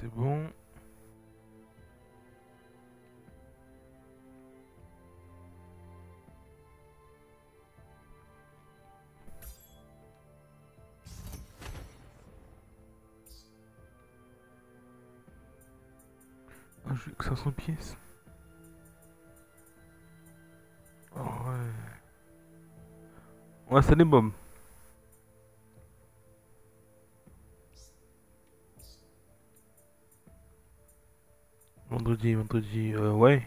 c'est bon. Ah, j'ai que 500 pièces. Oh ouais. Ouais, ça les bombes. Vendredi, euh. Ouais.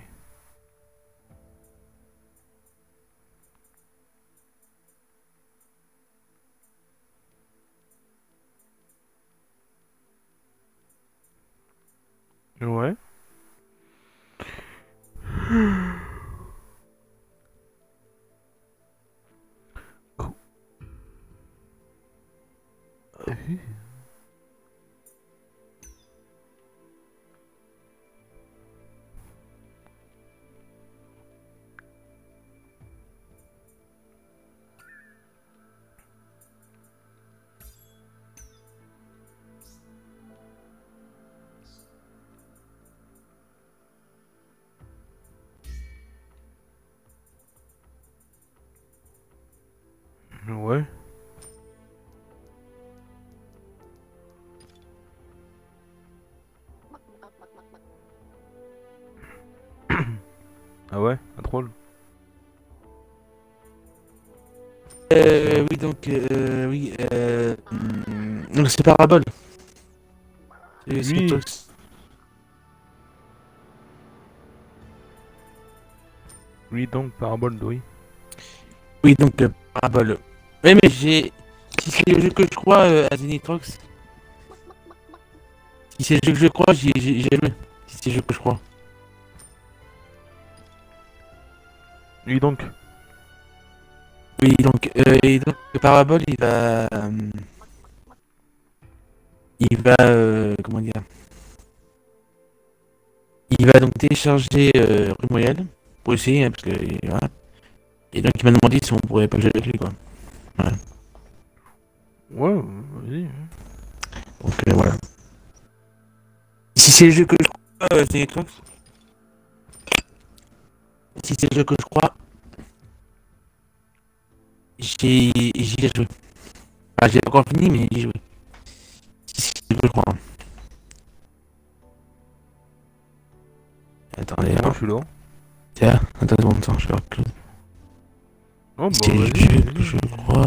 Ah ouais, un troll. Euh, oui, donc, euh, oui, euh, hum, c'est Parabole. C'est- Oui. donc, parabole, oui. Oui, donc, euh, Parabole. Oui, mais j'ai. Si c'est le jeu que je crois, euh, à Zenitrox. Si c'est le jeu que je crois, j'ai j'ai- j'ai joué. Si c'est le jeu que je crois. Oui, donc. Oui, donc, euh, et donc le Parabole, il va. euh, il va. euh, comment dire Il va donc télécharger euh, Rumoyel pour essayer, hein, parce que. Voilà. Et donc, il m'a demandé si on pourrait pas jouer avec lui, quoi. Ouais, vas-y. Donc, euh, voilà. Si c'est le jeu que je crois, euh, c'est Xbox. Si c'est le jeu que je crois, j'ai j'y ai joué. Enfin, j'ai pas encore fini, mais j'y ai joué. Si c'est le jeu que je crois. Attendez, alors. je suis là. Tiens, attends, attends, je vais chose. Oh, bah, C'est le jeu que je crois.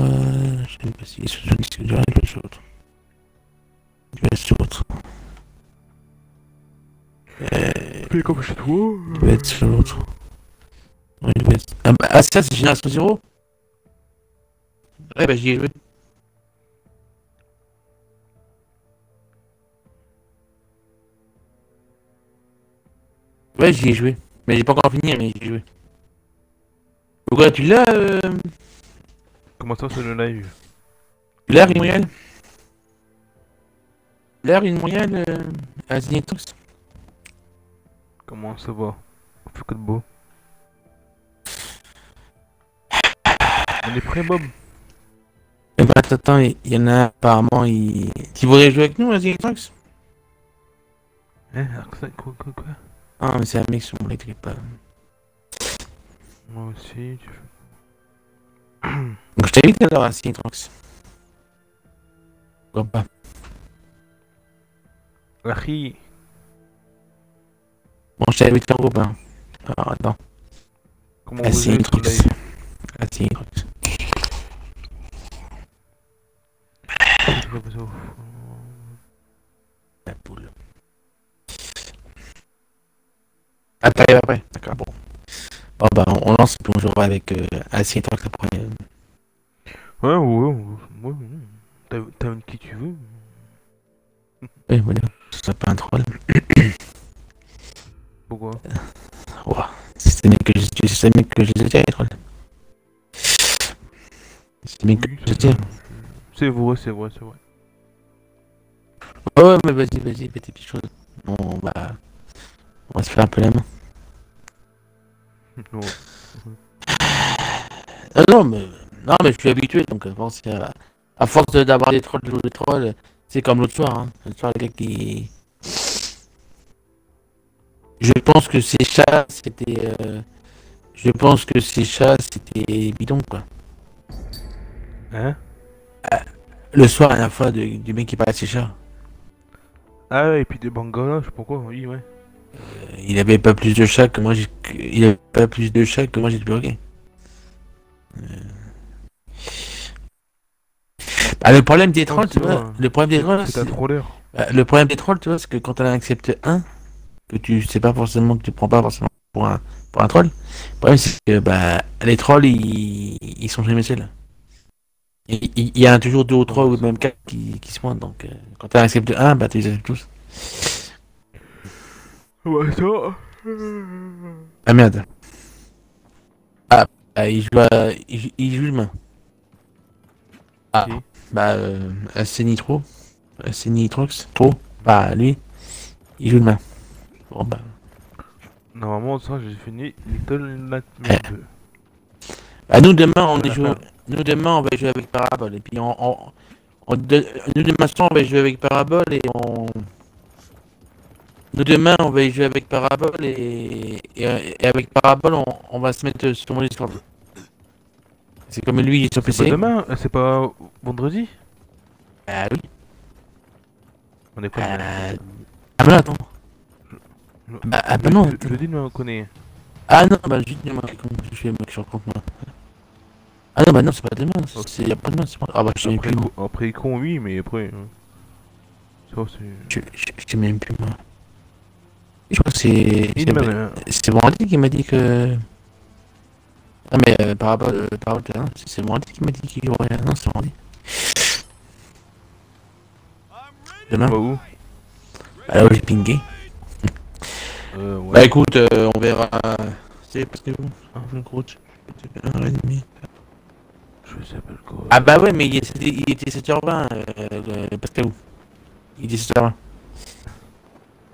Je sais pas si c'est celui que j'arrive le va sur l'autre. Euh, Fais comme chez toi. il va être sur l'autre. Ah, bah, ah, ça, c'est Génération Zéro Ouais, bah j'y ai joué. Ouais, j'y ai joué. Mais j'ai pas encore fini, mais j'y ai joué. Pourquoi tu l'as, euh... Comment ça, c'est le live Tu l'as, Rimorial Tu l'as, Rimorial, euh... à Zenitrox Comment ça va? De beau. On est prêt, Bob Eh ben, attends, il y en a apparemment, il... Tu voudrais jouer avec nous à Zenitrox Hein Arsène, quoi, quoi, quoi Ah, mais c'est un mec sur mon live, pas... Moi aussi, tu fais. Donc je t'invite alors à Zenitrox. Pourquoi pas? Larry Bon, je t'invite en groupe, hein. Alors, attends. Comment À live À Zenitrox. Je ça. La poule. Ah, t'arrives après? D'accord, bon. Bon, bah, on lance, puis on jouera avec euh, à Zenitrox après. Ouais, ouais, ouais. ouais, ouais. T'as t'as qui tu veux Oui, voilà. Ce serait pas un troll. Pourquoi? Ouah, C'est mec que je c'est mec que je les tirés, les trolls. C'est mec que Oui, je les c'est tire. C'est vrai, c'est vrai, c'est vrai. Oh, ouais, mais vas-y, vas-y, fais tes petites choses. Bon, bah. On va se faire un peu la main. Ouais. Ah non, mais. Non, mais je suis habitué, donc euh, bon, c'est, euh, à force d'avoir des trolls, des trolls, c'est comme l'autre soir, hein. L'autre soir, le gars qui. Je pense que ces chats, c'était. euh, Je pense que ces chats, c'était bidon, quoi. Hein? Le soir, la dernière fois, de- du mec qui parlait de ses chats. Ah ouais, et puis des bangalas, je sais pas pourquoi, oui, ouais. Euh, Il avait pas plus de chats que moi, j'ai. Il avait pas plus de chats que moi, j'ai. Euh. Bah, le problème des trolls, tu vois, le problème des trolls, C'est bah, le problème des trolls, tu vois, c'est que quand on accepte un, que tu sais pas forcément, que tu prends pas forcément pour un, pour un troll, le problème c'est que bah, les trolls, ils, ils sont jamais seuls. Il y en a toujours deux ou trois ou même quatre qui, qui se pointent, donc euh, quand tu acceptes un, bah tu les acceptes tous. Ouais, ça. Ah merde. Ah, bah, il joue à... il, il joue demain. Ah, bah, euh, c'est Nitro. C'est Nitrox, trop. Bah, lui, il joue demain. Bon, bah. Normalement, ça, j'ai fini Little Nightmare 2. Bah, nous, demain, on est joué... Nous, demain, on va jouer avec Parabole. Et puis, on... on... on de- Nous, demain soir, on va jouer avec Parabole et on... Nous, demain, on va y jouer avec Parabole et... Et, et avec Parabole, on... on va se mettre sur mon Discord. C'est comme lui, il est sur pas PC. demain, euh, c'est pas vendredi? Ah oui. On est demain? Euh... Ah bah attends. Ah, ah, bah non, attends. Jeudi, nous on connaît. Ah non, bah juste moi, je suis moi qui je raconte moi. Ah non, bah non, c'est pas demain, Ok. c'est y a pas demain, c'est pas... Ah bah je sais même Après, plus, con- après con, oui, mais après. euh, Ça, c'est. Je, je, je sais même plus, moi. Je crois que c'est... C'est- euh, Brandy qui m'a dit que... Ah mais euh, par rapport... Euh, par rapport hein, c'est Brandy qui m'a dit qu'il y aurait... Non, c'est Brandy. Demain Bah où pingé. Euh, ouais. Bah écoute, euh, on verra... C'est parce que... Ah, le coach... Un et demie. Je sais pas quoi. Ah bah ouais, mais il était, il était 7h20, euh, Pascal. Il était 7h20.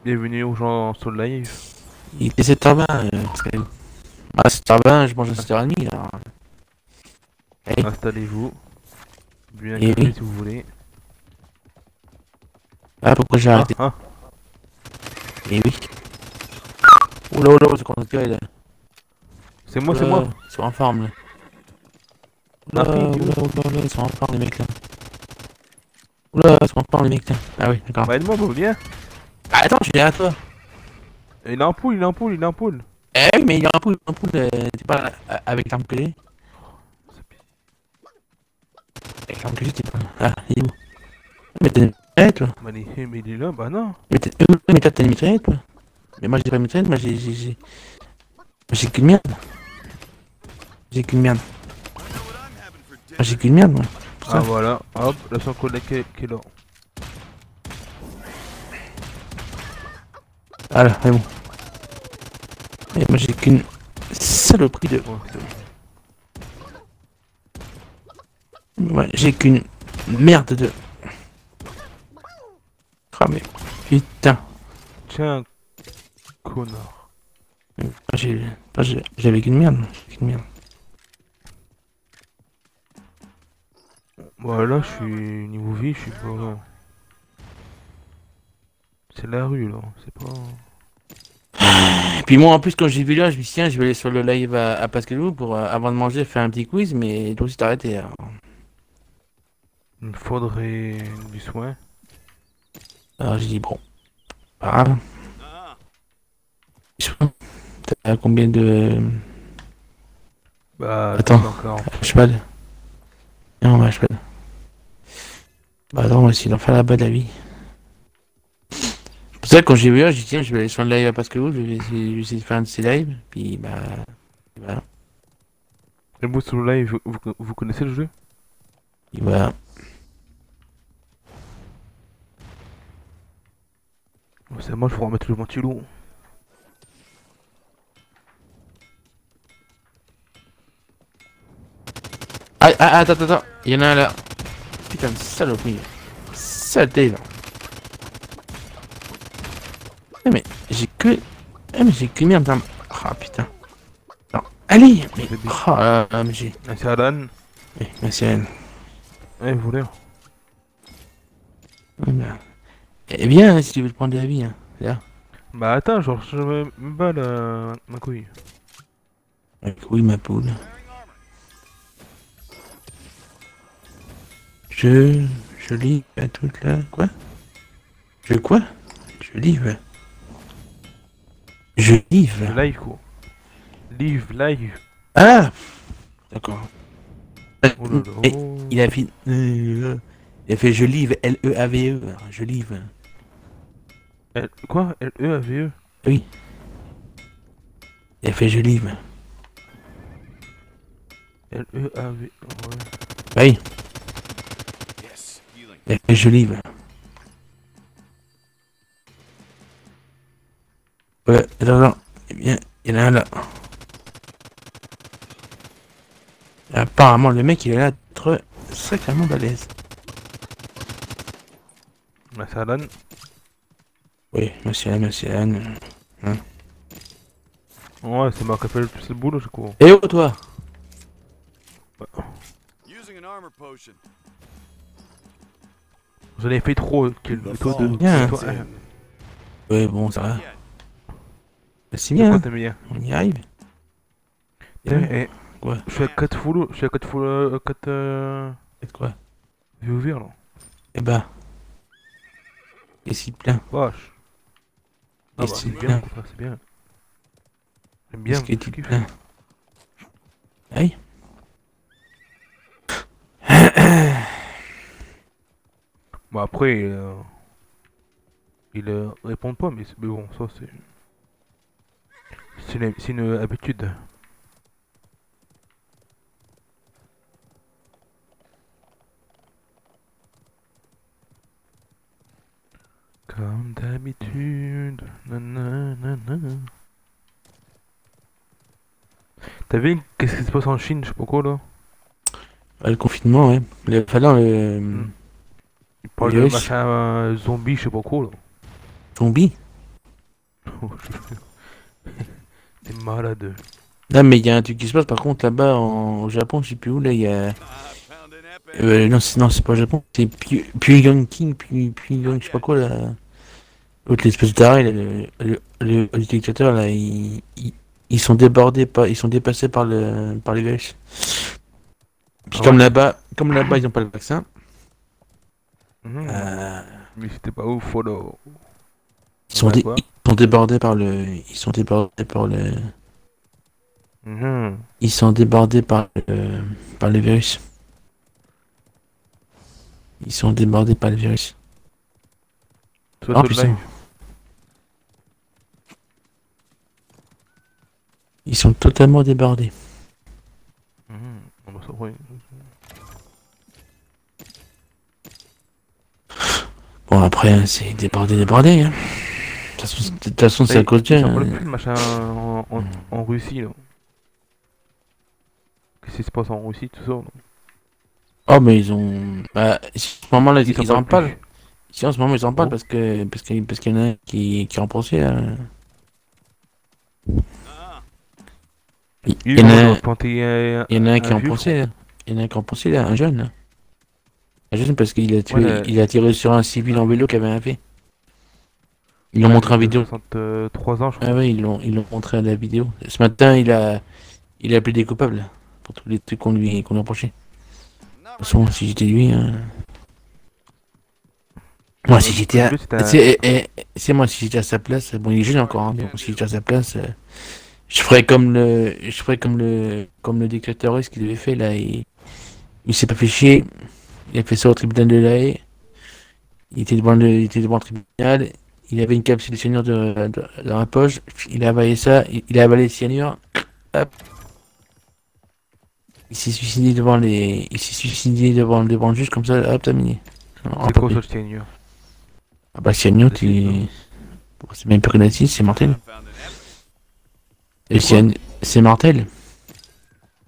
Bienvenue aux gens sur le live. Il était 7h20, euh, Pascal. Ah, 7h20, je mange à 7h30, alors... Eh, Installez-vous. Bien café oui. si vous voulez. Ah, pourquoi j'ai Ah, arrêté ah, Eh oui. Oula, oula, c'est qu'on a tiré, là? c'est moi, c'est moi. Sont en forme, là. Ah, Oula, oula, oula, ils sont en forme, les mecs, là. Oula, ils sont en forme, les mecs, là. Ah oui, d'accord. Bah aide-moi, bah viens. Ah, attends, je suis derrière toi. Il est en poule, il est en poule, il est en poule. Eh oui, mais il a un poule, un poule, euh, t'es pas euh, avec l'arme que j'ai Avec l'arme que j'ai, t'es pas... Ah, il est où? Mais t'as une mitraillette, toi Bah il est- mais il est là, bah non. Mais t'as euh, mais toi, t'as une mitraillette, toi Mais moi, j'ai pas une mitraillette, moi, j'ai... Moi, j'ai qu'une merde. J'ai qu'une merde. Moi, j'ai qu'une merde, moi. Ah ça. voilà, hop, là son collègue qui est, là. Ah là, c'est bon. Et moi, j'ai qu'une saloperie de... Ouais, j'ai qu'une merde de... Ah, mais... Putain. Tiens, connard. J'avais qu'une merde. J'ai qu'une merde. Bah là, je suis niveau vie, je suis pas là. C'est la rue là, c'est pas. Et puis moi, en plus, quand j'ai vu là, je me suis dit, tiens, je vais aller sur le live à, à Pascalou pour, euh, avant de manger, faire un petit quiz, mais toi aussi t'as arrêté. Alors, Il me faudrait du soin. Alors, j'ai dit, bon, pas grave. T'as combien de Bah, Attends. encore. à cheval Non, à cheval. Bah attends, on va essayer d'en faire la la vie. C'est pour ça que quand j'ai vu j'ai dit, tiens, je vais aller sur le live à Pascalou, je vais essayer, je vais essayer de faire un de ces lives, puis bah... Voilà. Et vous sur le live, vous, connaissez le jeu? Puis voilà. C'est moi, je pourrais remettre le ventilo. Ah, ah, attends, attends, attends, il y en a un là. Putain de saloperie. Saleté là. Eh, mais j'ai que. Eh mais j'ai que merde dans... Ah putain. Non. Allez mais... Bien. Oh mais j'ai... Ah, c'est Alan. Eh, merci Anne. Eh, vous voulez Eh bien... Eh bien, hein, si tu veux te prendre de la vie, hein. Là. Bah attends, genre, je me me bats la... ma couille. Oui, ma poule. Je... Je lis à toute la... Quoi? Je quoi? Je livre. Je livre. Live, quoi. Live, live. Ah D'accord. Oh là. il a fait... euh, Il a fait je livre, L-E-A-V-E. Je livre. L- Quoi? E L-E-A-V-E Oui. Il a fait je livre. L-E-A-V... Ouais. Oui. Je livre. Ouais, attends, attends. Eh bien, il y en a un là. Apparemment, le mec, il est là être sacrément balèze. Ça donne. Oui, monsieur Anne, monsieur Anne. Ouais, c'est moi qui a fait le plus le boulot, je crois. Eh oh, toi? Using an armor potion. J'en ai fait trop, quel Bah, toi de... bien, toi, c'est- un. Ouais, bon, ça va. Bah, c'est bien, quoi hein. bien on y arrive. Eh, eh, Quoi Je suis à 4 follow, je suis à 4 follow, 4 euh... Faites quoi vues ouvertes, là. Eh bah. Qu'est-ce qu'il te plaint Vache. Ah Qu'est-ce c'est qu'il plaint c'est bien. J'aime bien, Qu'est-ce kiffe. plains? Aïe Bon après, euh... ils euh, répondent pas, mais, c'est- mais bon, ça c'est... C'est une, habitude. Comme d'habitude. nanana. T'as vu qu'est-ce qui se passe en Chine, je sais pas quoi là? Bah, Le confinement, ouais. Enfin, non, le... Hmm. De oui. machin euh, zombie, je sais pas quoi là. Zombie? T'es malade. Non, mais il y a un truc qui se passe, par contre, là-bas, en... au Japon, je sais plus où, là, il y a... Euh, non, c'est non, c'est pas au Japon, c'est Py- Pyongyang King, Py- Pyongyang, je sais pas quoi, là. L'autre, l'espèce là, le, le, le, le dictateur, là, ils, ils, ils sont débordés, par, ils sont dépassés par le, par les virus. Puis Ah comme là-bas, comme là-bas, ils ont pas le vaccin, Mhm. euh, Mais c'était pas ouf, là. ils sont, Ouais, dé- ils sont débordés par le, ils sont débordés par le, Mhm. ils sont débordés par le, par le virus. Ils sont débordés par le virus. Toi, Oh putain. Ils sont totalement débordés. Mhm. Ah bah, ça, ouais. Bon après hein, c'est débordé, débordé. Hein. De toute façon, de toute façon, c'est à cause d'eux. J'en hein. plus de machin en, en, en Russie. Qu'est-ce qui se passe en Russie, tout ça Oh mais ils ont. Bah, en ce moment là, ils, en parlent. Si en ce moment ils en parlent Oh. parce que parce qu'il parce qu'il y en a un qui qui remboursé. hein. Ah, Il Il y en a il y en a un qui. Il y en a un qui est remboursé là, un jeune. là. Un jeune parce qu'il a tué, Ouais, il a tiré sur un civil en vélo qui avait un V. Ils l'ont montré en vidéo. 63 ans, je crois. Ah ouais, ils l'ont ils l'ont montré à la vidéo. Ce matin, il a il a plaidé coupable pour tous les trucs qu'on lui qu'on lui reprochait. De toute façon, si j'étais lui, hein... moi si j'étais à... C'est eh, eh, moi si j'étais à sa place, bon il est jeune encore, hein, bon, si j'étais à sa place, euh, je ferais comme le, je ferais comme le, comme le dictateur russe qu'il avait fait là, il, il s'est pas fait chier, il a fait ça au tribunal de la Haye, il était devant le, il était devant le tribunal, il avait une capsule de cyanure de, de- dans la poche, il a avalé ça, il, il a avalé le cyanure, hop. Il s'est suicidé devant les, il s'est suicidé devant, devant le juge comme ça, hop, terminé. C'est quoi ça, le seigneur Ah bah cyanure, C'est tu... C'est même plus que c'est mortel. Et c'est mortel.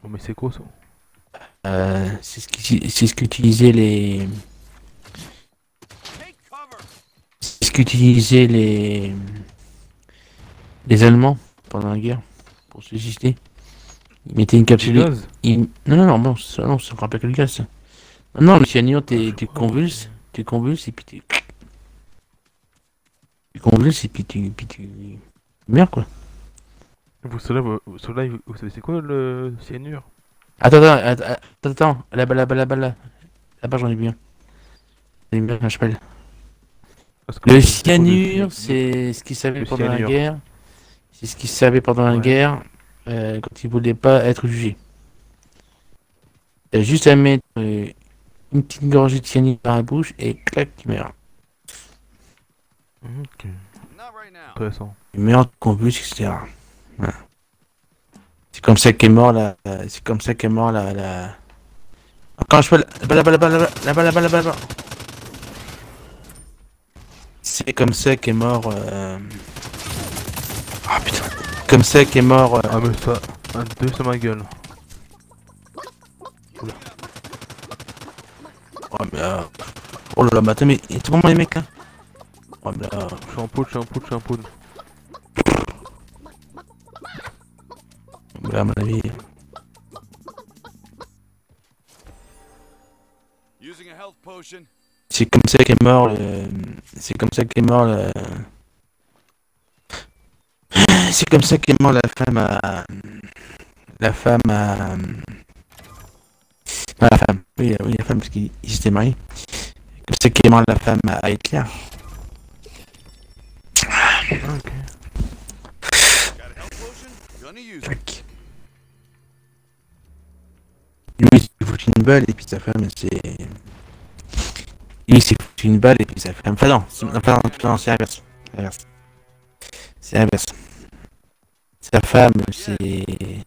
Oh, mais c'est quoi ça? Euh, c'est ce qui- c'est ce qu'utilisaient les, c'est ce qu'utilisaient les, les Allemands pendant la guerre pour se suicider. Ils mettaient une capsule. gaz ils- Non non non, bon, ça non, ça me rappelle que le gaz. ça. Non, non, le cyanure, t'es, tu convulses, tu convulses et puis tu. Tu convulses et puis tu, puis tu meurs quoi. Vous, cela, vous, cela, vous vous savez c'est quoi le cyanure? Attends, attends, attends, attends, attends, là-bas, là-bas, là-bas, là. Là-bas, j'en ai vu un. J'en ai comment je que- Le cyanure, c'est ce qu'ils savaient pendant la guerre. C'est ce qu'ils savaient pendant la guerre euh, quand ils voulaient pas être jugés. T'as juste à mettre euh, une petite gorgée de cyanure dans la bouche et clac, tu meurs. Ok, Not right now. Intéressant. Tu meurs, tu convulses, etc. Voilà. C'est comme ça qu'est mort la. C'est comme ça qu'est mort la. la... Encore je peux. Là-bas, là-bas, là-bas, là-bas, là-bas, là-bas, là-bas, là-bas. C'est comme ça qu'est mort. Euh... Ah putain. Comme ça qu'est mort. euh, Ah mais ça, un deux sur ma gueule. Oh mais là. Oh là là, mais attends, mais tout le monde les mecs. Oh mais là. Je suis en poudre, je suis en poudre, je suis en poudre. À mon avis. C'est comme ça qu'est mort le... C'est comme ça qu'est mort le... C'est comme ça qu'est mort la femme à... La femme à... Ah, la femme, oui, oui, la femme, parce qu'ils ils s'étaient mariés. Comme ça qu'est mort la femme à Hitler. Ah, a health potion? Gonna use it. Lui, il s'est foutu une balle et puis sa femme, c'est... Il s'est foutu une balle et puis sa femme... Enfin non, c'est enfin, c'est inverse. C'est. Sa femme, c'est...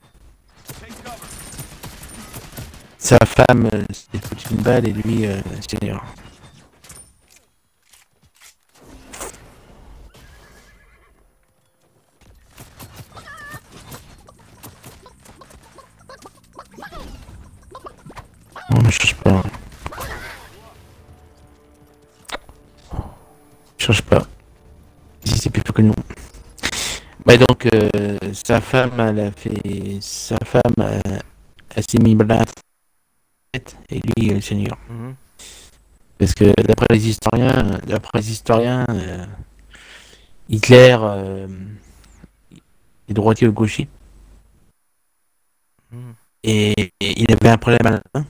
Sa femme s'est foutu une balle et lui, euh, c'est cherche pas. Je cherche pas. Si c'est plus fort que nous. Bah donc, euh, sa femme, elle a fait... Sa femme, euh, elle s'est mis blanc et lui euh, le seigneur. Mhm. Parce que d'après les historiens, d'après les historiens, euh, Hitler euh, est droitier ou gaucher Mhm. et, et il avait un problème à la main.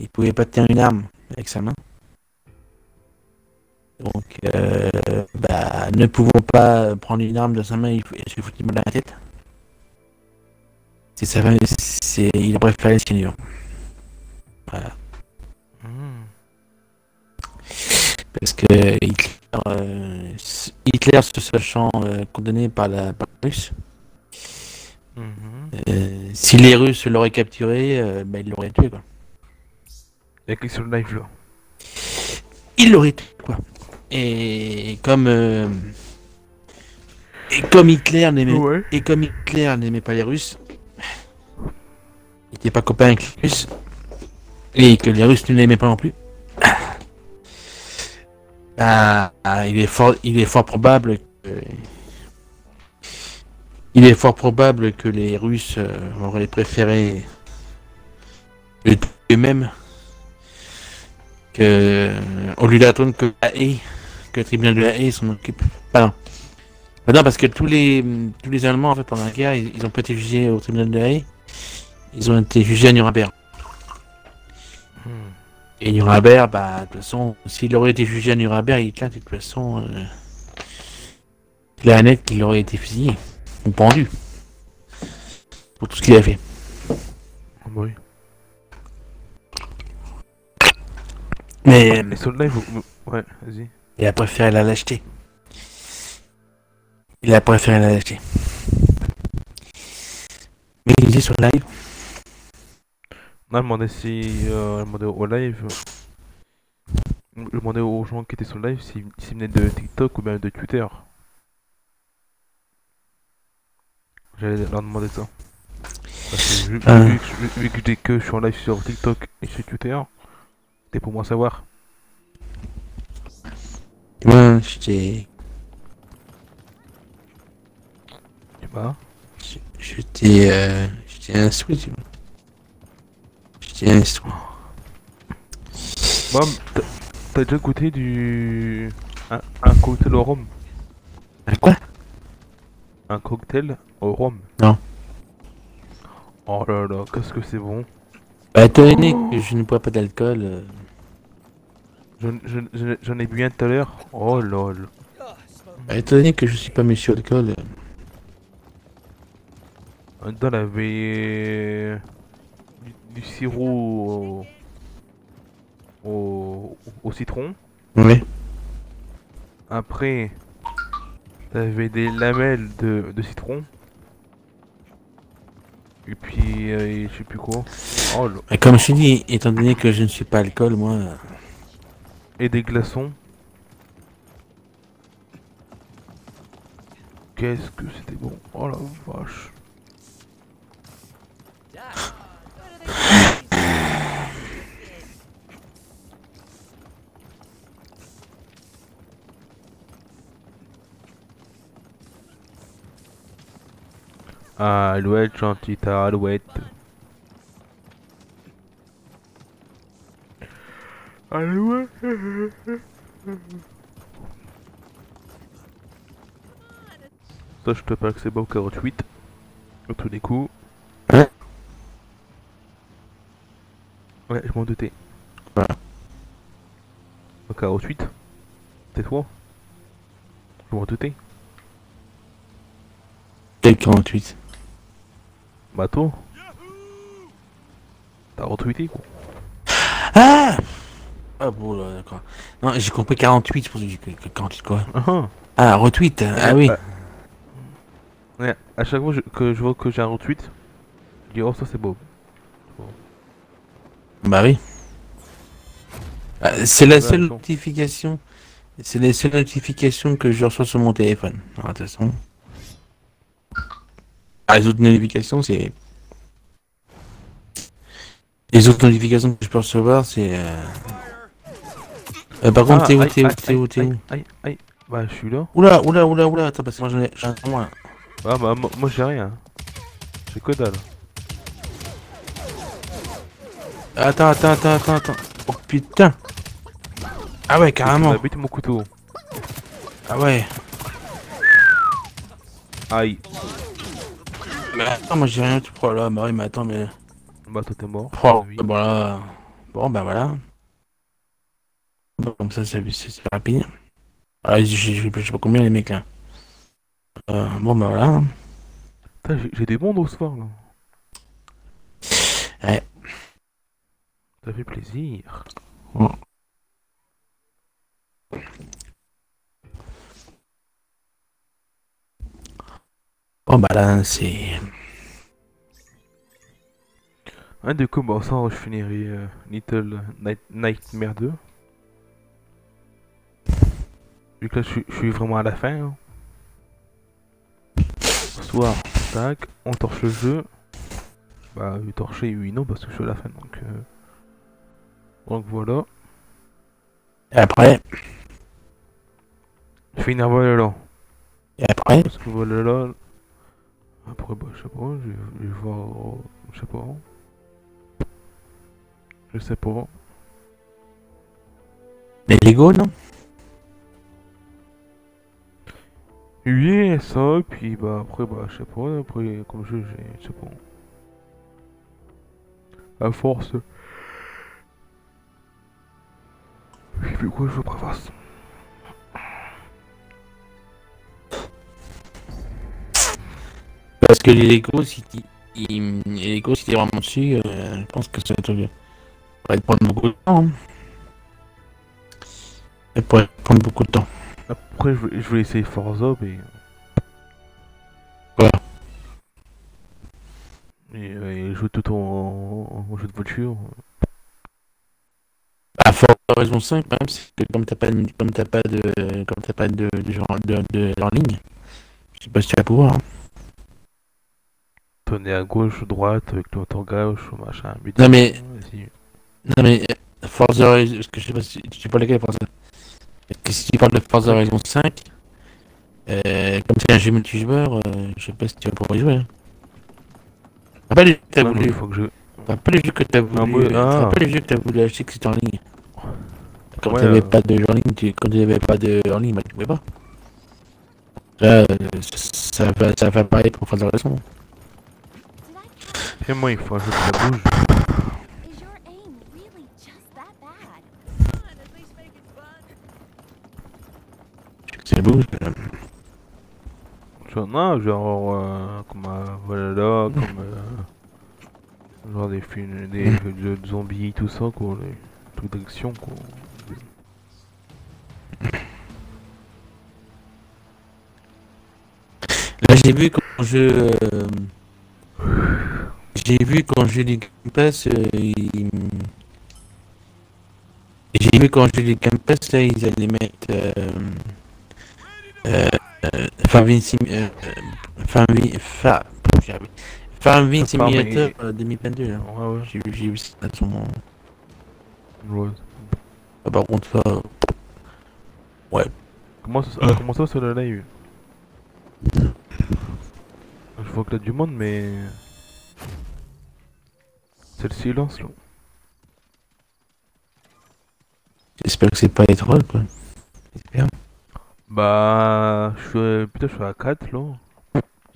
Il pouvait pas tenir une arme avec sa main. Donc, euh, bah, ne pouvant pas prendre une arme de sa main, il, se foutait mal dans la tête. C'est sa femme, c'est, il a préféré le seigneur. Voilà. Mhm. Parce que Hitler, euh, Hitler se sachant euh, condamné par la, par les Russes, euh, si les Russes l'auraient capturé, bah, ils l'auraient tué quoi. Il a quelqu'un sur le live là. Ils l'auraient tué quoi. Et comme euh, et comme Hitler n'aimait Ouais. et comme Hitler n'aimait pas les Russes, il n'était pas copain avec les Russes et que les Russes ne l'aimaient pas non plus. bah, il est fort, il est fort probable que il est fort probable que les Russes euh, auraient préféré eux-mêmes que euh, au lieu d'attendre que la haie, que le tribunal de la haie s'en occupe. Pardon. Bah non, parce que tous les tous les Allemands en fait pendant la guerre, ils, ils ont pas été jugés au tribunal de la haie, ils ont été jugés à Nuremberg. Mhm. Et Nuremberg, bah, de toute façon, s'il aurait été jugé à Nuremberg, Hitler, de toute façon, euh, il a net qu'il aurait été fusillé, ou pendu, pour tout ce qu'il a fait. Ah oui. Mais Et sur le live, vous... vous- ouais, vas-y. il a préféré la lâcheté. Il a préféré la lâcheté. Mais il est sur le live. Non, demandait si. Euh, demandait au live. Elle demandait aux gens qui étaient sur le live s'ils s'ils venaient de TikTok ou bien de Twitter. J'allais leur demander ça. Parce que vu, vu que, vu- vu que j'étais que je suis en live sur TikTok et sur Twitter, c'était pour moi savoir. Moi, j'étais. Tu vois J'étais. Euh, j'étais instruit, tu vois. J'étais instruit. Moi, t'as- t'as déjà goûté du. un, un cocktail au rhum? Un cocktail au rhum Non. Oh là là, qu'est-ce que c'est bon. Bah, étant donné que je ne bois pas d'alcool, euh, Je- je- je- J'en ai bu un tout à l'heure. Oh bah, étant donné que je suis pas monsieur alcool, il y avait du, du sirop au, au, au citron. ouais. Après, t'avais des lamelles de, de citron. Et puis, euh, je sais plus quoi. Oh. Bah, comme je t'ai dit, étant donné que je ne suis pas alcool, moi, Et des glaçons. Qu'est-ce que c'était bon. Oh la vache. Alouette, gentille alouette. Alouette. Ça, je te parle que c'est bon au 48. Au tous les coups. Ouais. Ouais, je m'en doutais. Voilà. Au 48. C'est toi Je m'en doutais. quel 48. Bah toi T'as retweeté quoi Ah Ah bon, là, d'accord. Non, j'ai compris 48, c'est pour ça que j'ai dit que- que 48 quoi. Ah ah. Ah, retweet, ah oui. Euh, Ouais, à chaque fois je- que je vois que j'ai un retweet, je dis oh ça c'est beau. Bah oui. Ah, c'est la seule notification. C'est les seules notifications que je reçois sur mon téléphone. Alors, de toute façon. Ah, les autres notifications, c'est. Les autres notifications que je peux recevoir, c'est. Euh... euh, par contre, t'es où, t'es où, aïe, t'es où, aïe, t'es où aïe, Aïe, bah je suis là. Oula, oula, oula, oula, attends, parce que moi j'en ai. J'en ai moi. Ah bah mo- moi j'ai rien. J'ai que dalle. Attends, attends, attends, attends, attends. Oh putain. Ah ouais, carrément. J'ai mon couteau. Ah ouais. Aïe. Mais attends, moi j'ai rien. Oh là, bah oui, mais attends, mais. Bah toi t'es mort. Oh, Oui. bon là. Bon, bah voilà. Comme ça, c'est rapide. Ah, je sais pas combien les mecs là. Euh, bon, bah voilà. J'ai- des bons ce soir là. Ouais. Ça fait plaisir. Bon, bah là, c'est. Du coup bah ça je finirai euh, Little Night Nightmare 2. Vu que là je suis- je suis vraiment à la fin. hein. Soir, tac, on torche le jeu. Bah oui torcher oui non parce que je suis à la fin donc euh... Donc voilà. Et après? Je finis voilà Et après? Parce que voilà là. Après bah je sais pas, je vais, je vais voir. Je sais pas. Je sais pas. Les Lego, non? Oui, ça, puis bah après, bah je sais pas, après comme je sais pas. À force. Et puis quoi, je veux préface. Parce que les Lego, si tu. Les Lego, si vraiment dessus, euh, je pense que ça va te. Ça va prendre beaucoup de temps. Hein. Ça te prendre beaucoup de temps. Après, je je vais essayer Forza, mais. Voilà. Et, euh, et jouer tout en, en jeu de voiture. À Forza Horizon 5, quand même, c'est que comme t'as pas, de- comme t'as pas de, comme t'as pas de, de, genre de, de, en ligne, je sais pas si tu vas pouvoir. Hein. Tourner à gauche, droite, avec le moteur gauche, machin. but- Non, mais-. Non mais euh, Forza Horizon, parce que je sais pas si tu parles de quel Forza? Parce que si tu parles de Forza Horizon 5, euh, comme c'est un jeu multijoueur, euh, je sais pas si tu vas pouvoir y jouer. Hein. T'as pas les jeux que t'as voulu, faut que je. t'as pas les jeux que t'as voulu, moi- ah. pas les jeux que t'as voulu acheter que c'était en ligne. Quand Ouais, t'avais euh. pas de jeu en ligne, tu, quand t'avais pas de en ligne, bah tu pouvais pas. Là, ça va, ça va pareil pour. Did I Et moi, il faut ajouter la bouge. Bouge. euh, Genre, non, genre, euh, comme euh, voilà là, comme. Euh, genre des films, des jeux de zombies, tout ça, quoi. Les trucs d'action, quoi. Là, j'ai vu quand je. euh, J'ai vu quand j'ai les Game Pass. J'ai vu quand j'ai les Game Pass, là, ils allaient mettre. Euh... Euh... Farming Sim. Euh... Simulator euh, 2022, là. Ouais, ouais. J'ai vu, ça mon. ouais. Ah, par contre, ça. Comment ça, comment ça sur le live Je vois que là du monde, mais. C'est le silence là. J'espère que c'est pas les trolls, quoi. J'espère. Bah. Je suis. Putain, je suis à 4 là.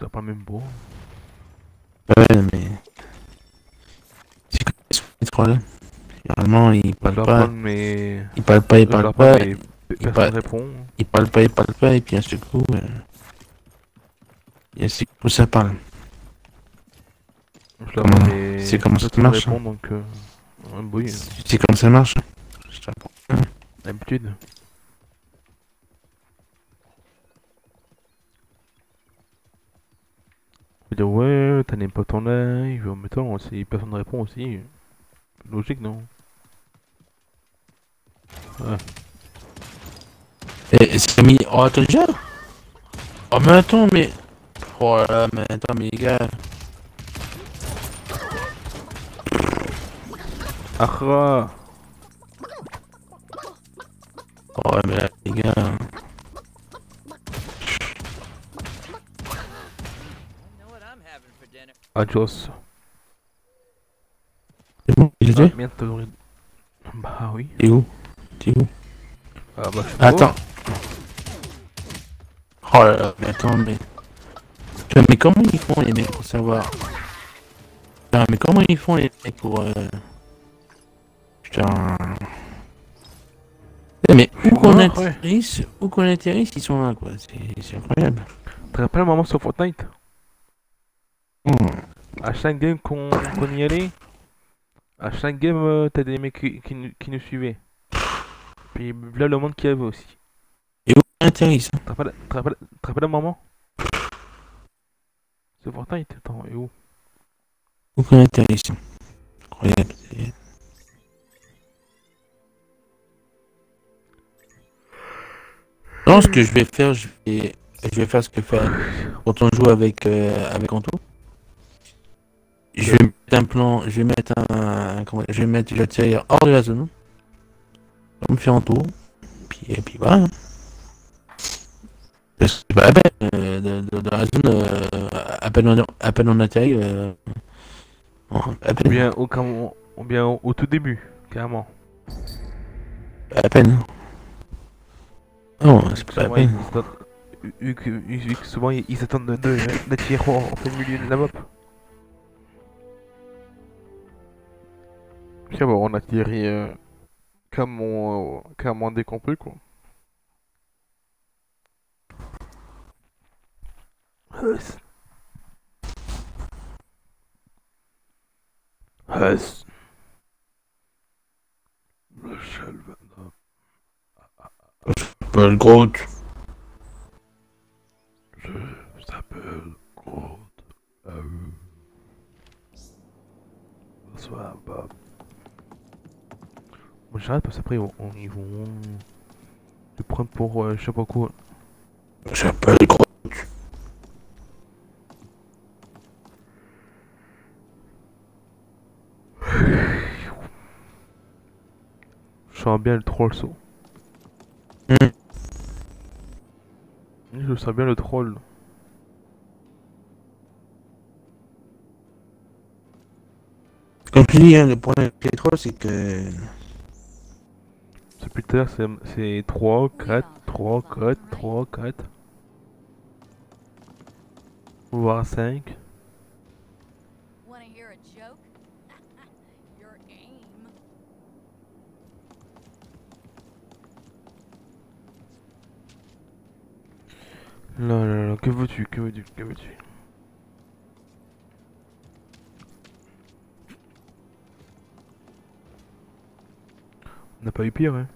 Ça pas même beau. Ouais, mais. C'est quoi les trolls Généralement, ils parlent pas. parle, mais. Ils parlent pas, ils parlent pas. parle, mais il personne parle- répond. Ils parlent pas, ils parlent pas, et puis un seul coup. Euh... Il y a ce coup ça parle. C'est comment ça personne marche. Euh... Sais comment ça marche Je t'apprends. d'habitude. Je dire, ouais, t'as n'aimes pas ton live, en même temps, si personne ne répond aussi. Logique, non? Et c'est mis. Oh, attends déjà? Oh, mais attends, mais. Oh là là, mais attends, mais les gars. Ah Oh, mais là, les gars. Adios. C'est bon, il est Ah, t'as. Bah oui. T'es où? T'es où? Ah bah je Attends. Oh là là, mais attends, mais. Putain, mais comment ils font les mecs pour savoir? Putain, mais comment ils font les mecs pour. Euh... Putain. Eh, mais où qu'on mort, ouais. atterrisse, où qu'on atterrisse, ils sont là, quoi. C'est incroyable. Te rappelles un moment sur Fortnite? À chaque game qu'on y allait, à chaque game, euh, t'as des mecs qui, qui, nous- qui nous suivaient. Puis là, le monde qui avait aussi. Et où tu te rappelles, tu te rappelles un moment Sur Fortnite Attends, et où? Atterrisse Incroyable. c'est- Non, ce que je vais faire, je vais, je vais faire ce que fait quand on joue avec, euh, avec Anto. Je vais mettre un plan, je vais mettre un, un- comment, je vais mettre, je vais hors de la zone. On me fait Anto. Puis, et puis voilà. Parce que c'est pas la peine, euh, de- la zone, euh, à peine on, à peine on atterrit, euh, à Ou bien au, cam- ou bien au, au tout début, carrément. à peine. Non, c'est pas la Souvent, peine. vu que, souvent ils s'attendent de, de, d'attirer en en plein milieu de la map. On atterrit euh, comme on, euh, comme on quoi. Pas le gros. tu- Je s'appelle Groot. Ah. Bonsoir, Bob. J'arrête parce qu'après on- on- ils vont te prendre pour euh, je sais pas quoi. J'appelle le gros. Je sens bien le troll saut. Hmm. Je sens bien le troll. Comme tu dis, hein, le problème avec les trolls, c'est que. Depuis tout à c'est- c'est 3, 4, 3, 4, 3, 4. Voir à 5. Wanna hear a joke? Your aim. Là, là, là, que veux-tu, que veux-tu, que veux-tu? N'a pas eu pire, hein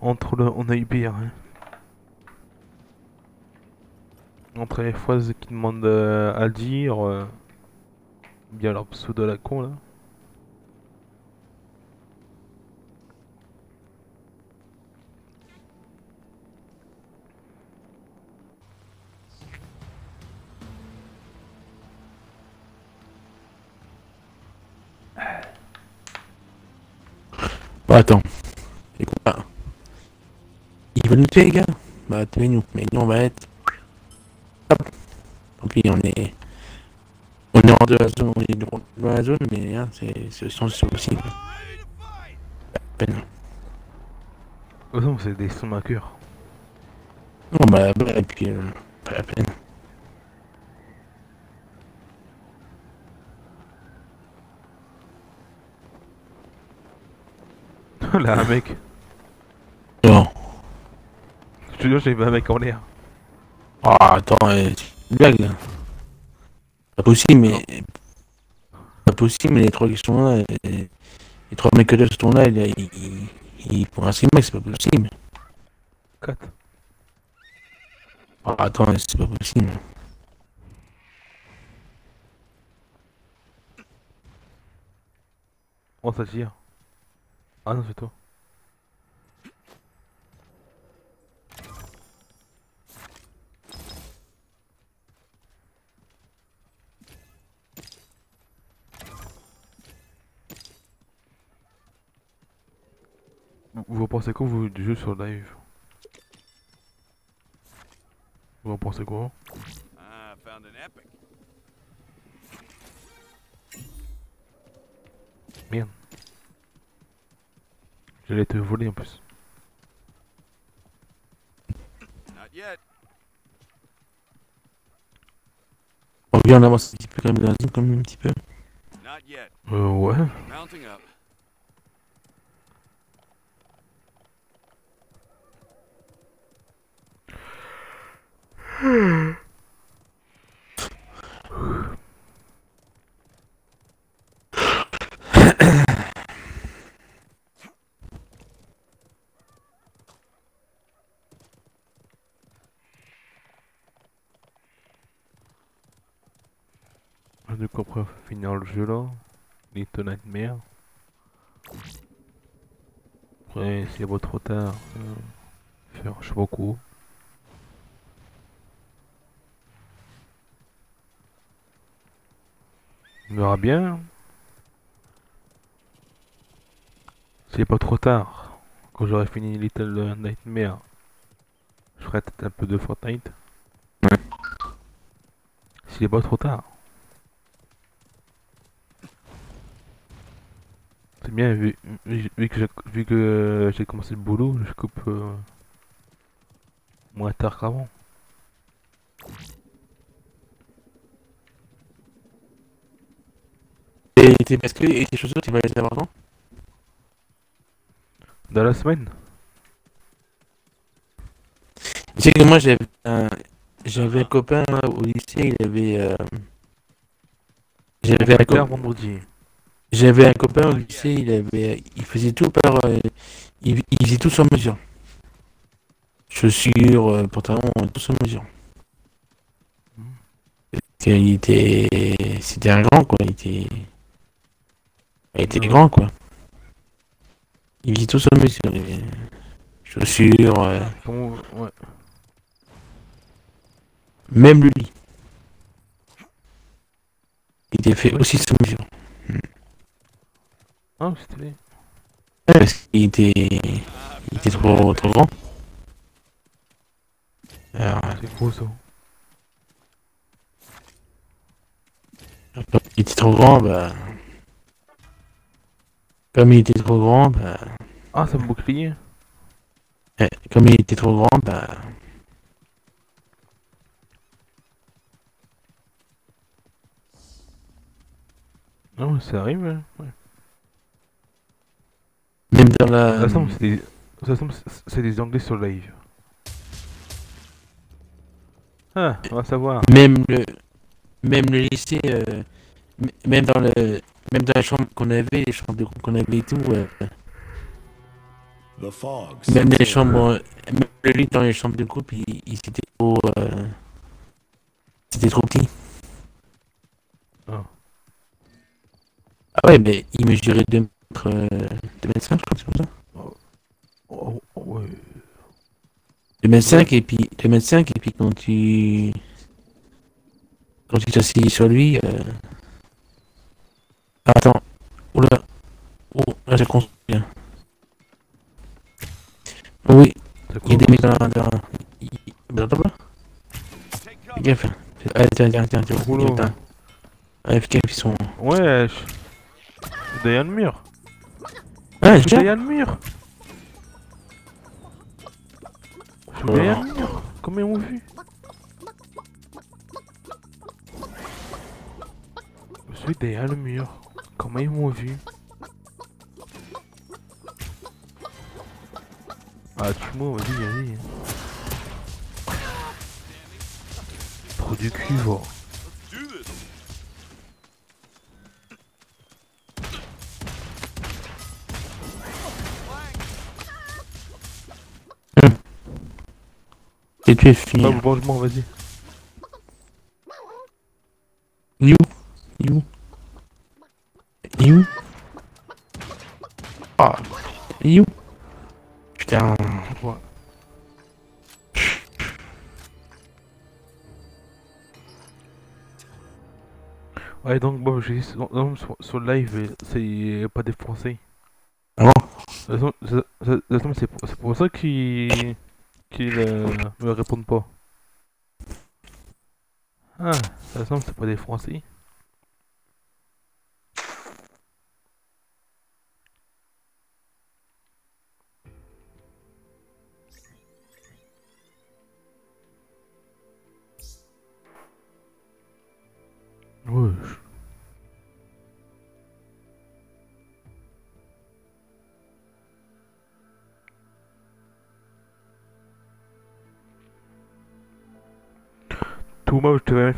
Entre le... On a eu pire, hein Entre les phrases qui demandent euh, à dire, euh, bien leur pseudo la con là. Attends. C'est quoi Ils veulent nous tuer les gars Bah tuez-nous. Mais nous on va être... Hop. Tant pis on est... On est en de la zone, on est dans la zone, mais hein, c'est c'est c'est aussi peine. Oh non, c'est des stomacheurs. Non bah, bah et puis euh, pas la peine. Là, un mec. Non. Je te jure, j'ai vu un mec en l'air. Ah attends, euh, c'est une blague là. Pas possible mais... Pas possible mais les trois qui sont là, les trois mecs qui sont là, ils, ils, pour un mec c'est pas possible. 4. Ah, attends, c'est pas possible. On ça tire. Ah non, c'est toi. Vous- Vous en pensez quoi vous du jeu sur live? Vous en pensez quoi? Ah, found an epic. J'allais te voler en plus. Not yet. On vient d'avancer un petit peu quand même dans la zone, quand même un petit peu. Not yet. Euh, ouais. Mounting up. Du coup, après, on va finir le jeu là. Little Nightmare. Après, s'il va trop tard, euh, faire je pas quoi. On verra bien. S'il est pas trop tard, quand j'aurai fini Little Nightmare, je ferai peut-être un peu de Fortnite. S'il est pas trop tard. C'est bien, vu, vu- vu que j'ai vu que j'ai commencé le boulot, je coupe euh, moins tard qu'avant. Et tes basket et tes chaussures, tu vas les avoir quand? Dans la semaine Tu sais que moi j'avais un, j'avais un copain au lycée, il avait. euh, J'avais un, Claire, co- vendredi. J'avais un copain au lycée, il avait, il faisait tout par, euh, il, il faisait tout sur mesure. Chaussures, euh, pantalons, euh, tout sur mesure. Et Il était, c'était un grand quoi, il était, il était Ouais. grand quoi. Il faisait tout sur mesure. Chaussures, euh, ouais. même le lit. Il était fait aussi sur mesure. Ah, c'était Ouais, Parce qu'il était, il était trop, trop grand. Alors, c'est gros ça. Comme il était trop grand, bah. Comme il était trop grand, bah. Ah, c'est mon bouclier. Comme il était trop grand, bah. Non, mais ça arrive. hein. Ouais. Même dans la. De toute façon, c'est des... c'est- anglais sur live. Ah, on va savoir. Même le. Même le lycée, euh, même dans le. Même dans la chambre qu'on avait, les chambres de groupe qu'on avait et tout, euh, The fog. même les chambres, euh, même le lit dans les chambres de groupe, il, il c'était trop, euh, c'était trop petit. Ah. Ah ouais, mais il mesurait 2 mètres, euh, 2 mètres 5, je crois, c'est comme ça. Oh, oh, ouais. 2 mètres 5 et puis, 2 mètres 5 et puis quand tu, quand tu t'assieds sur lui, euh... ah, attends, oula, oh, là j'ai construit. hein. Oui, il y a des mecs dans la, dans, il- dans. Take Fais gaffe. Allez, tiens, tiens, tiens, tiens. Allez, fais gaffe, ils sont. C'est derrière le mur Ah, Je derrière le mur Je suis derrière le mur Comment ils m'ont vu Je suis derrière le mur. Comment ils m'ont vu Ah, tue-moi, vas-y, vas-y. Trop du cul. Tu es fini. Ah, vas-y. You. You. You. Ah. You. Putain. Ouais. Ouais, donc bon, j'ai dit sur, sur, live, c'est pas des Français. Ah bon c'est pour ça qu'ils qu'ils euh, me répondent pas. Ah, de toute façon, c'est pas des Français.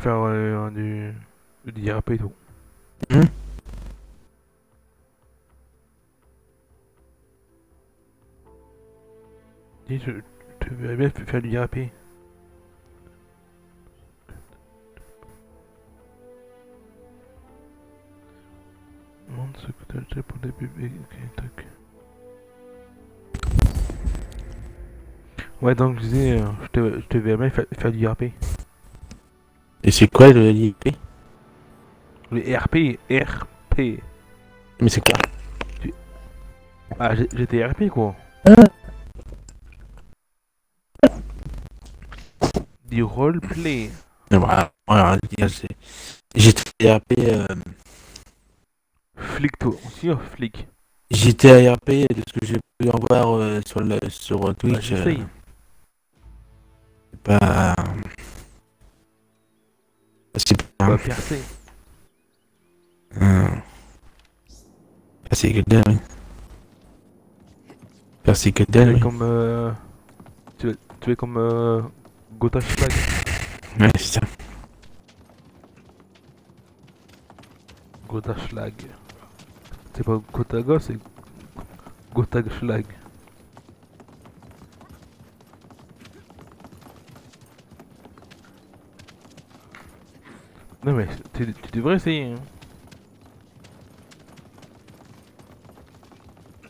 Faire euh, du, du et tout. Dis, je te verrais bien fa- faire du IRP. Demande ce que t'as acheté pour les bébés. Ok, tac. Ouais, donc je disais, euh, je te, je te verrais bien fa- faire du IRP. Et c'est quoi le LIP Le RP, RP. Mais c'est quoi? Ah, j'étais RP quoi. Du roleplay. Voilà, voilà, dire, c'est- J'étais ARP, euh, Flic toi. Si, oh, flic. j'étais ARP de ce que j'ai pu en voir euh, sur le sur euh, Bah, Twitch. c'est pas. C'est pas. Bah, percer. euh, c'est que dalle. oui. C'est que Tu dalle. es oui. comme. Euh, tu, es, tu es comme. Euh, Gotha Schlag. Ouais, c'est ça. Gotha Schlag. C'est pas Gotaga, c'est. Gotha Schlag. Non mais tu, devrais essayer. hein.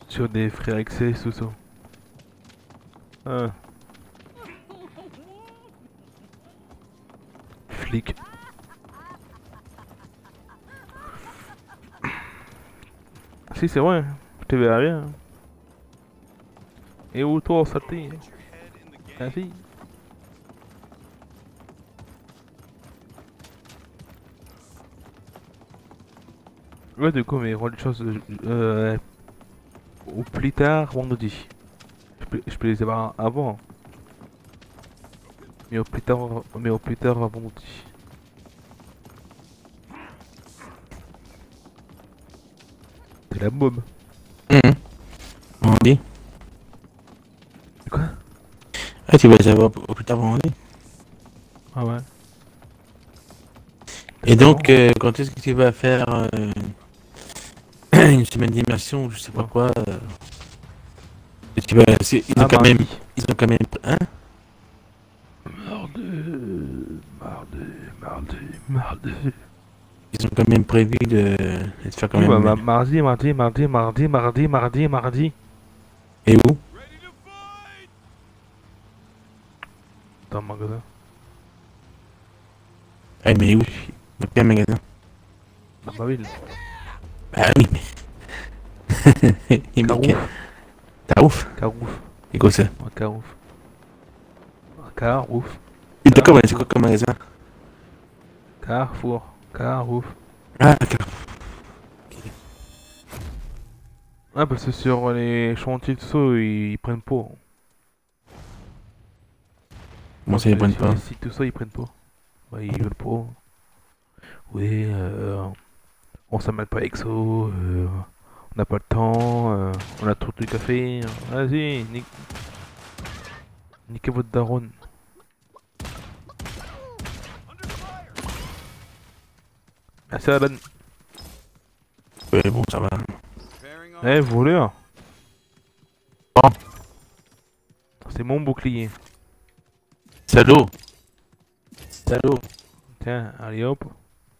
Sur des frères excès tout ça. Ah. Flic. Si c'est vrai, je te verrai bien. Et où toi, saleté. Merci. Ouais, du coup, mais chance. Euh, euh, au plus tard, vendredi. Je peux, je peux les avoir avant. Mais au plus tard, mais au plus tard, vendredi. C'est la bombe. Mhm. On dit. Quoi? Ah, tu vas les avoir au plus tard vendredi. Ah ouais. Et donc, euh, quand est-ce que tu vas faire euh, semaine d'immersion, je sais pas quoi euh, et ils, ont Ah, quand même, ils ont quand même, hein? Mardi, mardi, mardi, mardi. Ils ont quand même prévu de, faire quand Oui, même. bah, ma- mardi, mardi, mardi, mardi, mardi, mardi, mardi. Et où? Dans le magasin. Ah, mais où? Dans quel magasin? Dans ma ville. Bah oui, mais. Il Carouf. manquait. T'as ouf Carouf. C'est quoi ça Carouf. Carouf. T'as quoi, c'est quoi comme magasin? Carrefour. Carouf. Ah, d'accord. Ah, parce que sur les chantiers, tout ça, ils, ils prennent pas. Bon, ça, ils prennent pas? sites, tout ça, ils prennent pas. Bah, ils veulent pas. Oui, euh, on s'amène pas avec ça. euh, on n'a pas le temps. euh, on a trop de café. Vas-y, nique... niquez votre daronne. Merci Alan. Ouais, bon, ça va. Eh, voleur. Bon. C'est mon bouclier. Salaud Salaud Tiens, allez hop.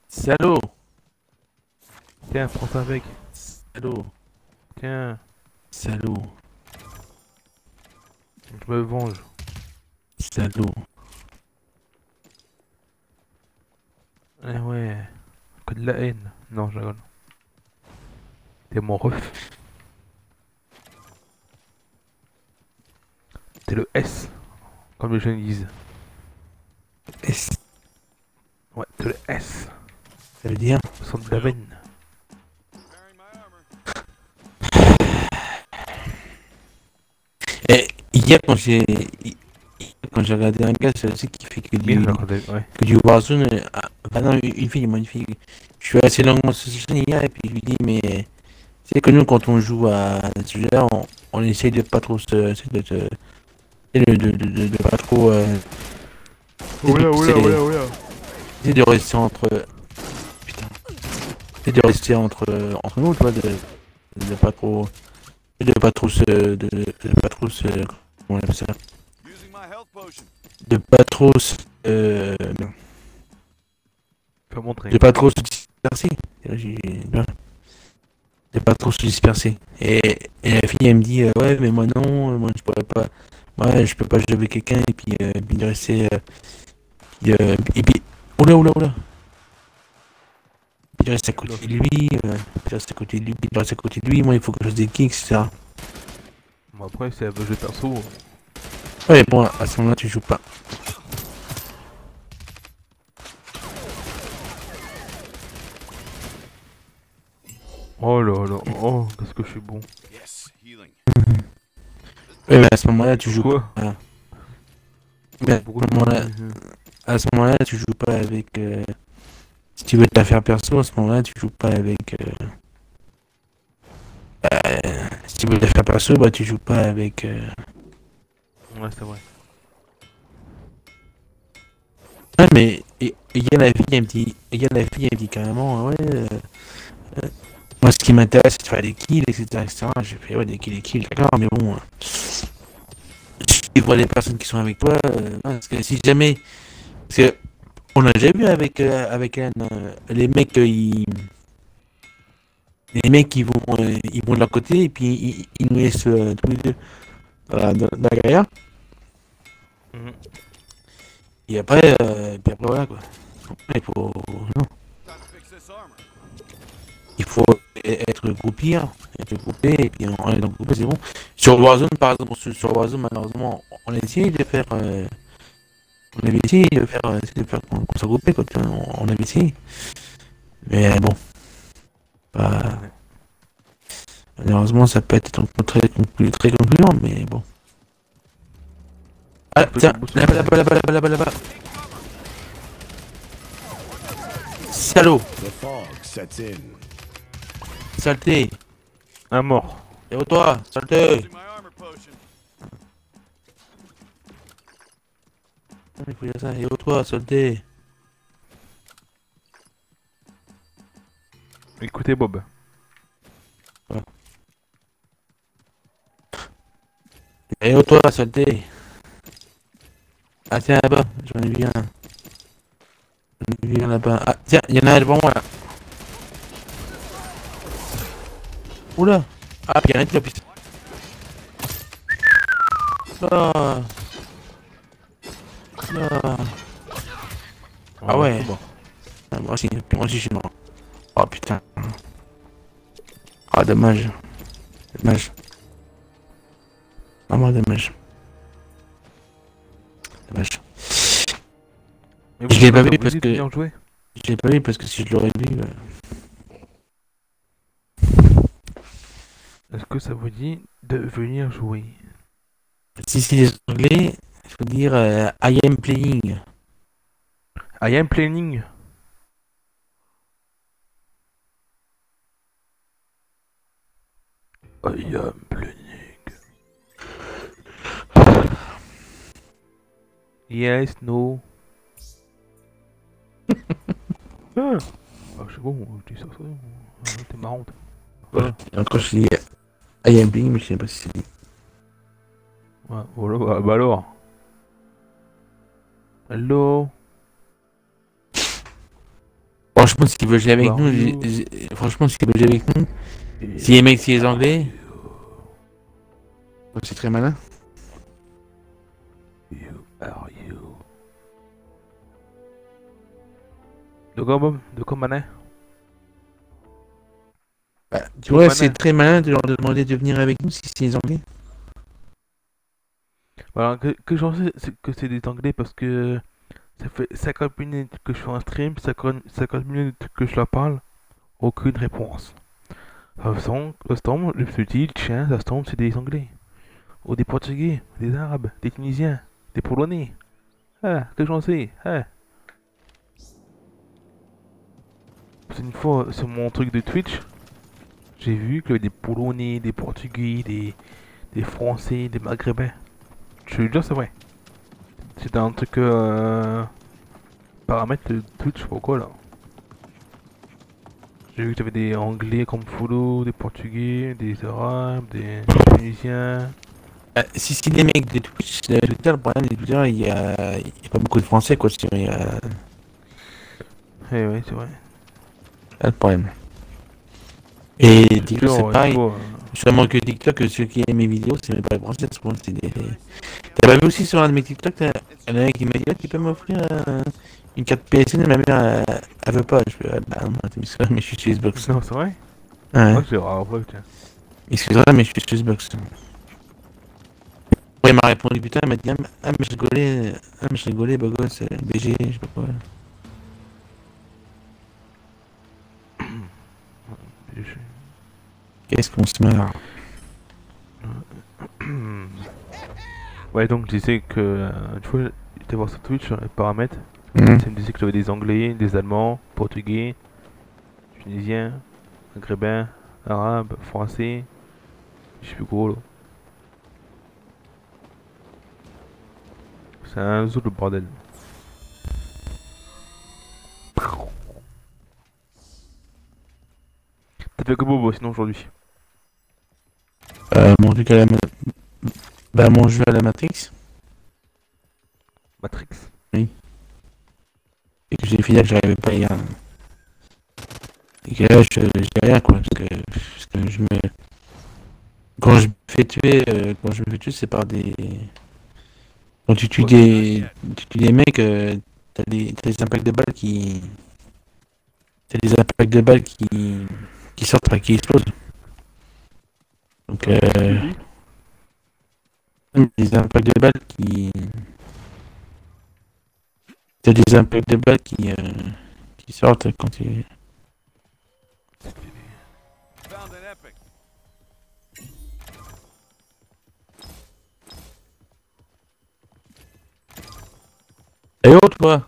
Salaud Tiens, prends ça avec. Salaud Tiens, Salaud je me venge. Salaud Eh ouais, que de la haine. Non, je rigole. T'es mon ref. T'es le S, comme les jeunes disent. S, Ouais, t'es le S, ça veut dire centre de la veine. Preparing my armor. Eh, hier, quand j'ai... Quand j'ai regardé un gars, c'est qui fait que du, ouais. que du Warzone... ah, bah non, une fille, moi, une fille. Je suis assez longuement sur cette chaîne hier, et puis je lui dis, mais... C'est que nous, quand on joue à ce jeu-là, on, on essaye de pas trop se... De, de, de, pas trop... Euh, Oula, oula, c'est- oula, oula. essayer de rester entre... Putain. Essayer de rester entre, entre nous, tu vois, de, de pas trop... De pas trop se... De, de pas trop se... Comment on appelle ça Using my health potion. de pas trop se, euh, de pas trop se disperser. De pas trop se disperser. Et, et la fille elle me dit euh, ouais mais moi non, euh, moi je pourrais pas, moi je peux pas jouer avec quelqu'un et puis, euh, puis de rester euh, puis, euh, et puis oula oula oula. Puis de rester à côté de lui, euh, puis de rester à côté de lui, rester à côté de lui, moi il faut que je fasse des kicks, etc. Bon, après, c'est un jeu perso. Ouais bon à ce moment-là tu joues pas. Oh là là, oh, qu'est-ce que je suis bon. Yes, healing. Ouais mais à ce moment-là tu joues Quoi pas. Mais à ce moment-là, à ce moment-là, tu joues pas avec. euh, Si tu veux te la faire perso, à ce moment-là, tu joues pas avec. euh, euh, tu veux faire perso, bah tu joues pas avec. euh, Ouais, c'est vrai. Ouais, mais et- il y a la fille, elle me dit, il y a la fille, elle me dit carrément, ouais. euh, euh, moi, ce qui m'intéresse, c'est de faire des kills, etc., etc. J'ai fait ouais des kills, des kills, d'accord, mais bon. euh, tu vois les personnes qui sont avec toi, parce que si jamais, parce que on a déjà vu avec avec Anne, les mecs, ils, les mecs, ils vont, euh, ils vont de leur côté et puis ils, ils nous laissent euh, tous les deux dans la, dans la galère. Mhm. Et après, euh, puis après voilà quoi. Il faut, non, il faut être groupé, hein, être groupé et puis on est dans le groupé, c'est bon. Sur Warzone, par exemple, sur, Warzone, malheureusement, on a essayé de faire, euh, on avait essayé de faire, de faire qu'on soit groupé, quoi, on, on avait essayé. Mais bon, Pas... Malheureusement, ça peut être très, conclu- très concluant, mais bon. Ah, tiens, là-bas, là-bas, là-bas, là-bas, là-bas, là-bas. Salaud, The fog sets in. saleté. Un mort. Et au toi, saleté. Et au toi, saleté. Écoutez Bob. Et au toi, saleté. Ah tiens, là-bas, j'en ai vu un. J'en ai vu un là-bas. Ah tiens, il y en a un devant moi là. Oula Ah, puis il y en a un qui l'a piste. Ah. Ah. Ah ouais. c'est bon. Ah, moi aussi, moi aussi je suis mort. Oh putain. Ah dommage. Dommage. Vraiment dommage. Dommage. Mais Je l'ai pas vu parce que- Je l'ai pas vu parce que si je l'aurais vu. euh, Est-ce que ça vous dit de venir jouer? Si c'est les anglais, il faut dire euh, I am playing. I am planning. I am planning. Yes, no. ah, ah, c'est bon, je dis ça, ça. Ah, T'es marrant. toi. Voilà. Encore je dis I am playing, mais je sais pas si c'est dit. Ouais, voilà, bah, bah alors. Hello. Franchement, veut jouer avec Bah, nous, oui. j'ai- j'ai- franchement, s'il veut jouer avec nous, si les mecs, si les anglais, oh, c'est très malin. You are you. De quoi, Bob? De quoi, Manet? Bah, tu vois, malin. c'est très malin de leur demander de venir avec nous si c'est les anglais. Alors, que, que j'en sais c'est que c'est des anglais parce que ça fait 50 minutes que je fais un stream, 50, 50 minutes que je leur parle, aucune réponse. Se tombe, je me suis dit, tiens, ça tombe, c'est des anglais. Ou des portugais, des arabes, des tunisiens, des polonais. Ah, que j'en sais, ah. Une fois sur mon truc de Twitch, j'ai vu qu'il y avait des polonais, des portugais, des, des français, des maghrébins. Je te jure, c'est vrai. C'était un truc. Euh... Paramètre de Twitch, je sais pas quoi là? J'ai vu que t'avais des anglais comme Folo, des portugais, des arabes, des tunisiens. Euh, si c'est des mecs de Twitch, le problème de Twitter, il y a, pas beaucoup de français, quoi. C'est il y a Eh ouais, c'est vrai. pas le problème. Et TikTok, c'est il pareil. faut, euh, que TikTok, ceux qui aiment mes vidéos, c'est même pas les français, souvent c'est des. T'as pas vu aussi sur un de mes TikTok, t'as- un qui m'a dit, ah, tu peux m'offrir euh, une carte PSN, ma mère, elle, elle veut pas. Je fais, ah, bah non, excuse-moi, mais je suis sur Xbox. Non, c'est vrai? Ouais. Moi, j'ai rare, ouais, tiens. Excuse-moi, mais je suis sur Xbox. Ouais, il m'a répondu, putain, elle m'a dit, ah, mais- ah, mais je rigolais, ah, mais je rigolais, beau gosse, euh, BG, je sais pas quoi. Qu'est-ce qu'on se marre? Ouais, donc je disais que. euh, tu vois, j'étais voir sur Twitch, sur les paramètres. Mhm. Ça me disait que j'avais des anglais, des allemands, portugais, tunisiens, maghrébins, arabes, français. Je suis plus gros là. C'est un zoo le bordel. T'as fait que bobo sinon aujourd'hui. Euh, mon truc à la ma- Bah, mon jeu à la Matrix, Matrix. Et que j'ai fini que j'arrivais pas hier. Et que là, je, je dis rien, quoi, parce que, parce que je me... Quand je me fais tuer, euh, quand je me fais tuer, c'est par des... Quand tu tues des, tu tues des mecs, euh, t'as des, t'as des impacts de balles qui... T'as des impacts de balles qui... qui sortent, qui explosent. Donc, euh... Des impacts de balles qui... T'as des impacts de balles qui, euh, qui sortent quand tu... Eh hey, oh toi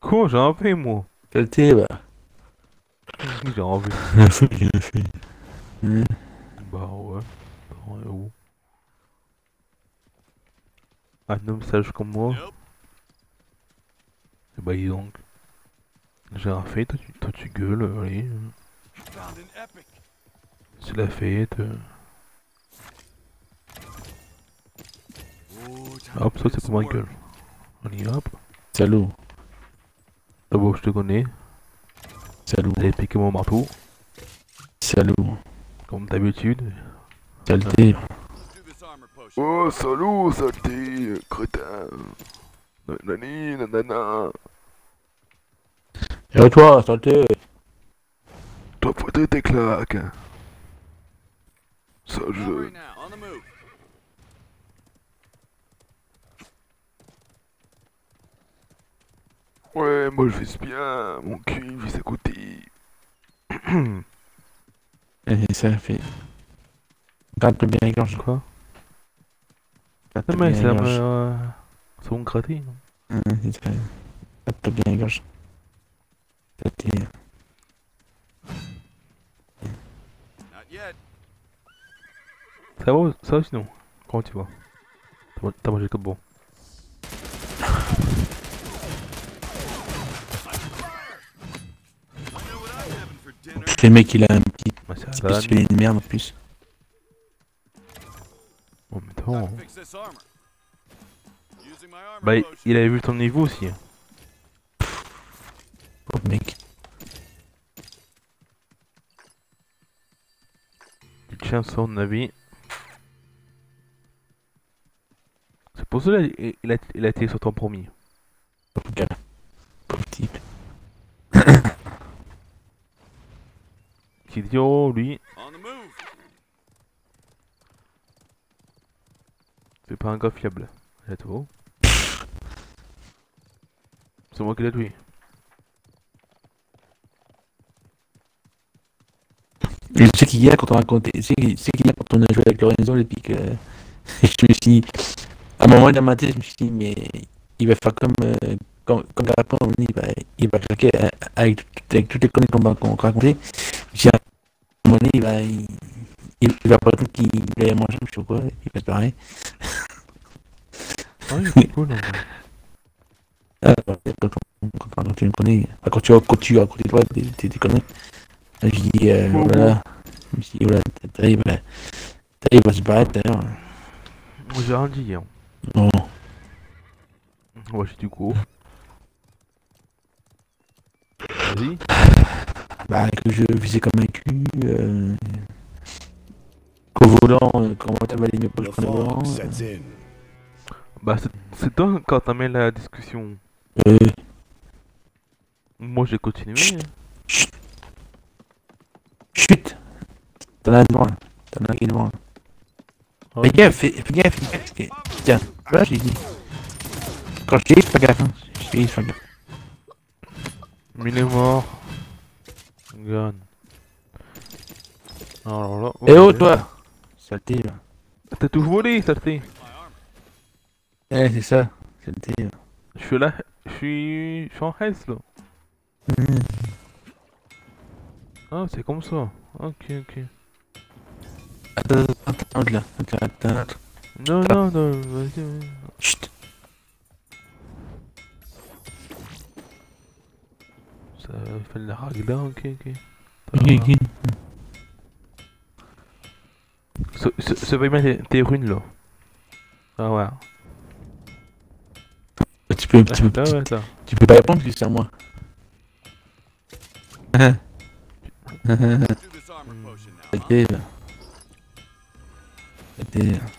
Quoi j'ai un peu moi Quel t'es bah J'ai envie. La fille, la fille. Mmh. Bah ouais. Bah, ouais. Oh. Un homme sage comme moi. Nope. Et bah dis donc. J'ai rien fait, toi tu, toi tu gueules, allez. C'est la fête. Hop, ça c'est pour ma gueule. Allez hop. Salaud. D'abord je te connais. Salaud. T'allais piquer mon marteau, Salaud. comme d'habitude. Saleté. Oh salaud, saleté, crétin. Nanani, nanana. Et toi, saleté. Toi faudrait tes claques. The move. Ouais, moi je fais bien, mon cul il vise à côté. Et ça fait. Gratte bien les gorges. Quoi Gratte Non bien mais les ça me... gorges. Euh, ça va me gratter, non? Hum, c'est ça. Gratte bien. Saleté. Not yet. Ça va, ça va sinon? Comment tu vas? T'as man- T'as mangé comme bon I know what I'm having for dinner. Putain, le mec, il a un petit, Bah ça petit va, pistolet de merde en plus. en même Time Bah il avait vu ton niveau aussi. Pauvre mec. Il tient son avis. C'est pour cela qu'il il a, il a été sur ton type. Qui dit oh lui, On c'est pas un gars fiable. Tout. C'est moi qui l'ai tué. Et sais qu'il y a quand on racontait, sais qu'il y a quand on a joué avec Lorenzo et puis que je me suis dit, à un moment dans ma tête, je me suis dit, mais il va faire comme, euh, comme, comme Garapon, il va, il va craquer euh, avec, avec toutes les conneries qu'on va suis dit, à un moment donné, il va, il, il, va pas tout qu'il allait manger, je sais pas quoi, il va se barrer. Ah oui, c'est cool. Ah, quand, quand, quand, quand tu me connais, quand tu as quand tu as à côté de toi des, des, des conneries, je dis, euh, voilà, je me suis dit, voilà, t'arrives, euh, t'arrives à se barrer d'ailleurs. Moi j'ai rien dit. Hein. Non. J'ai du coup. Vas-y. Bah, que je visais comme un cul, euh, qu'au volant, euh, quand moi t'avais mes poches le volant, in. Bah c'est- c'est toi quand t'amènes la discussion. Euh, Moi j'ai continué. Chut. chut, chut, t'en as devant, là. t'en as qui est devant. là. Ah, Fais gaffe, fais, fais gaffe, fais gaffe, tiens, voilà, j'ai dit. Quand je dis, fais gaffe, hein, je dis, fais gaffe. Mais il est mort. Gone. Alors là. Eh oh, toi Saleté, là. T'as tout volé, saleté. Eh, c'est ça, saleté, là. Je suis là. Je suis. Je suis en Hesse là. Mmh. Ah, c'est comme ça. Ok, ok. Attends, attends, attends, là, attends, attends. Non, non, non, vas-y. vas-y. Chut. Ça fait le ragla, ok, ok. Ok, ok. Ça, ça, ça va bien tes, tes runes là. Ah ouais. Tu peux, tu peux, Ah tu, peux pas répondre parce que c'est à moi.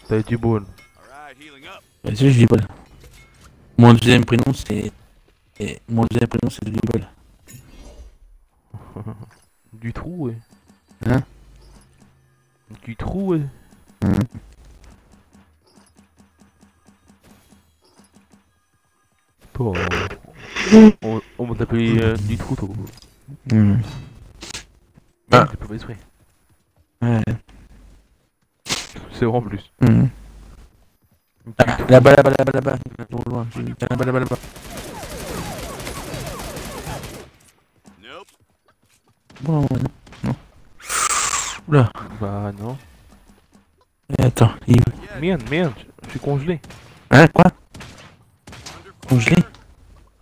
T'as eu du bol. Alright, healing up. Tu sais, je dis là. Mon deuxième prénom, c'est... Mon deuxième prénom, c'est Dudibol. Du trou, ouais. Hein? Du trou, ouais. Mmh. Toi, on, on, on va t'appeler euh, du trou, toi. Mmh. Ah. Ah. J'ai pas. Ouais. C'est vraiment plus. Mmh. Là-bas, là-bas, là-bas, là-bas. Trop loin. J'ai vu. Là-bas, là-bas, là-bas. Nope. Bon, non. Oula. Bah non. Eh, Attends. Il... Merde, merde, je suis congelé. Hein, quoi? Under Congelé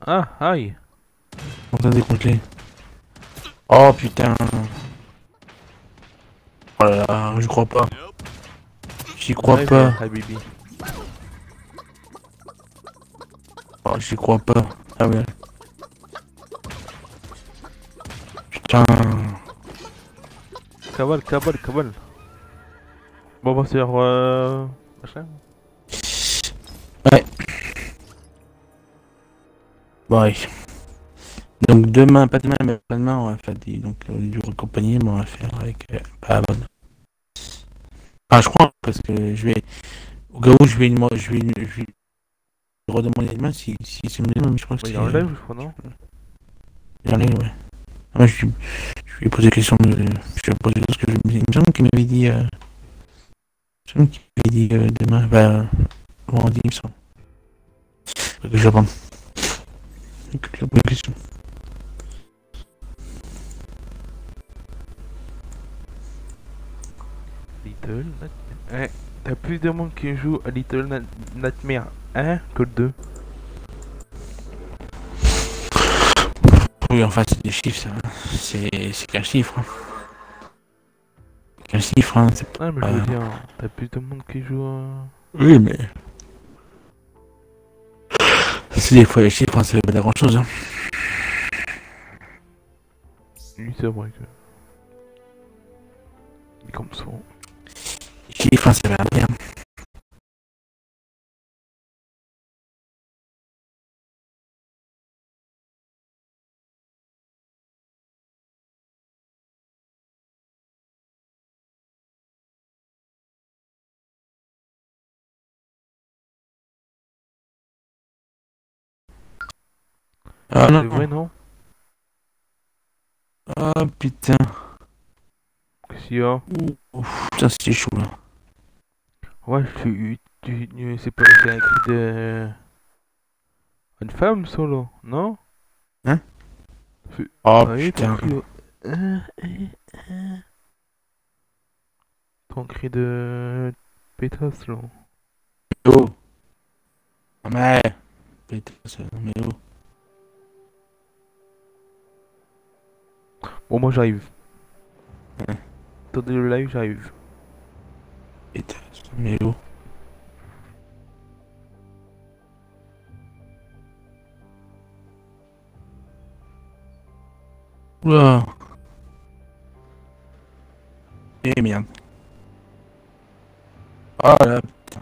Ah, aïe. On t'a décongelé. Oh putain. Oh là là, je crois pas. J'y crois Ouais, pas. Habibi. Oh, j'y crois pas. Ah ouais. Putain. Cavale, cavale, cavale. Bon, se faire. Euh... ouais. Donc demain, pas demain, mais après-demain, on va faire des, donc, du accompagné, mais on va faire avec euh, pas bonne. Ah, je crois, parce que je vais, au cas où je vais, demander- je vais, je vais redemander demain si, si c'est mieux, mais je crois que Ouais, c'est. il enlève, je crois, non? Il enlève, ouais. Ah, moi, je, lui- je lui ai posé la question, de, je lui ai posé parce que je, il me semble qu'il m'avait dit, euh, il me semble qu'il m'avait dit euh, demain, bah, vendredi, il me semble. Que je. Faut la question. Little Nightmare. Eh, t'as plus de monde qui joue à Little Nat- Nightmare 1 que le 2. Oui, enfin, c'est des chiffres, ça. C'est qu'un chiffre. Hein. Qu'un chiffre, hein. c'est pas- Ah, mais je veux Euh. dire, t'as plus de monde qui joue à. Oui, mais. C'est des fois les chiffres, hein, ça veut pas dire grand chose. Hein. Lui, c'est vrai que. Est comme ça. Les chiffres, hein, ça veut rien dire. Ah C'est non, vrai, non Ah putain. Qu'est-ce qu'il y a Ouf, putain, c'était chaud là. Ouais, tu. tu, tu- c'est pas. C'est écrit de. Une femme solo, non Oh Oui, putain. ton cri. Euh, euh, euh. Ton cri de. pétasse, là. Oh. Ah, mais. Ça- mais oh. Bon, moi j'arrive. Ouais. Attendez le live, j'arrive. Putain, mais oh. Oula. Eh merde. Oh là putain.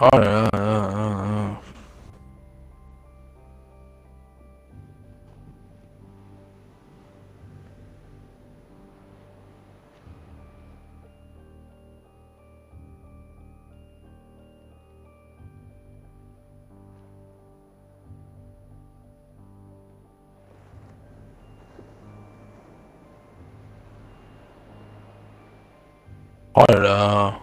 Oh là là là là Oh là là.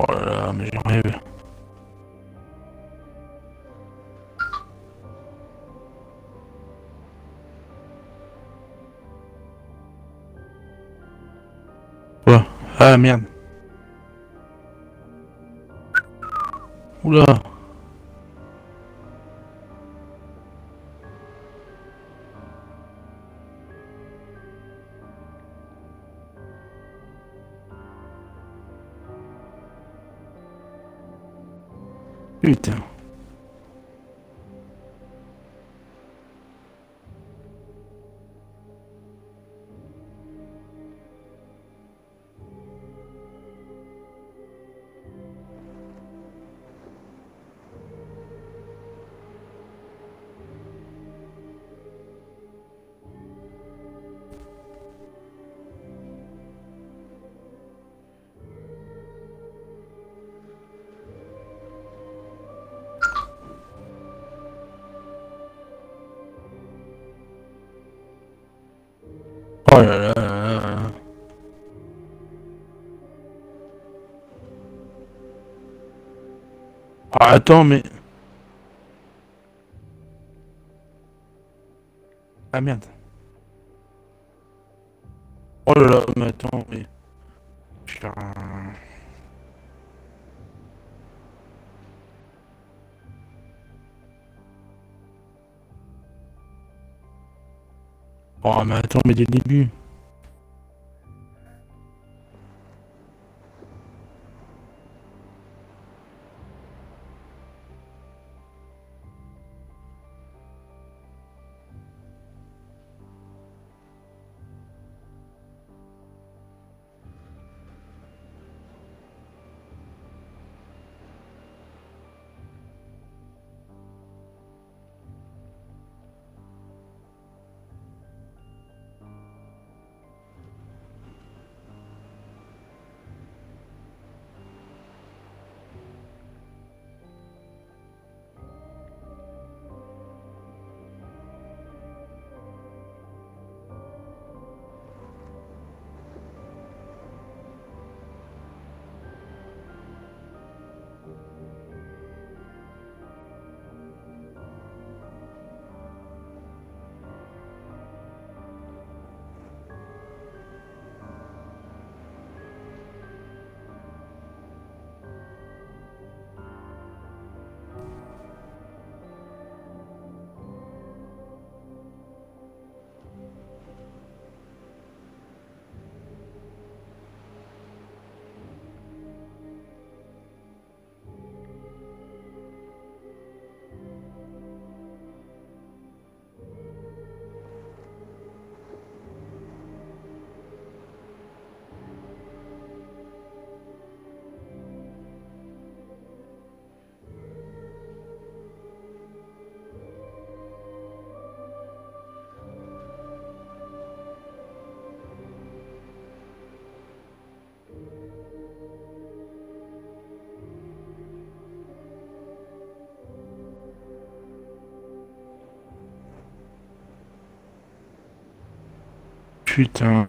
Oh là là, mais j'en rêve. Quoi? Ah merde. Oula. Attends, mais. Ah merde. Oh là là, mais attends, mais. Putain. Oh, mais attends, mais dès le début. Putain.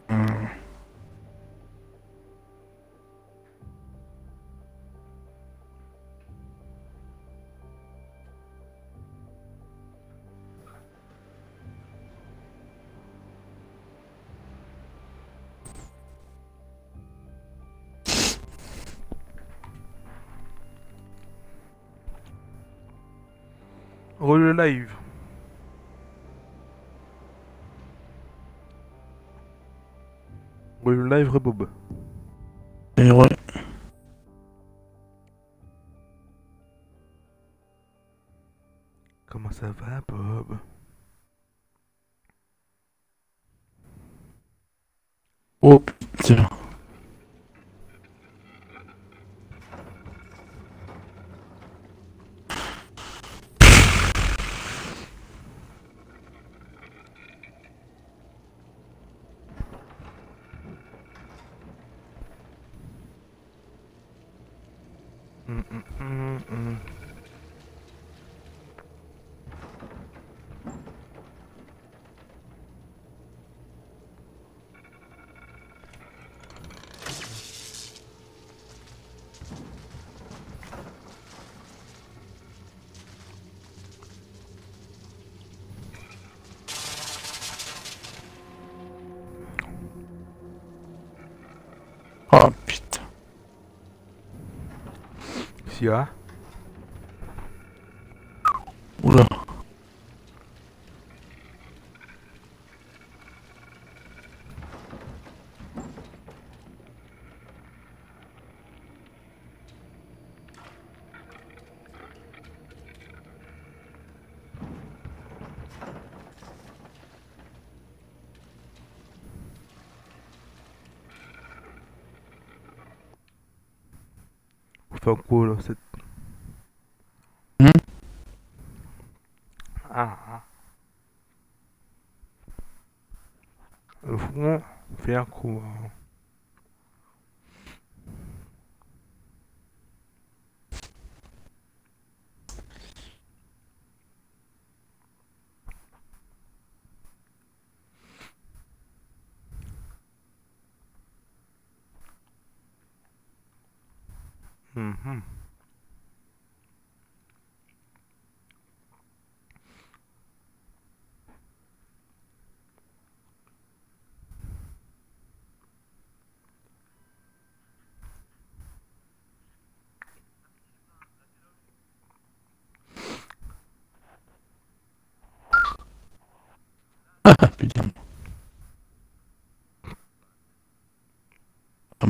Re le live. Live, rebob. Hum, hum, hum, here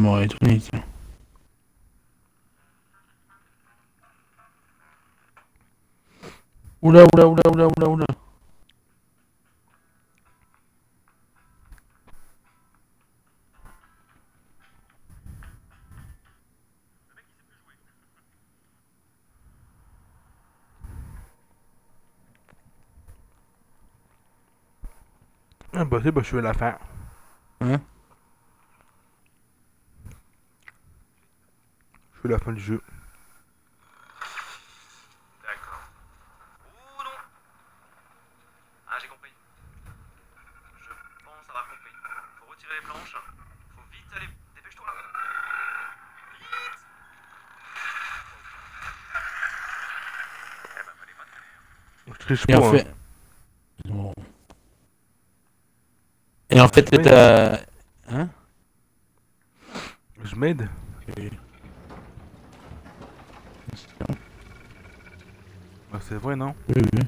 m'aurait étonné, tiens. Oula, oula, oula, oula, oula, oula. Ah bah c'est bah je vais la faire. Hein Je fais la fin du jeu. D'accord. Ou non Ah, j'ai compris. Je pense avoir compris. Faut retirer les planches. Faut vite aller. Dépêche-toi. Vite Eh ben, fallait pas te Je triche Et pas. en hein. fait. Bon. Et en fait, t'as. Hein? Je m'aide. Bah, c'est vrai non Oui, oui.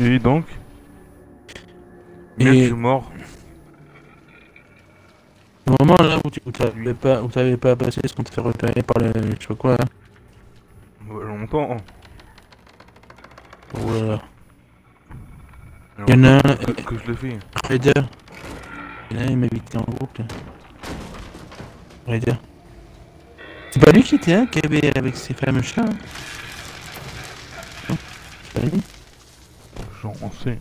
Et donc Et- Merde, je suis mort. Au moment t'avais pas, où t'avais pas passé ce qu'on fait repérer par le. Je sais quoi là. Longtemps. hein. Oh là là. Il y en a un, Que, je le fais. Raider. Il y en a un, il m'a en groupe là. Raider. C'est pas lui qui était un qui avait avec ses fameux chats hein C'est pas lui J'en sais.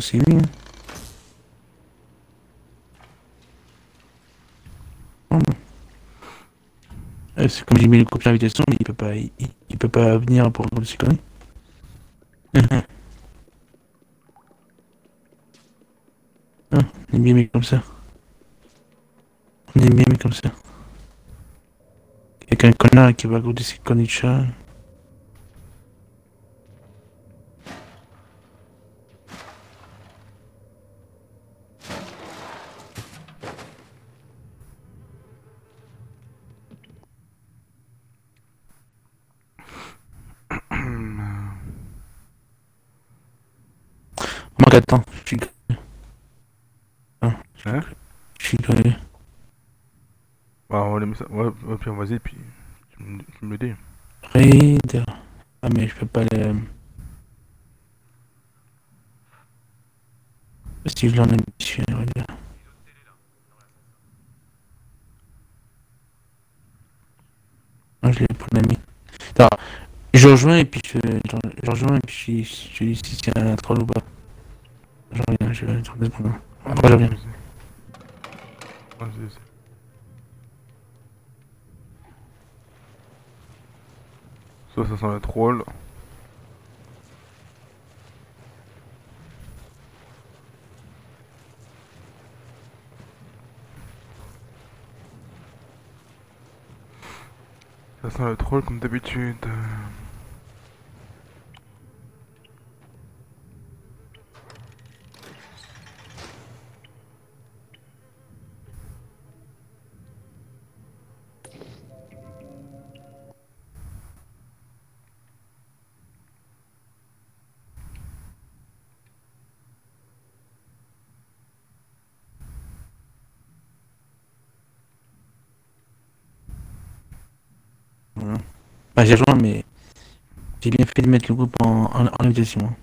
C'est lui. Hein. Oh, non. Euh, c'est comme j'ai mis le copier d'invitation, mais il peut pas, il, peut pas venir pour ses conneries. Ah, on est bien mis comme ça. On est bien mis comme ça. Quelqu'un connard qui va goûter ses conneries attends, je suis Ah, Hein je suis collé. Bah, on va les mettre ça. Ouais, ouais, puis vas-y, puis tu me, tu me le dis. Raider. Ah, mais je peux pas les. Si je l'en ai mis dessus, Raider. Ah, je l'ai pas mis. Attends, je rejoins et puis je, je, je rejoins et puis je, je dis si c'est un troll ou pas. Je reviens, je vais être dépendant. Après, je reviens. Vas-y, vas-y. Ça, ça sent le troll. Ça sent le troll comme d'habitude. Bah, j'ai rejoint, mais j'ai bien fait de mettre le groupe en, en, en invitation.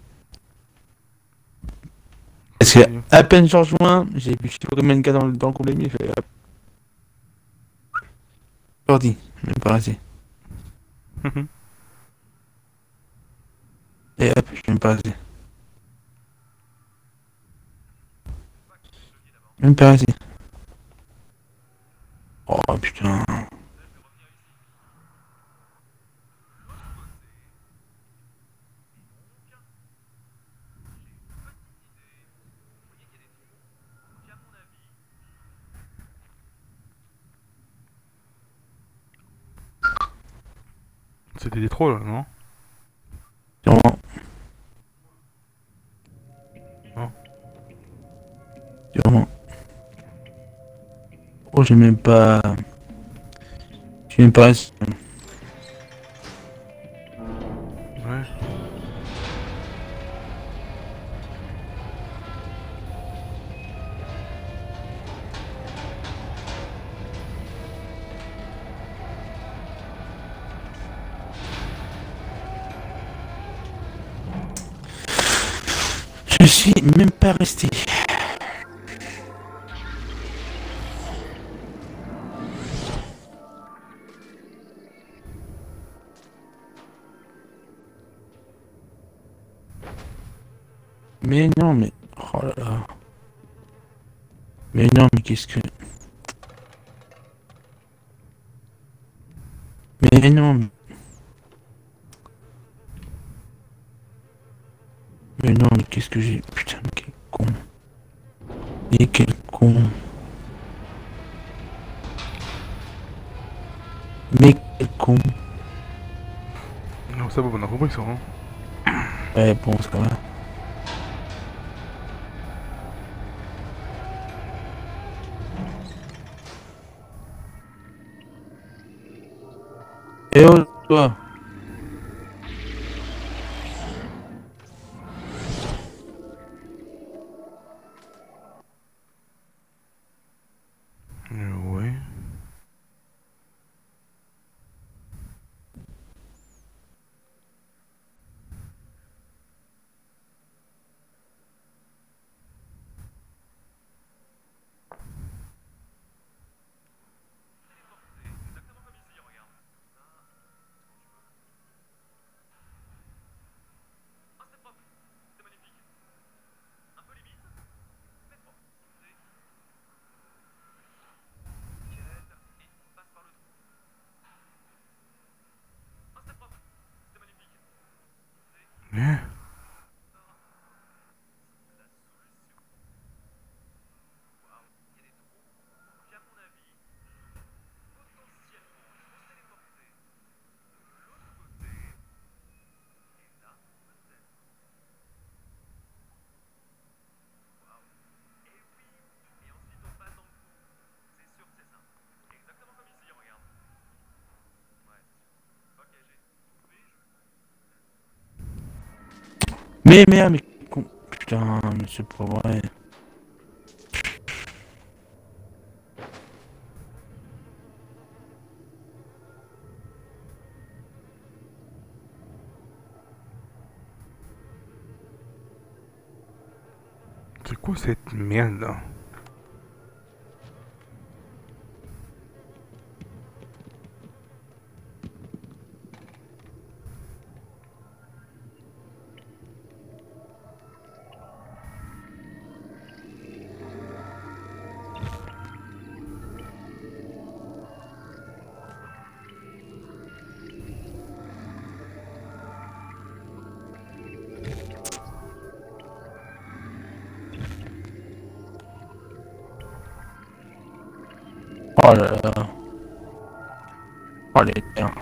Parce que à peine j'ai rejoint, j'ai vu je sais pas combien de gars dans, le- dans le groupe j'ai fait hop. Ordi, même pas assez. Et hop, je suis même pas assez. Même pas assez. Oh putain. C'était des trolls, non? Sûrement. Non. Sûrement. Oh, j'ai même pas. J'ai même pas. Qu'est-ce que... Mais non, mais... Non, mais qu'est-ce que j'ai... Putain, mais quel con. Mais quel con. Mais quel con. Non, ça va, on a compris ça, hein. Ouais, bon, c'est quand même... Eh oh, toi Euh, ouais. Exactement comme ici, regarde. Ça, Ah, c'est propre. C'est magnifique. Un peu limite, mais propre. C'est... Nickel. Et passe par le trou. Ah, c'est propre. C'est magnifique. C'est Bien. la solution. Waouh, il y a des trous. Donc, à mon avis, potentiellement, il faut se téléporter de l'autre côté. Et là, peut-être. Waouh. Et oui Et ensuite, on passe dans le trou. C'est sûr que c'est ça. Exactement comme ici, regarde. Ouais, c'est sûr. Ok, j'ai trouvé. Je... Mais merde, mais. Putain, mais c'est pas vrai. C'est quoi cette merde là? Oh là là. Oh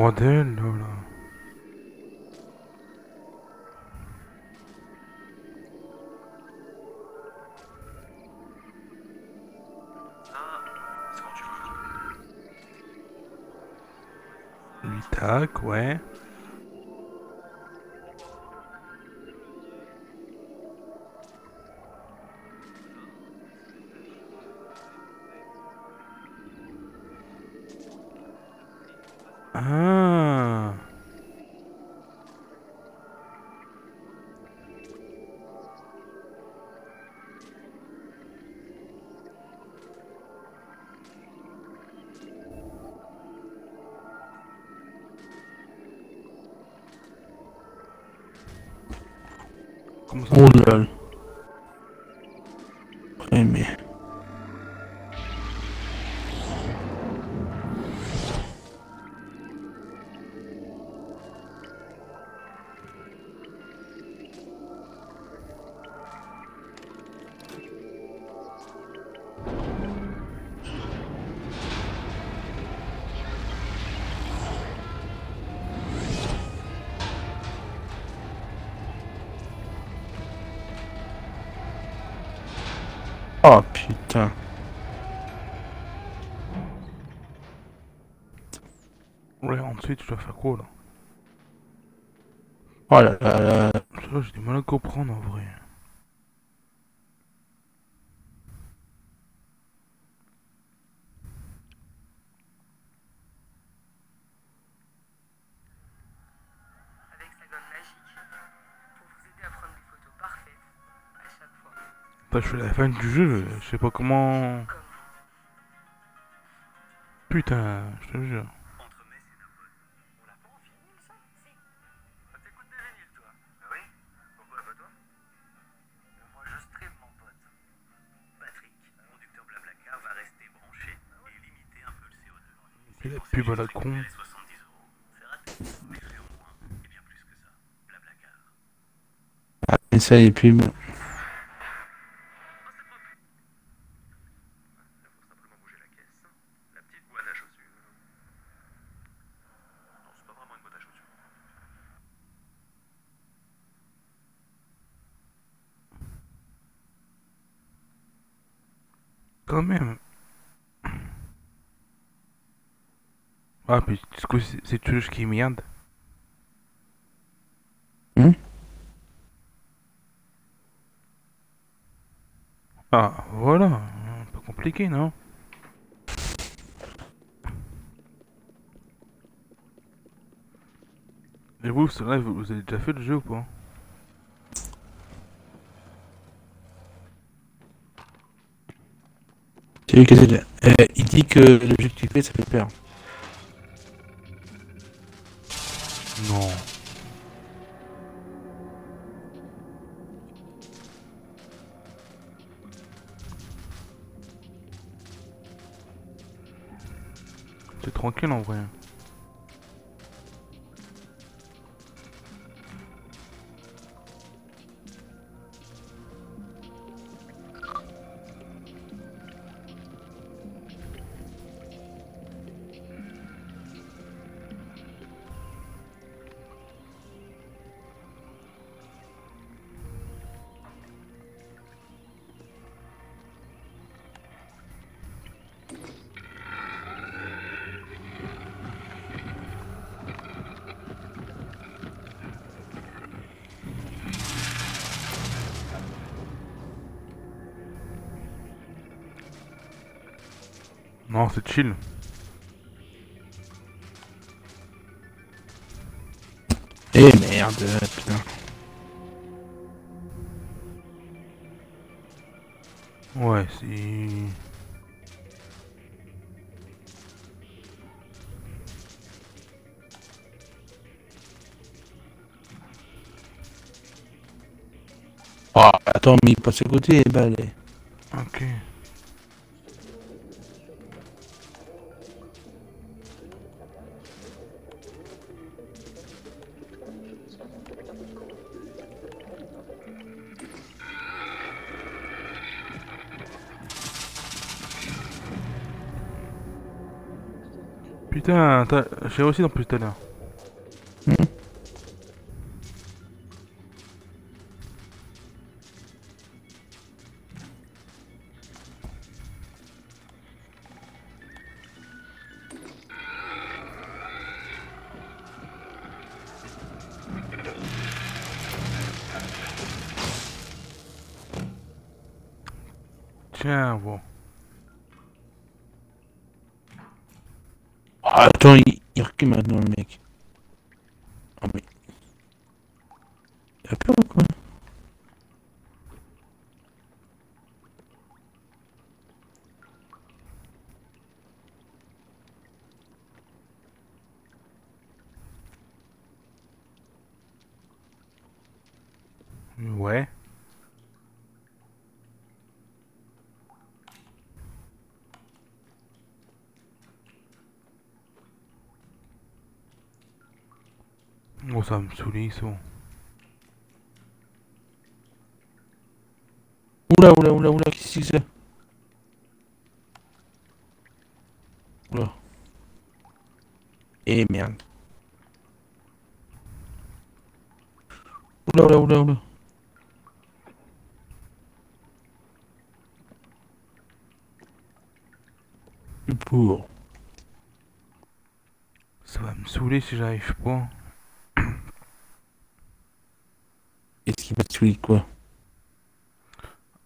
quoi Putain. Ouais, ensuite, je dois faire quoi là? Oh là là là. Ça, j'ai du mal à comprendre en vrai. avec sa gomme magique pour vous aider à prendre des photos parfaites à chaque fois, Je fais la fin du jeu, je sais pas comment. Putain, je te jure. Et Naples. On l'a pas en film, ça. Ah, des vinyles, toi Ah oui Pourquoi pas toi Euh, Moi, je stream, mon pote. Patrick, conducteur Blablacar, va rester branché et limiter un peu le CO2. Et la Pour ça, pub à j'ai la juste con. récupéré 70 euros. C'est raté, mais je fais au moins, et bien plus que ça. Blablacar. Ah, mais ça, les pubs. Oh, c'est propre Il faut simplement bouger la caisse. La petite boîte à chaussures. Non, c'est pas vraiment une boîte à chaussures. Quand même. Ah, puis du merde. Hmm Ah, voilà. Un peu compliqué, non? Et vous, live, vous avez déjà fait le jeu ou pas? C'est lui qui c'est. Euh, il dit que le jeu que tu fais, ça fait peur. Tranquille en vrai. C'est chill. Eh merde, putain. Ouais, c'est... Oh, attends, mais il passe à côté, les balles. J'ai aussi dans plus tout à l'heure. Tiens, bon. Attends, il recule maintenant le mec. Ah mais... Il a peur ou quoi Ouais. Sont. Oula, oula, oula, oula, qu'est-ce que c'est Oula. Eh merde. Oula, oula, oula, oula. Pour. Ça va me saouler si j'arrive pas. Quoi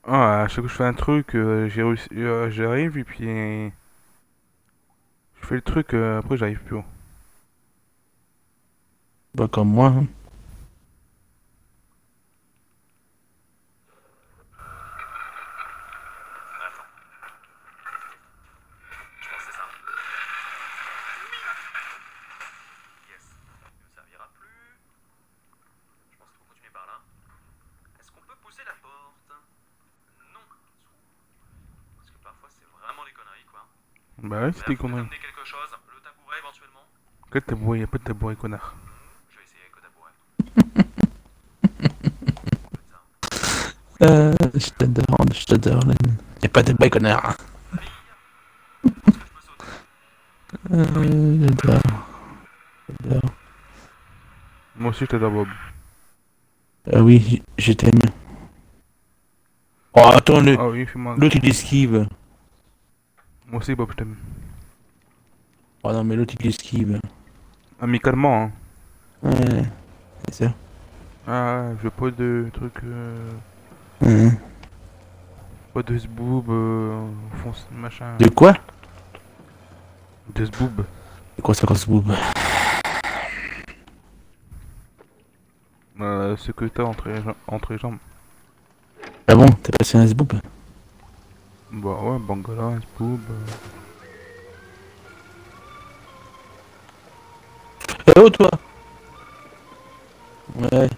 Ah, à chaque fois que je fais un truc, euh, j'ai réussi, euh, j'arrive et puis je fais le truc, euh, après j'arrive plus. Bah comme moi. hein. Attends. Je pense que c'est ça. Yes. Il ne servira plus. Je pense qu'il faut continuer par là. Est-ce qu'on peut pousser la porte Non. Parce que parfois c'est vraiment des conneries quoi. Connerie. amener quelque chose. Le tabouret éventuellement. Quel tabouret Y'a pas de tabouret, connard. Je vais essayer avec le tabouret. Euh, je t'adore, je t'adore. Len. Y'a pas de bail connard. Sauter Euh, j'adore. J'adore. Moi aussi je t'adore, Bob. Ah oui, je t'aime. Oh, attends, le- Ah oui, l'autre il esquive. Moi aussi, Bob, je t'aime. Oh non, mais l'autre il esquive. Amicalement, hein. Ouais, c'est ça. Ah, je veux pas de trucs. Euh, pas de zboob, euh, fonce, machin. De quoi? De zboob. C'est quoi ça, grosse boob Euh, ce que t'as entre, entre les jambes. Ah bon, t'as passé un S-boob Bah ouais, bangala, zboob. euh. Toi? Ouais.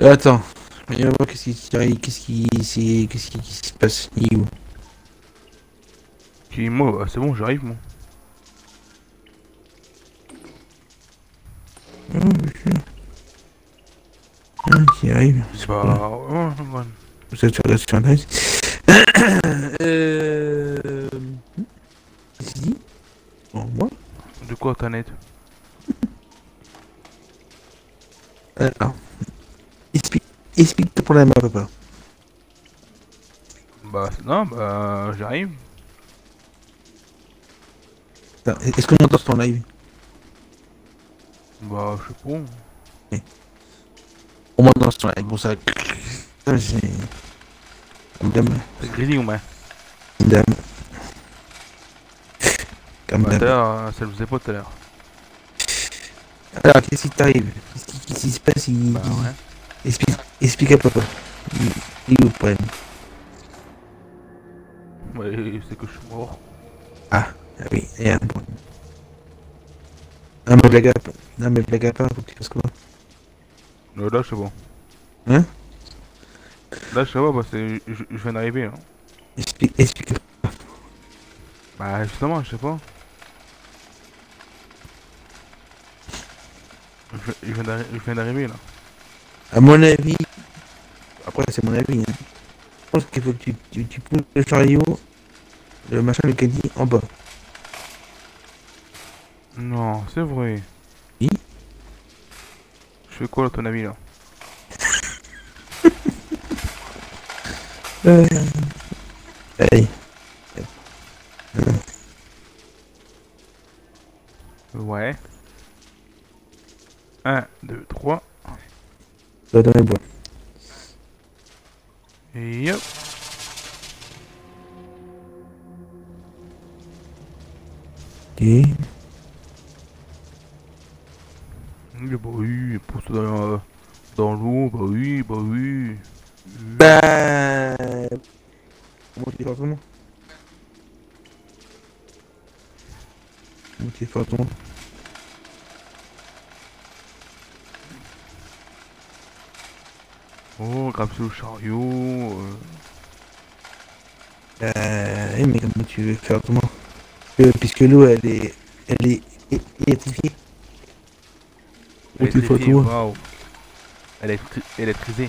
Euh, Attends, voir qu'est-ce qui qu'est-ce qui qu'est-ce qui, se passe. Il est où? Puis moi, bah, c'est bon, j'arrive, moi. Qui arrive C'est pas. Ouais. Vous êtes sur la sur Internet. Euh... Si Bon, moi De quoi, net Alors. Explique, explique ton problème à papa. Bah, non, bah, j'arrive. Est-ce qu'on entend ton live? Bah, je sais pas. On m'entend ton live. Bon, ça. c'est. Dame. C'est grilling, ouais. Dame. Comme Bah, l'heure, euh, ça le faisait pas tout à l'heure. Alors, qu'est-ce qui t'arrive? Qu'est-ce qui, se passe? Il... Bah, ouais. explique, explique à papa. Il, il le problème? Ouais, c'est que je suis mort. Ah oui, il y a un problème. Non, mais blague à part. Non, mais blague à part, faut que tu fasses quoi là, c'est bon. Hein? Là, je sais pas, bah. Je, je viens d'arriver, hein. Explique, explique. Bah, justement, je sais pas. Je, je viens d'arriver, là. À mon avis, après c'est mon avis, hein. je pense qu'il faut que tu, tu, tu pousses le chariot, le machin, le caddie en bas. Non, c'est vrai. Oui. Je fais quoi, ton avis, là Euh... Allez. Ouais. 1, 2, 3. Ça va dans les bois. Et hop. Et... Oui, bah oui, pour ça dans, dans l'eau, bah oui, bah oui. Bah... Comment tu fais autrement Comment tu fais autrement Oh, au chariot. euh, Euh... eh, mais comment tu veux faire autrement? Euh, Puisque l'eau, elle est... Elle est électrifiée. Autrement waouh. Électri électrisée.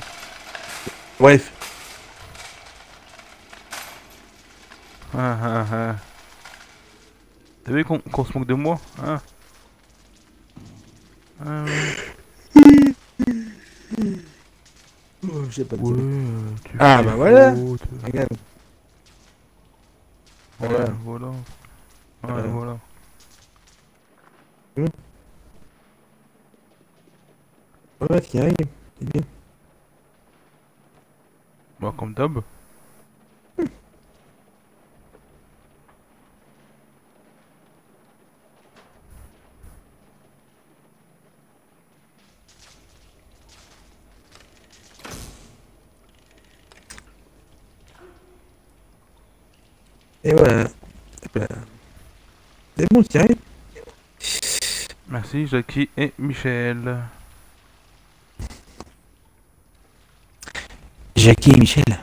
Bref. Ah, ah, ah. T'as vu qu'on se moque de moi hein? Ah, ouais. Oh, j'ai pas de Ouais, euh, Ah, bah voilà. faute. Regarde. Voilà, Voilà. Ouais, Voilà. voilà. Ouais, qui. C'est bien. Bah, comme d'hab. Et voilà. C'est bon, arrive. Merci, Jackie et Michel. Jackie et Michel.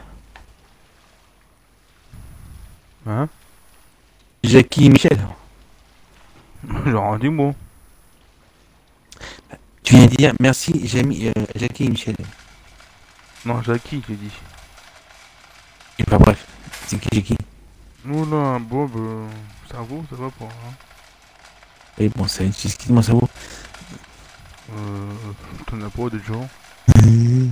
Hein? Jackie et Michel. Genre du mot. Tu viens de dire merci, j'ai mis euh, Jackie et Michel. Non, Jackie, j'ai dit. Et pas bref. C'est qui Jackie? Oula, Bob, euh, ça vaut, ça va pas. Hein. Et bon, c'est excuse-moi, ça vaut. Euh, t'en as pas des gens? Ouh,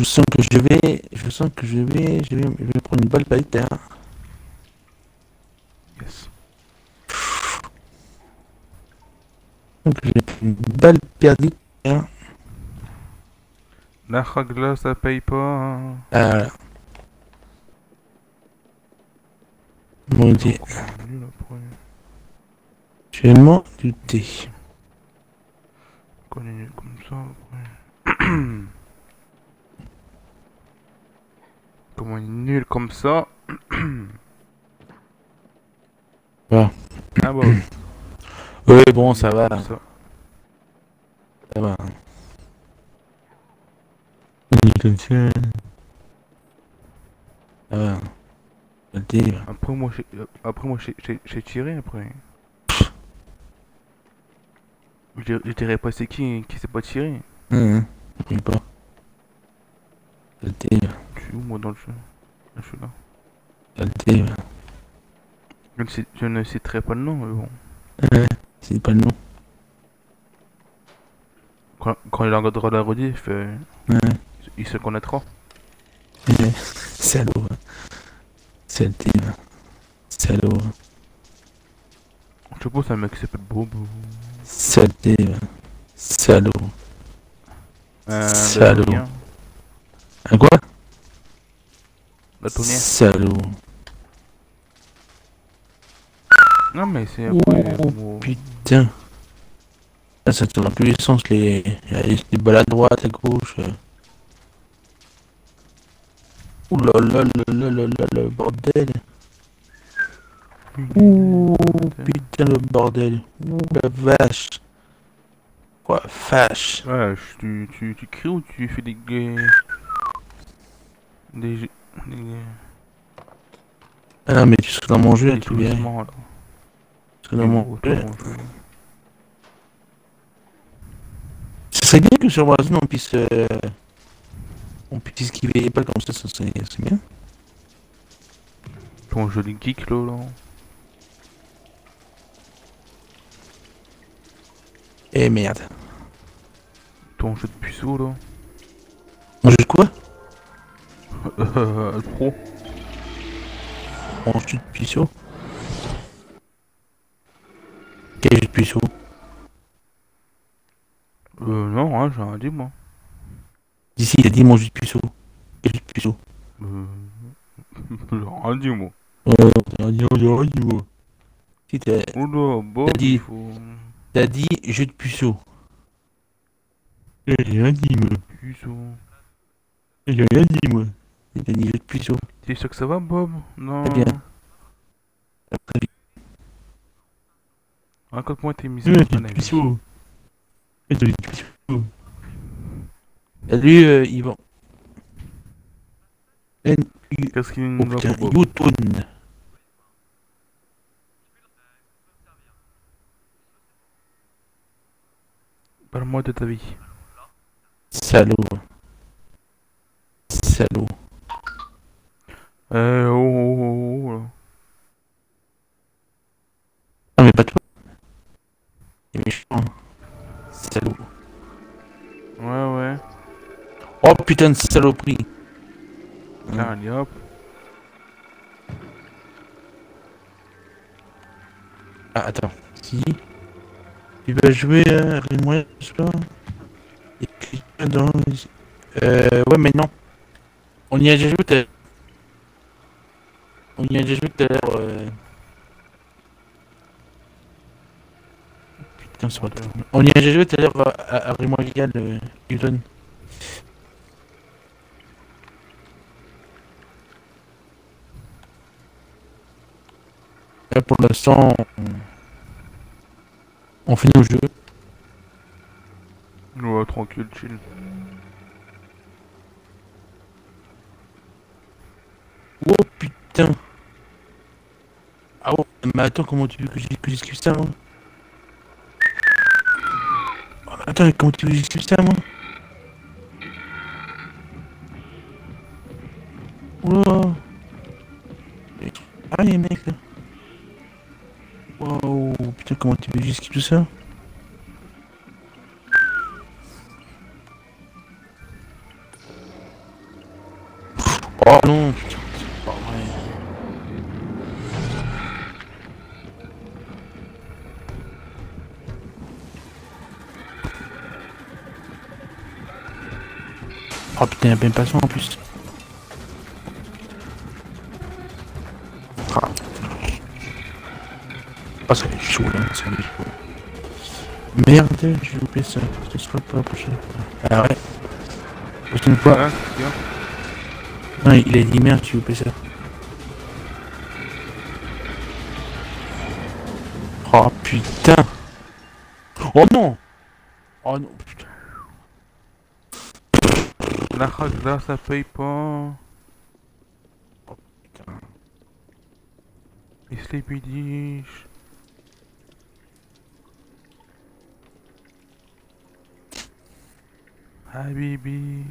Je sens que je vais, je sens que je vais, je vais, je vais prendre une balle par terre. Yes. Donc prendre une balle perdue. Hein. La ragla, ça paye pas. hein. Ah, voilà. Mon dieu, je m'en doutais. Comme ça après. Comment on est nul comme ça Ah. Ah bah, Oui, bon, ça va, comme ça. ça va. Comme ça. Ça va. Je te dis, Après moi, j'ai- après moi, j'ai- tiré après. Je dirais- je dirais pas c'est qui qui s'est pas tiré. Hum, je pas. Je suis où moi dans le jeu Je suis là? je te dis. Je ne, sais- je ne citerai pas le nom, mais bon. Ouais, c'est pas le nom. Quand, quand il regardera la rediff, euh, Ouais. il se connaîtra. Ouais. Salaud. hein. Saleté. Salaud. hein. Je c'est un mec qui s'appelle Bob. Saleté. hein. Salaud. Un Salaud. Un quoi? Daltonien. Salaud. Non, mais c'est Oh, Putain. Là, ça tourne dans tous les sens, les, les, les balles à droite, à gauche. Ouh là là là là là le bordel. Ouh, putain, le bordel. Ouh, la vache. Quoi, vache. Ouais, tu, tu, tu cries ou tu fais des. Des. Ah mais tu serais dans mon jeu, des tu verrais. applaudissements, là. Tu serais dans mon jeu. je- Ce serait bien que sur Warzone on puisse. euh, on puisse esquiver les balles comme ça, ça serait c'est bien. Ton joli geek là, là. Eh merde. Ton jeu de puceau là. Mon jeu de quoi? Euh, pro. En jus de puceau? Quel jus de puceau? Euh, non, hein, j'ai rien dit, moi. D'ici, il a dit mon jus de puceau. Quel jus de puceau? Euh... j'ai rien dit, moi. Oh, t'as dit, oh, t'as dit, moi. Si t'as Oula, bon, T'as dit- faut... t'as dit jus de puceau. J'ai rien dit, moi. Puceau. J'ai rien dit, moi. T'as dit jus de puceau. T'es sûr que ça va, Bob? Non. Très bien. Après, Raconte-moi tes misères, jus ton puceau. Euh, de puceau. Salut, euh, Yvan. Qu'est-ce qu'il nous a pour Youtone. Parle-moi de ta vie. Salaud. Salaud. Eh, oh, oh, oh, oh. Non mais pas toi. Il est méchant. Salaud. Ouais, ouais. Oh putain de saloperie. Allez, hop. Ah attends. Si. Tu vas jouer à Rimouage là Écris-toi dans... Euh... Ouais mais non. On y a déjà joué tout à. On y a déjà joué tout à l'heure. Euh... Putain pas toi. On y a déjà joué tout à l'heure à, à, à Rimouage Légal, euh, Newton. Là pour l'instant... on- On finit au jeu. Ouais, tranquille, chill. Oh putain Ah ouais, mais attends, comment tu veux que j'es- que j'esquive ça, moi mais Attends, comment tu veux que j'esquive ça, moi Oula. Ah, les mecs, là. Waouh, putain, comment tu veux que j'esquive tout ça putain, y'a même pas ça en plus. Ah, Ah, ça va être chaud là, ça va être chaud. Merde, j'ai loupé ça. Ce sera pas la prochaine fois. Ah ouais. Prochaine fois. Non, il a dit merde, j'ai loupé ça. Oh putain. Oh non. Oh non, La là, ça paye pas. putain. Et Sleepy Dish. Habibi.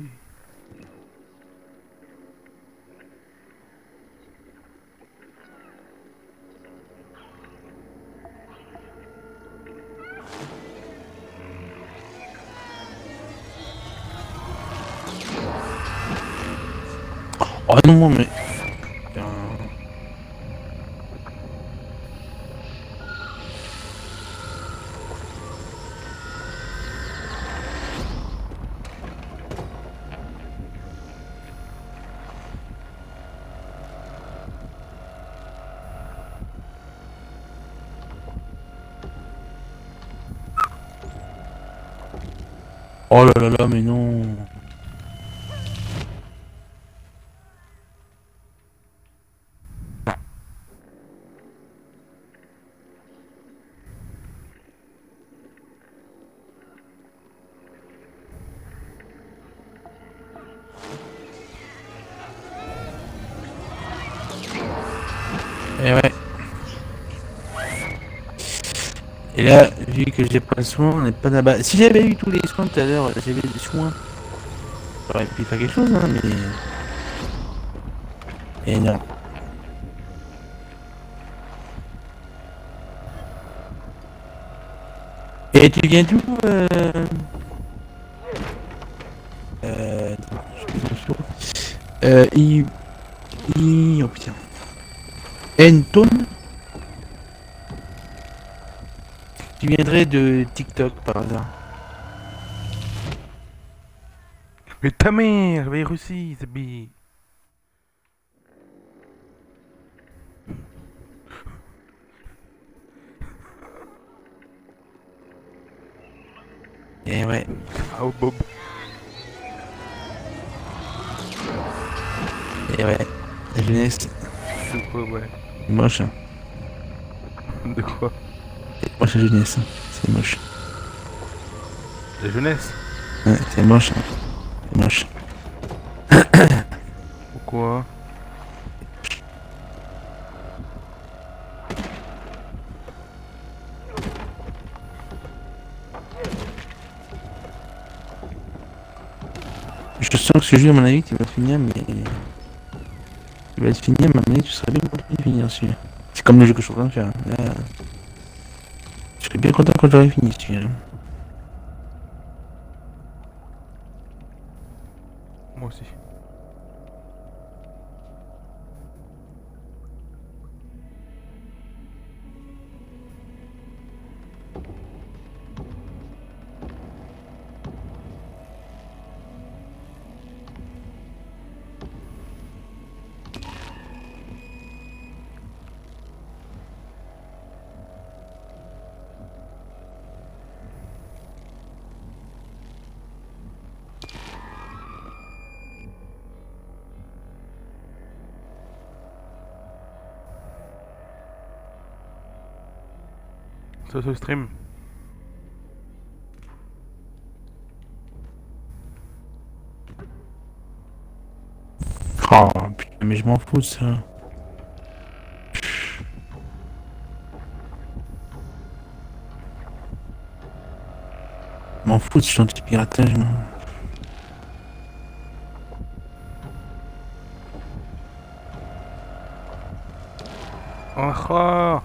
Oh non, mais. Oh là là là, mais non. Que j'ai pas le soin, on n'est pas là-bas. Si j'avais eu tous les soins tout à l'heure, j'avais des soins. J'aurais pu faire quelque chose, hein, mais. Et non. Et tu viens d'où euh... Euh... Euh, I... I... Oh Tu viendrais de TikTok par hasard. Mais ta mère, va Russie, c'est bi. Eh ouais. Ah, oh, Bob. Eh ouais. La jeunesse, quoi, ouais. c'est moche. Hein. Moche la jeunesse. hein. C'est moche. La jeunesse? Ouais, c'est moche. hein. C'est moche. Pourquoi? Je sens que ce jeu, à mon avis, tu vas finir, mais. Tu vas finir, mais à mon avis, tu serais bien content de finir celui-là. C'est comme le jeu que je suis en train de faire. Là, je serais bien content quand j'aurai Ça se stream. Oh putain, mais je m'en fous de ça. Je m'en fous de ce anti-piratage, moi. Ah ah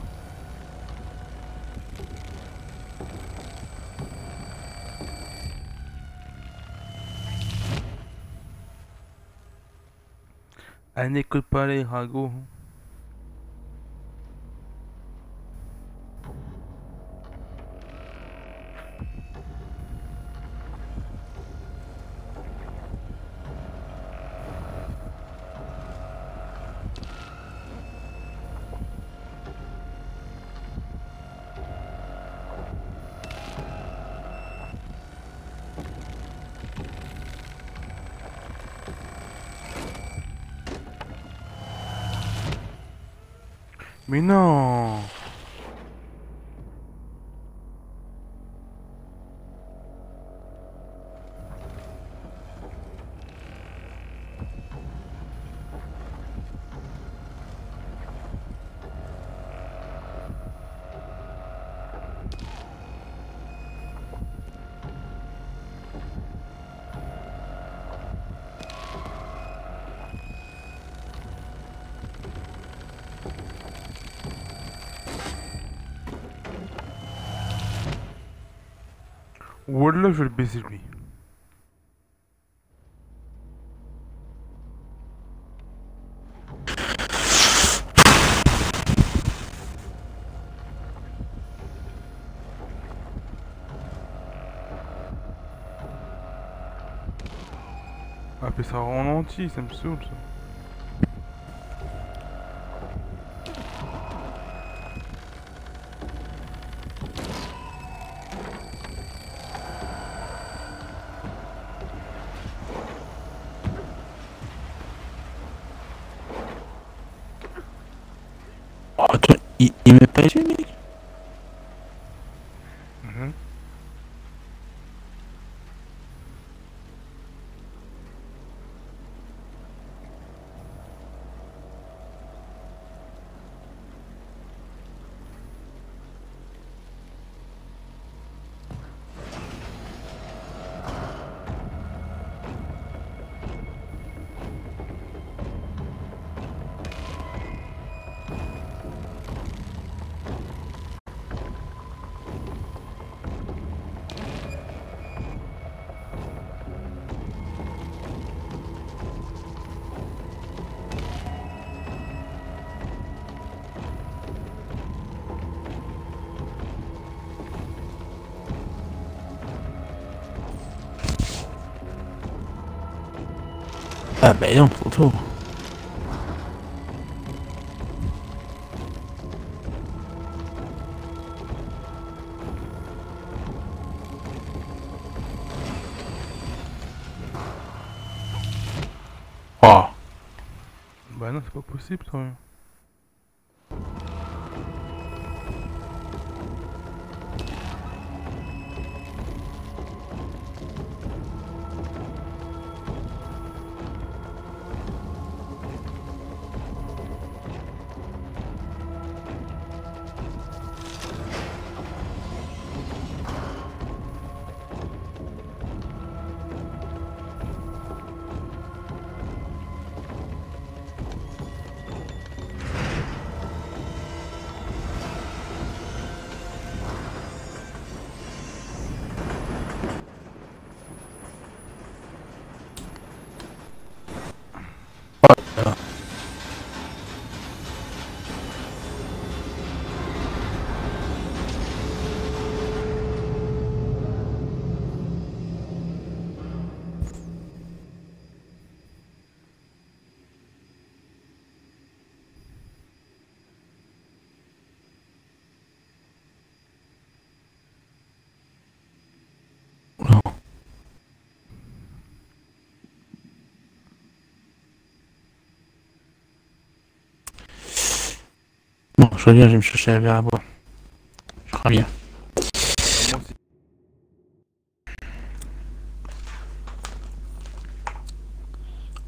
n'écoute pas les ragots. Mais non Wallah, je vais le baiser lui. Ah, mais ça ralentit, ça me saoule ça. Ah bah non, trop tôt. Oh, Bah non, c'est pas possible, toi. Bon, je reviens, je vais me chercher un verre à boire. Je reviens.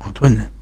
Antoine.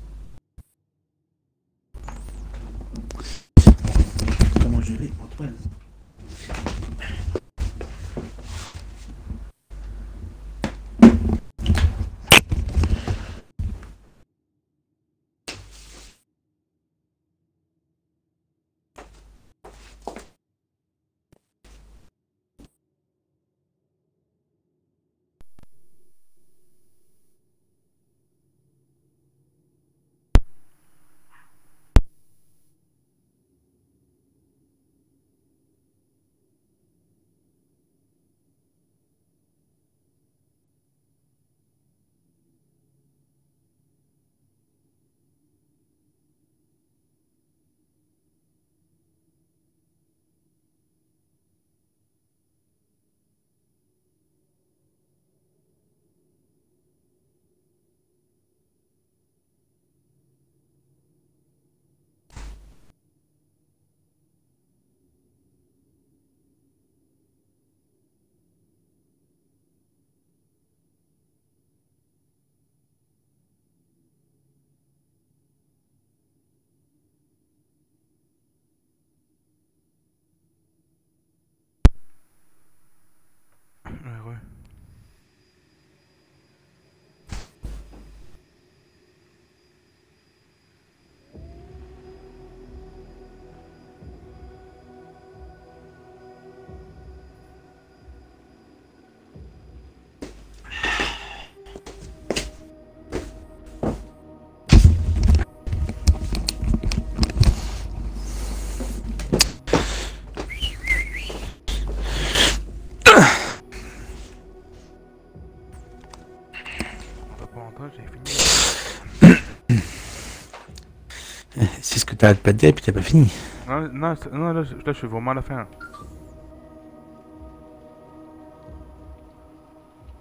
C'est t'as pas dit et puis t'as pas fini. Non, non, c'est- non là, je- suis vraiment à la fin.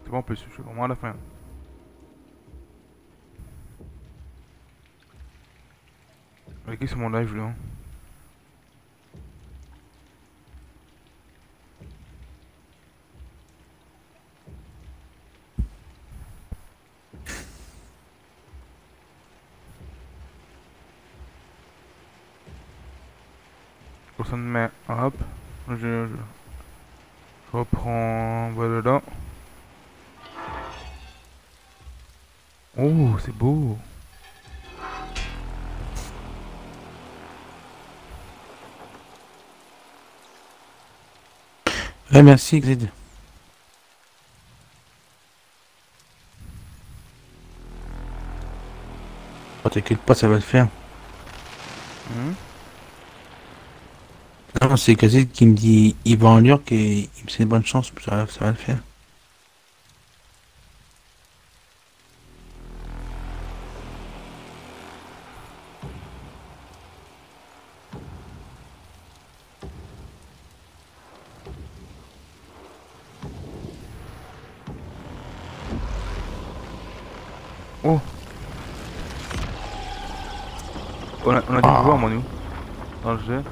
C'est bon, en plus, je suis vraiment à la fin. Ok, sur mon live là. Personne met hop. Je, je, je reprends voilà là. Oh, c'est beau. Ouais, merci, Xid. Oh, t'inquiète pas, ça va le faire. Hmm? Non, c'est Cassette qui me dit il va en Lurk et il me bonne chance, ça va, ça va le faire. Oh On a, on a des ah. pouvoirs, oh. moi, nous, dans le jeu.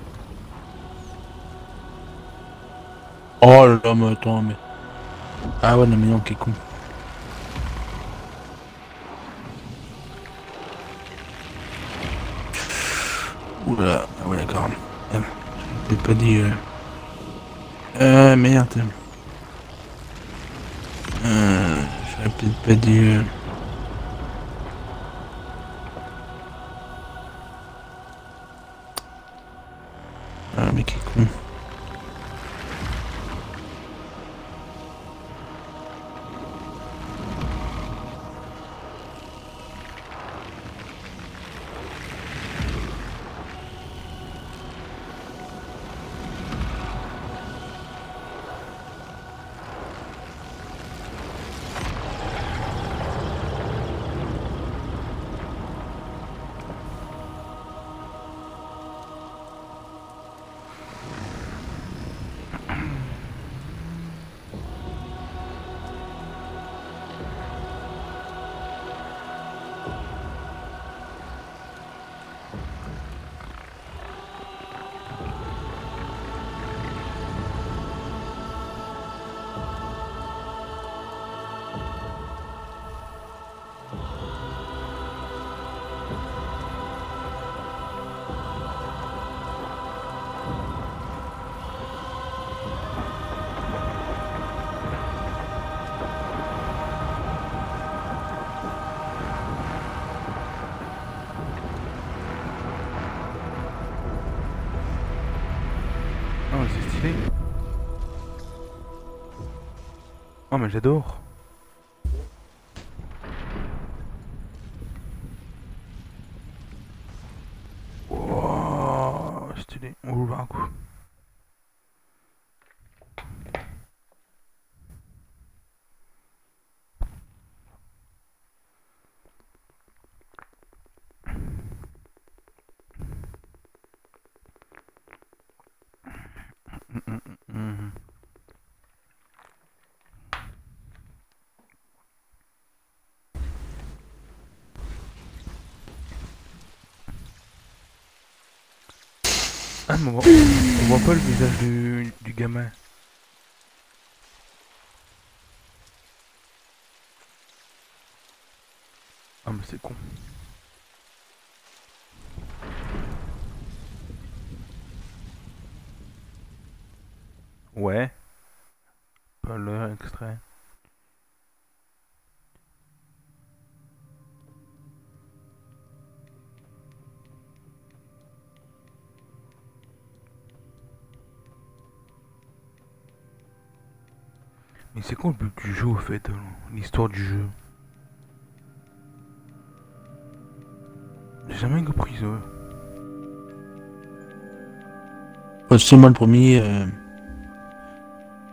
Oh là mais attends, mais. Ah ouais, non, mais non, qui est con. Oula, ah ouais, d'accord. Je t'ai pas dit. Euh... euh merde. Euh. J'aurais peut-être pas dit. Euh... Ah, mais qui est con. J'adore. Wow, stylé. On va voir un coup. Mhm. Ah, mais on voit, on voit pas le visage du, du gamin. Ah, mais c'est con. Quoi le but du jeu au fait, euh, l'histoire du jeu J'ai jamais compris ça. Moi, c'est moi le premier. euh,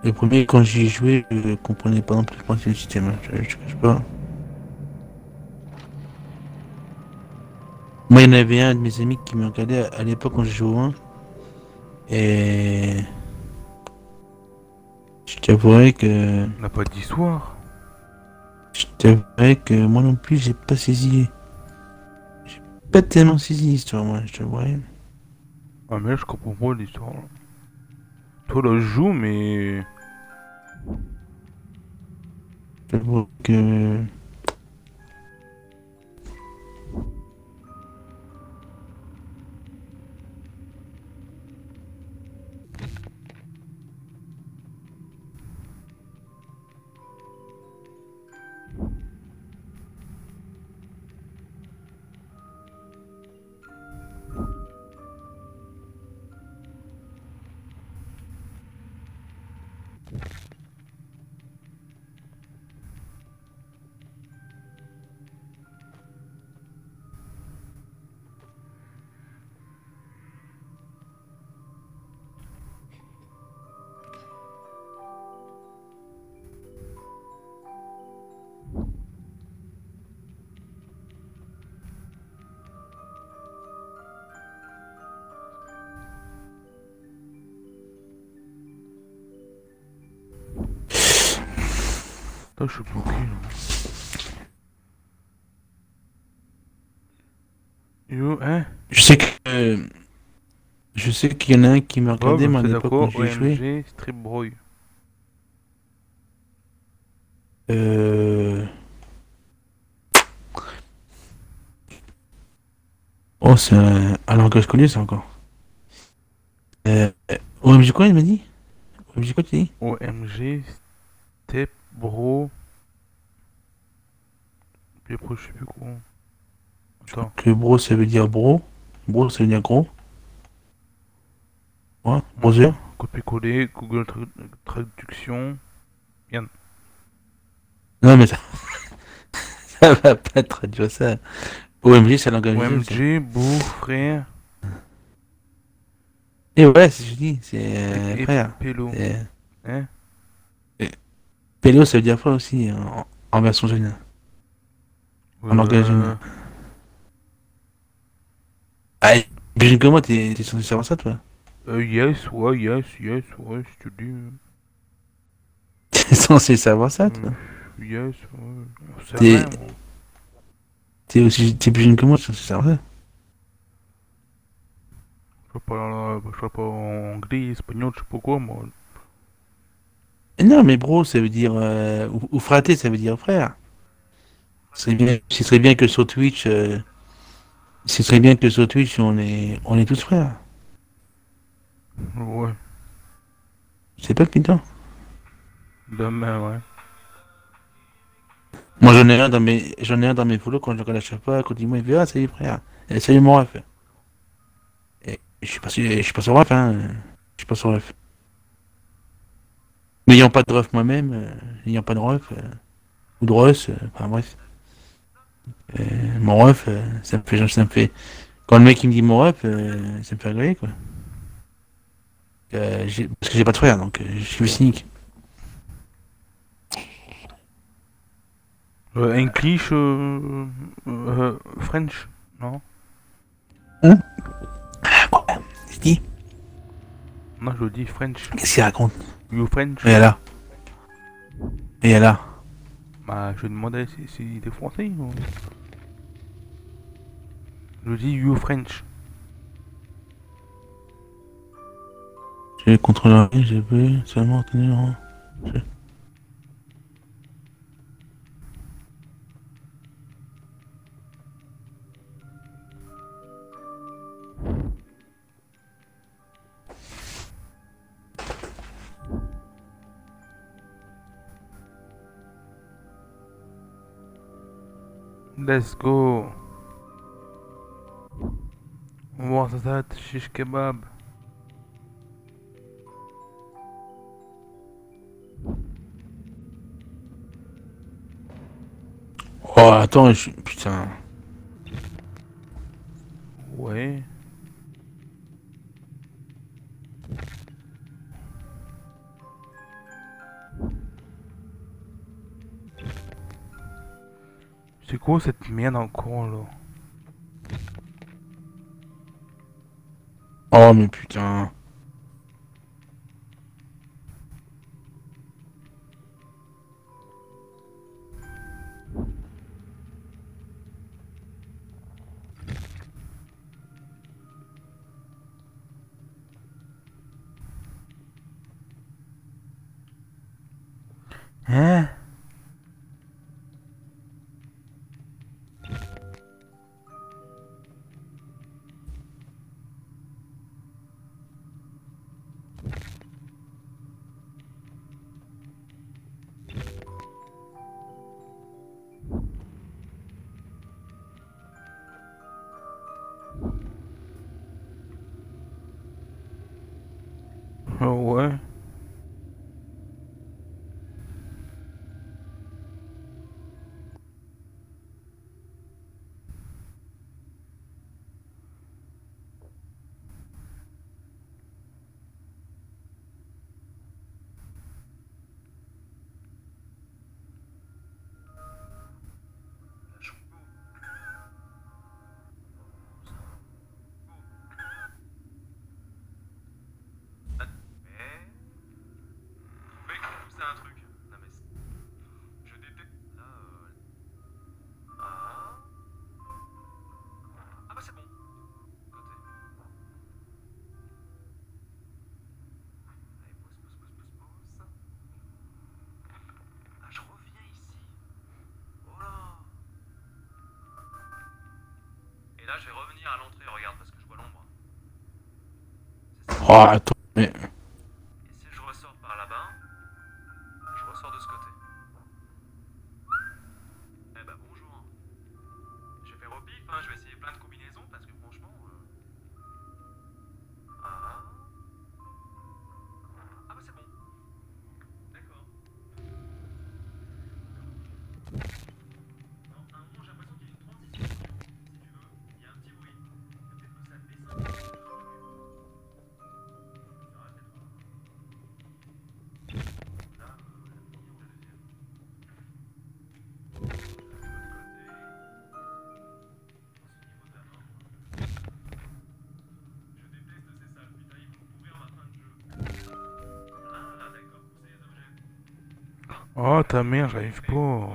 Le premier, quand j'y ai joué, je comprenais pas non plus le principe du système. hein, Je, cache pas. Moi, il y en avait un de mes amis qui me regardait à, l'époque quand j'ai joué au 1. Et. Je t'avouerais que. On n'a pas d'histoire. Je t'avouerais que moi non plus, j'ai pas saisi. J'ai pas tellement saisi l'histoire, moi, je. Ah mais là je comprends pas l'histoire. Toi là je joue mais... Je que. Sais qu'il y en a un qui m'a regardé, mais à l'époque j'y jouais. OMG, Strip Broy. Euh... Oh, c'est un, un langage connu, ça encore. Euh, OMG quoi, il m'a dit? OMG quoi, tu dis? OMG, Step Bro. Puis après, je sais plus quoi. Attends. Que bro, ça veut dire bro. Bro, ça veut dire gros. Ouais, brother. Copier-coller, Google Tra- Traduction. Non, mais ça... ça va pas traduire ça. OMG, c'est langage. OMG, beau frère. Et ouais, c'est ce que je dis, c'est euh, et frère. Pélo. Hein? Pélo, ça veut dire frère aussi, en, en version jeune? En langage Euh, jeune. Ah, moi, t'es t'es censé savoir ça, toi euh, yes, ouais, yes, yes, ouais, je te dis. T'es censé savoir ça, toi Yes, ouais. T'es-. T'es aussi t'es plus jeune que moi, t'es censé savoir ça. Je parle, je parle anglais, espagnol, je sais pas quoi, moi. Non, mais bro, ça veut dire... Euh, ou, ou fraté, ça veut dire frère. Ce bien, ce serait bien que sur Twitch... Euh, ce serait bien que sur Twitch, on est, on est tous frères. Ouais, C'est pas putain. demain, ouais. Moi, j'en ai un dans mes, j'en ai un dans mes photos quand je regarde à chaque fois, quand il dit, moi, il fait, ah, salut frère. Et salut mon ref. Et je suis pas sur, je suis pas sur ref, hein. Je suis pas sur ref. N'ayant pas de ref moi-même, euh, n'ayant pas de ref, euh, ou de ref, euh, enfin bref. Euh, mon ref, ça me fait, ça me fait, quand le mec il me dit mon ref, ça me fait rigoler, quoi. Euh, parce que j'ai pas de frère, donc euh, je suis cynique. Euh, English, euh, euh, French, non? C'est qui Non, je dis French. Qu'est-ce qu'il raconte? You French. Et là Et là Bah, je demandais si, si était français ou... Je dis You French. J'ai contrôlé, j'ai pu seulement tenir Let's go. What's that? Shish kebab. Oh, attends, je... putain. Ouais. C'est quoi cette merde encore là? Oh, mais putain. Hein à l'entrée, regarde, parce que je vois l'ombre. Oh, attends, mais... também, Raiz, pô.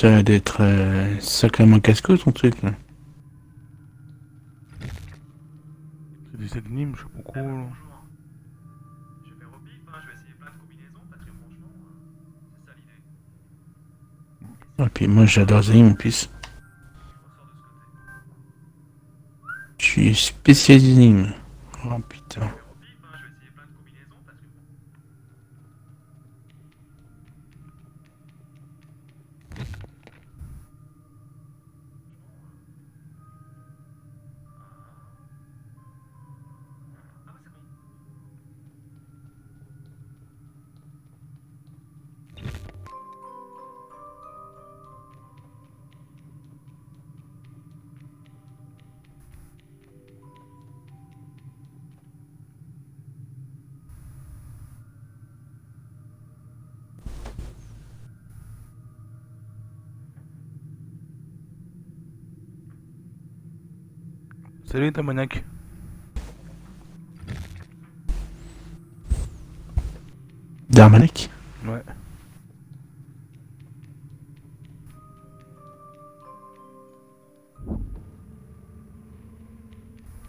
commence d'être euh, sacrément casse-cou ton truc là. C'est des énigmes, je sais pas quoi là. Et puis moi j'adore Zing en plus. Je suis spécialisé Salut Tamaniac. Darmanek Ouais.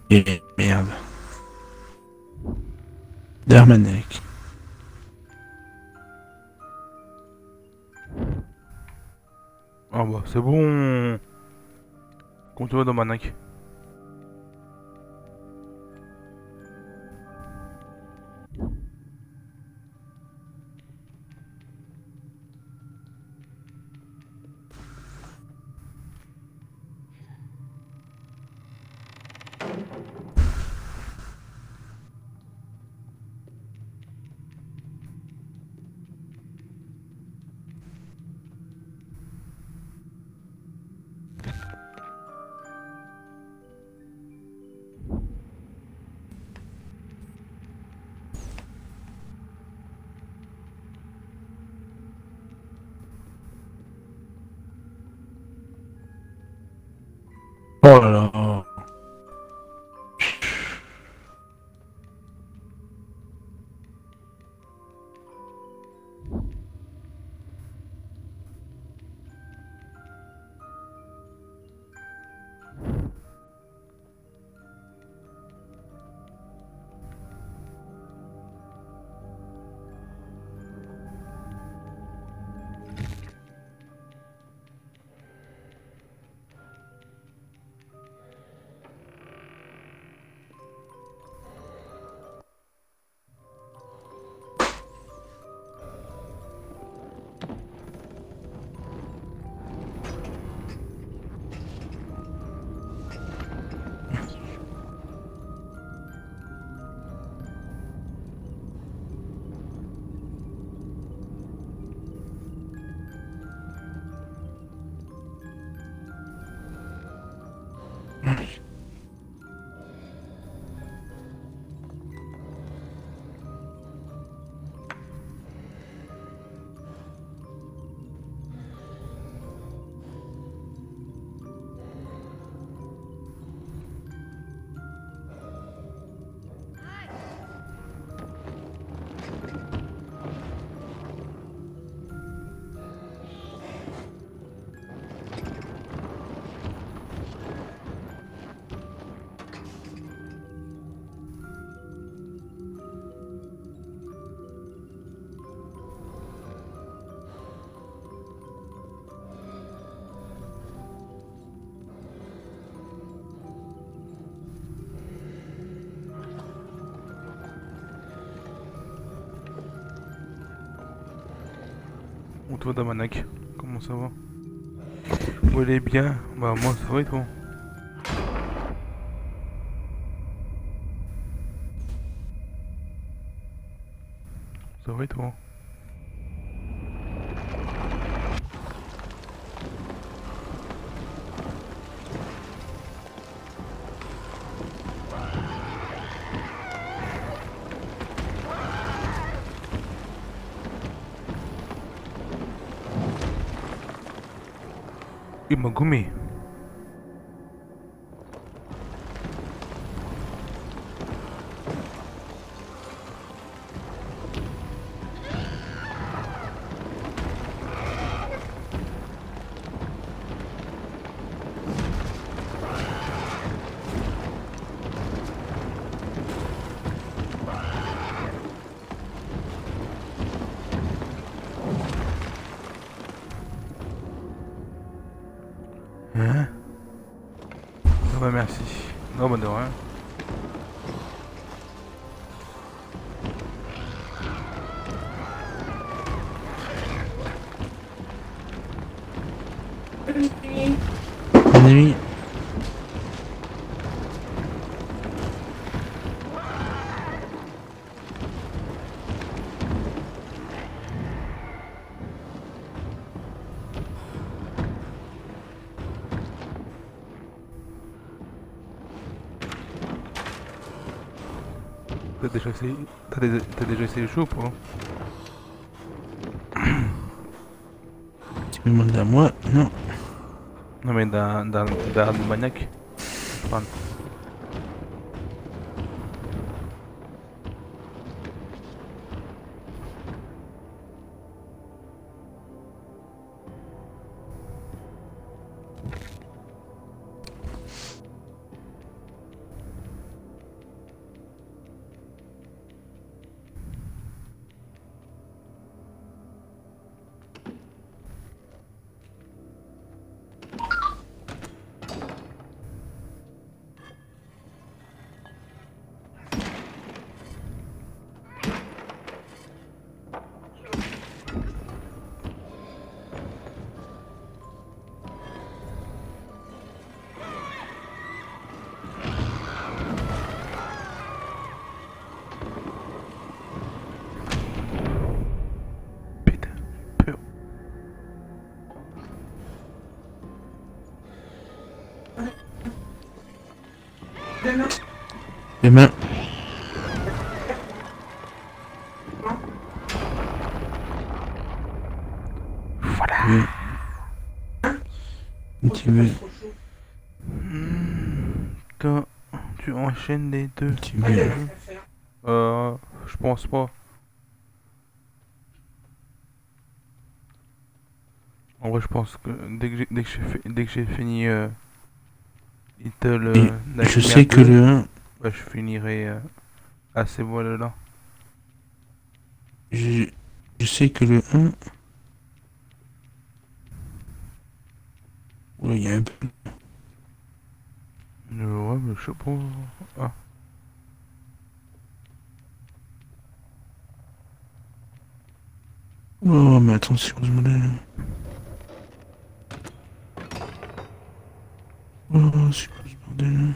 Et merde. Darmanek. Ah bah c'est bon. Continue dans Manek. Comment ça va? Vous allez bien? Bah, moi, ça va et toi? Il déjà essayé T'as dé- t'as déjà essayé le chaud ou pas Tu me demandes à moi Non. Non mais d'un maniaque. Je j'ai fini euh, Little Et euh, je sais que 2, le 1, bah, je finirai euh, à ces voiles là. je, je sais que le 1. Oula, il y a un peu. Euh, ouais, mais je sais pas. Ah. Oh, mais attention, je me Oh, c'est quoi ce bordel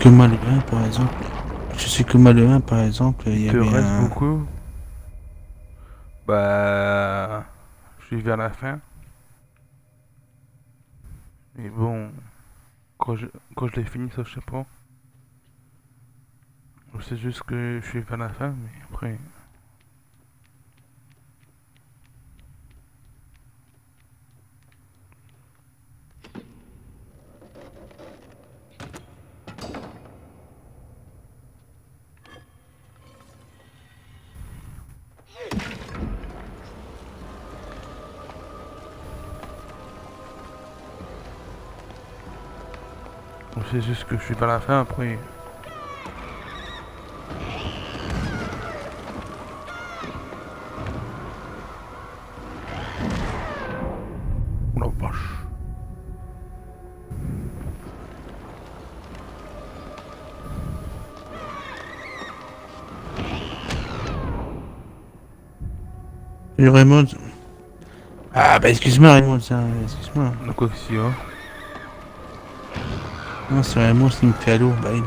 que 1 par exemple. Je sais que 1 par exemple, il y te avait reste un... beaucoup. Bah, je suis vers la fin. Mais bon, quand je, quand je l'ai fini, ça je sais pas. Je sais juste que je suis vers la fin, mais après. C'est juste que je suis pas la fin après. Oh la Raymond? Ah bah excuse-moi Raymond, excuse-moi. De quoi si, hein? Non, c'est Raymond qui me fait allô. Bah oui,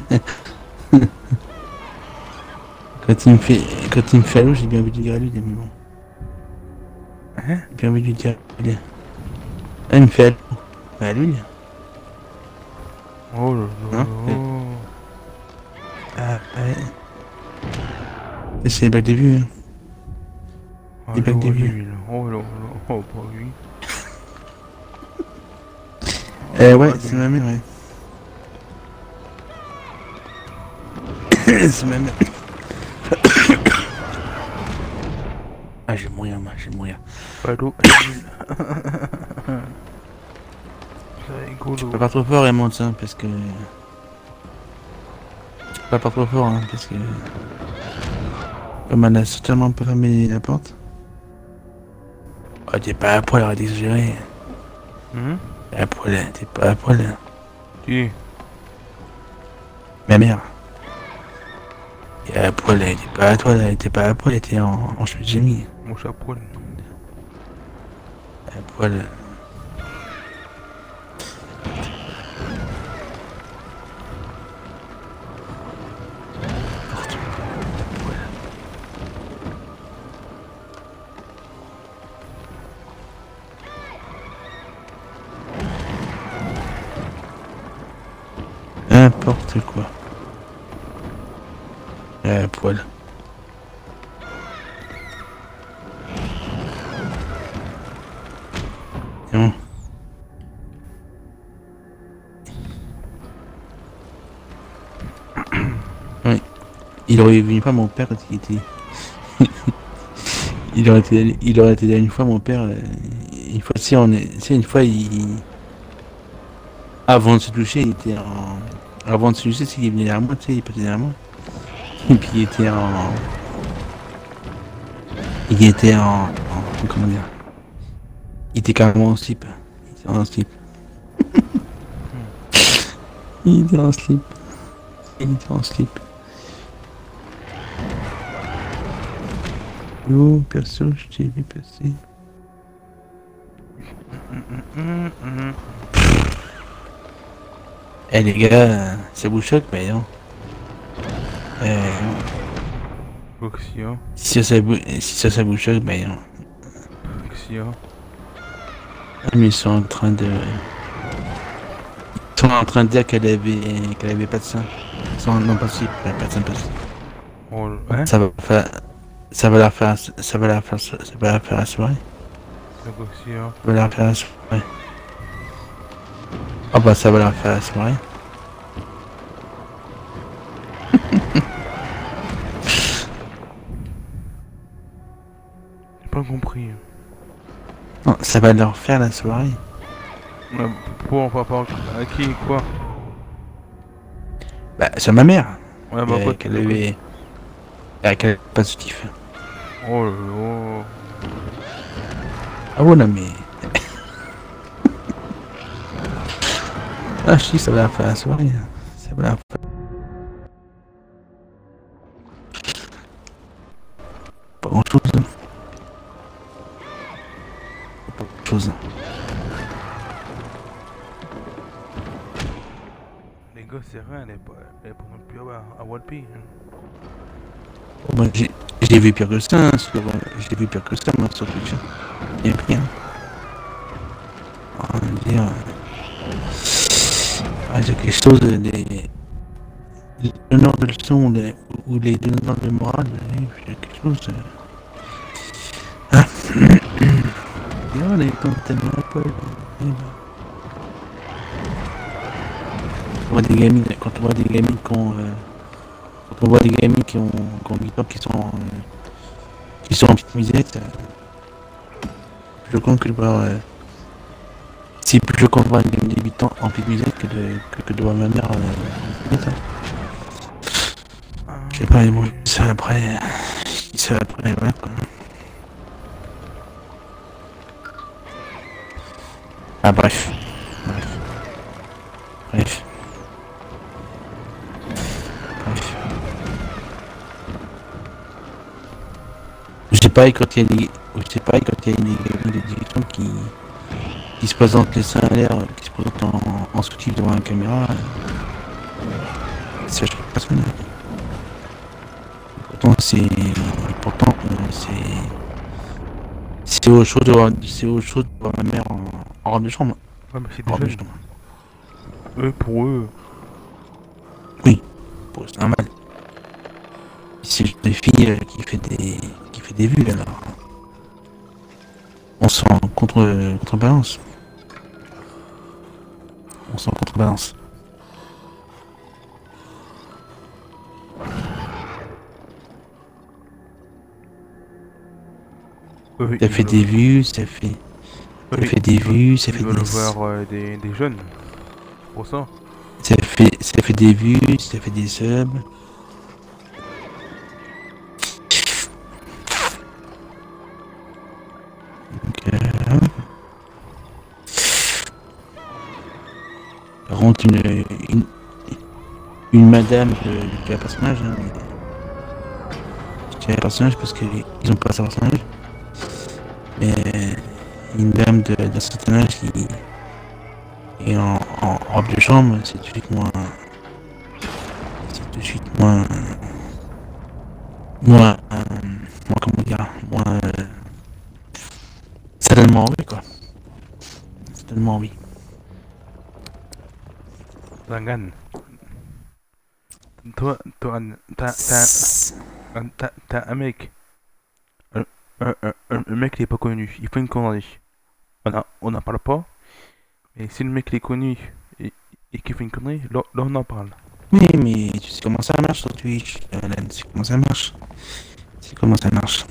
mais. quand il me fait, quand il me fait allô, j'ai bien envie de lui dire à lui des moments. Hein J'ai bien envie de lui dire à lui. Ah, il me fait allô. Bah à lui. Oh là là. Hein Ah ouais. C'est des vieux. Hein. Eh ouais, c'est ma mère, ouais. c'est ma mère. ah, je vais mourir, moi, je vais mourir. Pas d'eau. C'est rigolo. Pas, trop fort, Raymond, ça, parce que... Pas, pas trop fort, hein, parce que... Comme elle a certainement pas fermé la porte. Oh, t'es pas à poil, arrête d'exagérer. Hum À poil, t'es pas à poil. Qui? Ma mère. Et à poil, était pas à toi, était pas à poil, était en, en cheveux de. Mon chapeau. À poil. Aurait une mon père était. il aurait été allé- il aurait été une fois mon père. euh, Une fois, si on est, si une fois il. Avant de se toucher, il était en. Avant de se toucher, qu'il venait derrière moi, tu sais, il passait derrière moi. Et puis il était en. Il était en. en- comment dire? Il était carrément en slip. Il était en slip. il était en slip. Il était en slip. Oh, perso, je t'ai vu passer. Eh les gars, ça vous choque, mais non. Euh, que si, si ça, ça vous, si ça, ça vous choque, mais non. Si, hein Ah, mais ils sont en train de. Ils sont en train de dire qu'elle avait, qu'elle avait pas de sein. Ils sont non pas a pas de sein, pas de slip. Oh. Hein Ça va faire. Ça va la faire. Ça va la faire. Ça va la faire la soirée. Hein Ça va la faire la soirée. Ah bah ça va la faire la soirée. J'ai pas compris. Non, ça va leur faire la soirée. Euh, Pour papa, à qui, quoi? Bah c'est ma mère. Ouais, bah quoi qu'elle avait. Qu'elle pas soutif. Oh là là. Ah ouais non mais. ah si ça va la faire la soirée. hein. Ça va la faire. Pas grand chose. Pas grand chose. Les gars, c'est rien. Elle est pas non plus à, Hein. J'ai vu pire que ça, hein, sur, euh, j'ai vu pire que ça moi sur Twitch. Il y a pire. On va dire. Ah, c'est quelque chose de- des. des donneurs de leçons ou des- ou les donneurs de morale, c'est quelque chose. euh. Ah. Et on est quand tellement à poil. On voit des gamines, quand on voit des gamines qui ont. euh, quand on voit des gamines qui ont, qui ont 8 ans, qui sont, euh, qui sont en euh, je compte que je euh, C'est plus le combat de débutant en musique que de, que, que devant ma mère. Euh, ça. Je sais pas, bon, ça après. Ça après, voilà quoi. Ah. Bref. Pas quand il y a des. Sais pas quand il y a des, des discussions qui. qui se présentent les seins à l'air, qui se présentent en, en sous-titre devant la caméra. Ça je pas sonner. Pourtant c'est. Pourtant euh, c'est. C'est autre chose de voir, c'est autre chose de voir ma mère en, en robe de chambre. Ouais, mais c'est des jeunes. chambre. Eux, pour eux, c'est normal. C'est juste une fille euh, qui fait des fait des vues alors. On s'en contre contrebalance. On s'en contrebalance. eux, Ça fait des vues, ça fait ça fait des vues, ça fait des voir euh, des, des jeunes. Pour ça. ça fait ça fait des vues, ça fait des subs. Une, une, une madame de, de quel personnage hein, personnage parce qu'ils ont pas sa personnage. Mais une dame d'un certain âge qui et en, robe de chambre, c'est tout de suite moins. C'est tout de suite moins. Moins. euh, moins comment dire Moins. Euh, donne moins envie, quoi. Ça donne moins Zangan. Toi, toi, t'as, un- mec. Un, un, un, un- mec qui est pas connu. Il fait une connerie. On a- on n'en parle pas. Mais si le mec il est connu et, qu'il fait une connerie, là, on en parle. Oui, mais tu sais comment ça marche sur Twitch, euh, tu sais comment ça marche. Tu sais comment ça marche.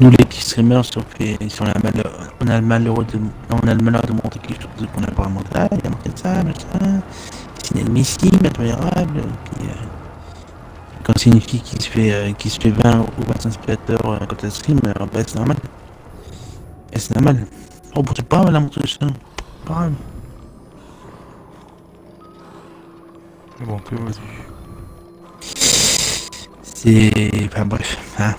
Nous les petits streamers, si on, fait, si on, a, malheur, on, a le malheur de, on a le malheur de montrer quelque chose qu'on n'a pas montré, ah, il a montré ça, machin, c'est inadmissible, intolérable, puis, euh, quand c'est une fille qui se fait, euh, qui se fait 20 ou 25 spectateurs euh, quand elle stream, euh, bah, c'est normal. Et c'est normal. Oh, pour pas, elle a montré ça. Pas grave. Bon, C'est. Enfin bref, hein.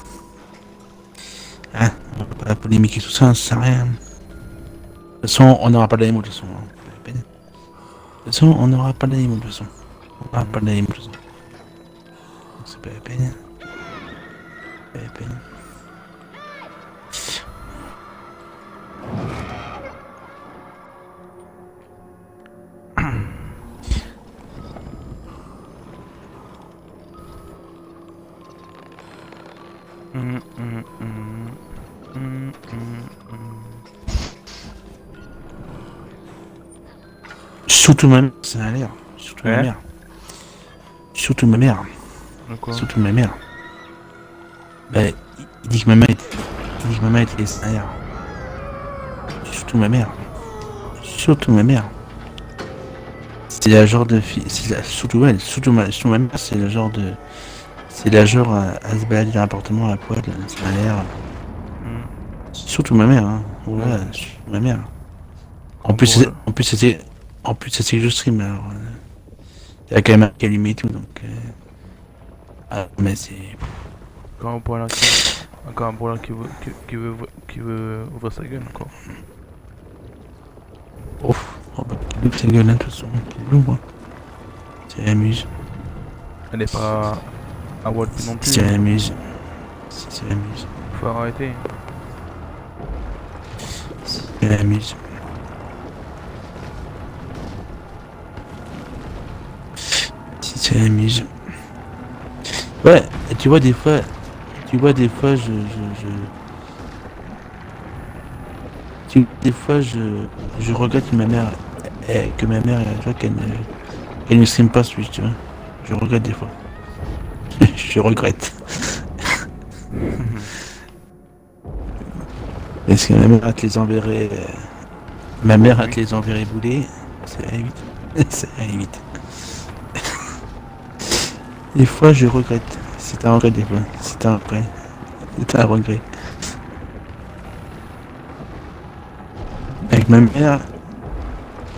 Hein, on va pas polémiquer tout ça, ça sert à rien. De toute façon, on n'aura pas d'animaux de toute façon. hein. De toute façon, on n'aura pas d'animaux de toute façon. On n'aura pas d'animaux de toute façon. C'est pas la peine. Pas la peine. Hum, Surtout ma mère, ça a l'air. Surtout ma mère. Surtout ma mère. Quoi Surtout ma mère. Bah, il dit que ma mère était, il dit que ma mère était derrière. Surtout ma mère. Surtout ma mère. C'est la genre de fille, la- surtout elle, surtout ma, surtout ma mère, c'est le genre de, c'est la genre à, à se balader dans l'appartement à poil, ça a l'air. Hum. Surtout ma mère, hein. Voilà, surtout ma mère. En plus, Pour c'est- le- en plus c'était, en plus c'est que je stream alors. euh, Il y a quand même qui allumé et tout donc. euh, Ah mais c'est. Encore un brûlant qui... Encore un qui veut, qui, qui veut, qui veut ouvrir sa gueule encore. Ouf, oh bah, ouvre sa gueule, hein, de toute façon, qu'il l'ouvre. hein. Ça amuse, Elle est pas Walt non plus. ça amuse, ça amuse, Faut arrêter. ça amuse. Si ça amuse. Ouais, et tu vois des fois, tu vois des fois je, je, je... Tu, des fois je, je regrette que ma mère, eh, que ma mère, tu vois, qu'elle ne, qu'elle ne stream pas Switch, tu vois. Je regrette des fois. je regrette. Est-ce que ma mère te les enverrait, euh, Ma mère a te les enverrait bouler? C'est allé vite. C'est allé vite. Des fois, je regrette. C'est un regret, des fois. C'est un regret. C'est un regret. Avec ma mère.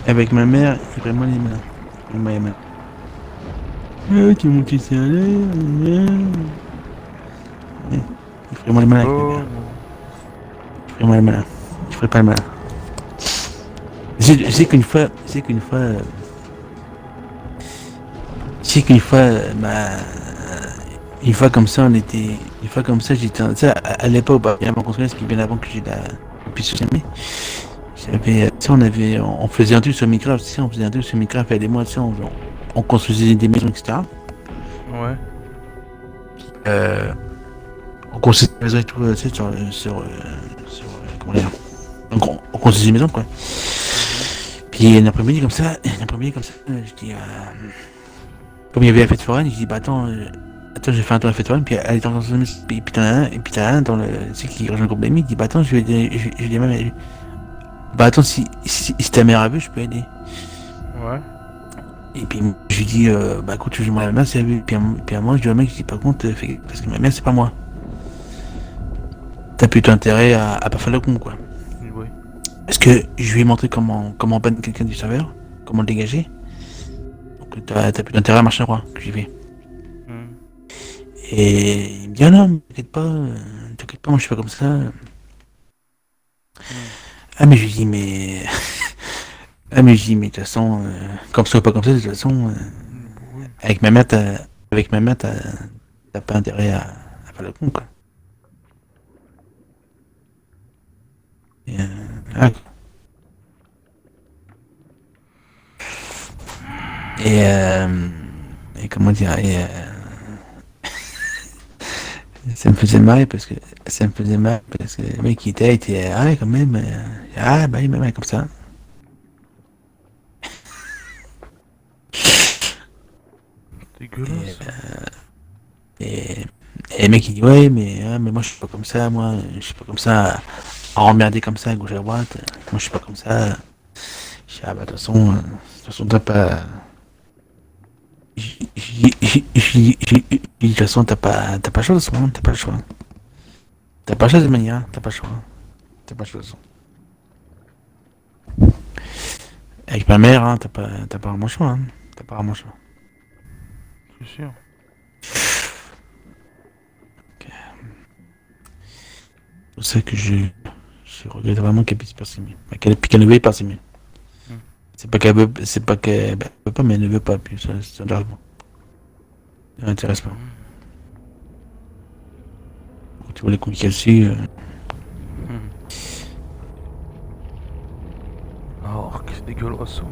Avec ma mère, il vraiment les mains. Vraiment les mains. Ah, tu m'as cassé à l'air. Il ferait vraiment les mains avec ma Oh. Il ferait vraiment les mains. Il ferait pas le malin. Je sais qu'une fois, je sais qu'une fois, euh, je sais qu'une fois, euh, bah, une fois comme ça, on était, une fois comme ça, j'étais, ça, à, l'époque, bah, bien avant qu'on se connaisse, bien avant que j'ai la, puis sur Sammy, j'avais, euh, sais, on avait, on on faisait un truc sur Minecraft, tu sais, on faisait un truc sur Minecraft, elle et moi, tu sais, on, on construisait des maisons, etc. Ouais. Euh, on construisait des maisons et tout, euh, tu sais, sur, euh, sur, sur, comment dire, donc on, on construisait des maisons, quoi. Puis un après-midi comme ça, un après-midi comme ça, je dis, euh, comme il y avait la fête foraine, je dis, bah attends, euh, attends, j'ai fait un tour à la fête foraine, puis elle est dans une puis puis t'en as un, et puis t'en as un dans le, tu sais, qui rejoint le groupe d'amis, il dit, bah attends, je vais aider, je, je lui, bah attends, si, si, si ta mère a vu, je peux aider. Ouais. Et puis je lui dis, euh, bah écoute, je la mère, c'est elle. Puis, puis à moi, je dis au mec, je dis par contre, fais- parce que ma mère, c'est pas moi. T'as plutôt intérêt à, à pas faire le con, quoi. Oui. Parce que je lui ai montré comment, comment ban quelqu'un du serveur, comment le dégager. Donc t'as, t'as plutôt intérêt à marcher droit, que j'y vais. Hmm. Et il me dit, ah non, t'inquiète pas, euh, t'inquiète pas, moi je suis pas comme ça. Ah mais je lui dis, mais... ah mais je dis, mais de toute façon, euh, comme ça ou pas comme ça, de toute façon, avec ma mère, avec ma mère, t'as, pas intérêt à, faire le con, quoi. Et, euh. Et, euh, et comment dire, et, ça me faisait marrer parce que, ça me faisait marrer parce que le mec qui était, il était, ah ouais, quand même, ah bah oui, même comme ça. Dégueulasse. Et, et le mec il dit ouais mais, ah, mais moi je suis pas comme ça, moi je suis pas comme ça à, emmerder comme ça à gauche à droite, moi je suis pas comme ça. Je ah bah de toute façon, euh, de toute façon t'as pas. De toute façon t'as pas t'as pas choix de toute façon, t'as pas le choix. T'as pas le choix de manière, t'as pas le choix. T'as pas. Avec ma mère, hein, t'as pas pas vraiment le choix, hein. Pas le choix. C'est sûr. C'est pour ça que je, je regrette vraiment qu'elle puisse persimer. Qu'elle qu'elle ne veuille persimer. Hmm. C'est pas qu'elle veut, c'est pas qu'elle ben, veut pas, mais elle ne veut pas. Puis ça, ça n'intéresse pas. Ça pas. Tu vois les coups qu'elle suit. euh, Hmm. Oh, que c'est dégueulasse.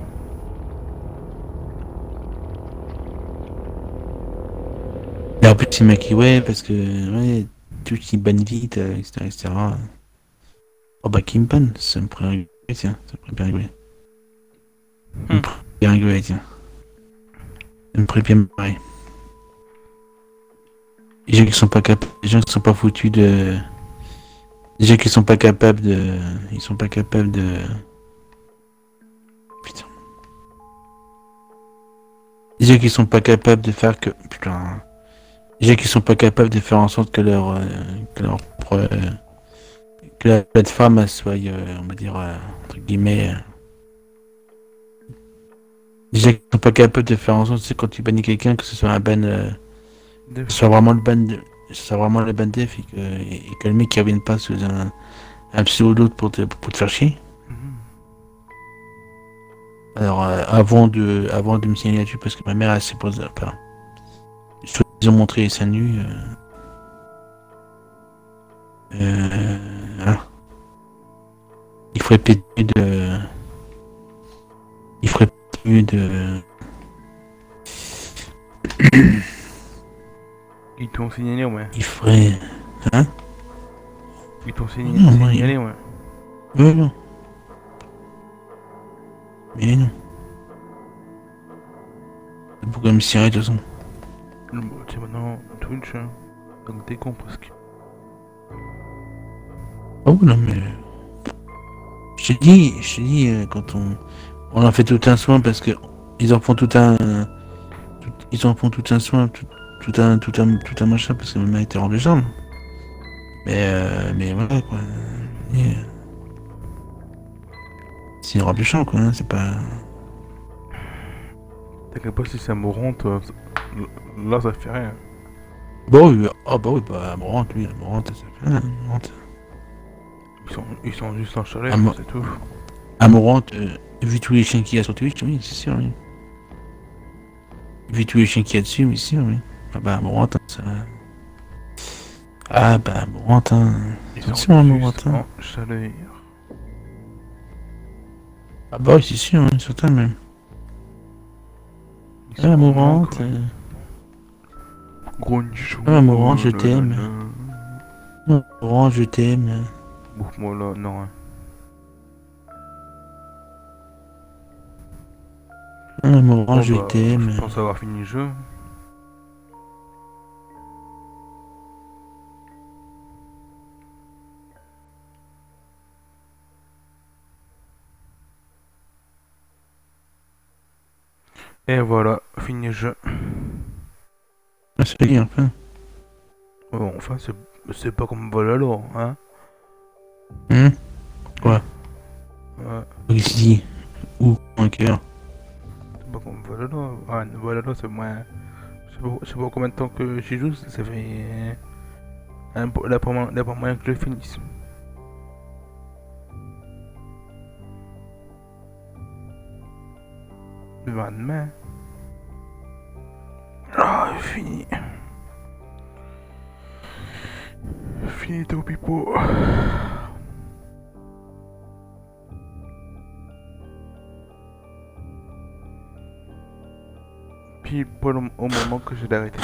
Et en plus, ouais, parce que, ouais, tout qui banne vite, euh, etc., etc. Oh bah, qui me banne, ça me pourrait rigoler, tiens, ça me pourrait bien rigoler. Ça me Hmm. pourrait bien rigoler, tiens. Ça me pourrait bien marrer. Les gens qui sont pas capables, les gens qui sont pas foutus de... Les gens qui sont pas capables de... Ils sont pas capables de... Putain. Les gens qui sont pas capables de faire que... Putain... Les gens qui sont pas capables de faire en sorte que leur... euh, que leur... euh, que la plateforme soit, euh, on va dire, euh, entre guillemets... euh, Les gens qui sont pas capables de faire en sorte, c'est quand tu bannis quelqu'un, que ce soit un ban... euh, que ce soit vraiment le ban de... que soit vraiment le ban def et que, et que le mec qui revienne pas sous un, un pseudo pour te, pour te faire chier. Mhm. Alors, euh, avant de, avant de me signaler là-dessus, parce que ma mère, elle s'est posée, enfin, ils ont montré sa nue, euh, euh, hein. il ferait peut-être de, il ferait mieux de, Ils t'ont signalé, ouais. il ferait, Ils t'ont Non, signalé, moi, il- signalé, ouais. Ouais, non. Mais non. Pourquoi me cirer de toute façon c'est maintenant Twitch, hein. Donc t'es con presque. Oh non mais... Je te dis, je te dis, euh, quand on, on en fait tout un soin parce que ils en font tout un, tout- ils en font tout un soin, tout, tout un, tout un, tout un machin parce que ma mère était hors de. Mais, euh, mais voilà quoi. Et, euh, C'est une robe de quoi, hein, c'est pas. T'inquiète pas si c'est amourante, euh, là ça fait rien. Bon, oui, ah bah oui, bah Amorante, oui, Amorante, ça fait rien, Amorante. Ils sont, ils sont juste en chalet, c'est tout. Amorante, euh, vu tous les chiens qu'il y a sur Twitch, oui, c'est sûr, oui. Vu tous les chiens qu'il y a dessus, oui, c'est sûr, oui. Ah bah Amorante, hein, ça. Ah bah Amorante, hein. Ils Attention, sont Amorante, juste hein. en chaleur. Ah bah oui, c'est sûr, hein, certain même. Ah, Amorante, euh, Nichon. Ah, Amorante, je t'aime. Amorante, je t'aime. Bouffe-moi là, non. hein. Amorante, Bon, je bah, t'aime. Je pense avoir fini le jeu. Et voilà, fini le jeu. Ah, ça y est, enfin. Bon, enfin, c'est c'est pas comme Valhalla, hein. Hum Ouais, Qu'est-ce qu'il dit Où Un cœur. c'est pas comme Valhalla. Ah, Valhalla, c'est moins. Je sais pas, je sais pas combien de temps que j'y joue, ça fait. Là, pas moyen, que je le finisse. Le lendemain. Ah, fini. Finito, pipo. Puis pour le- au moment que j'ai arrêté.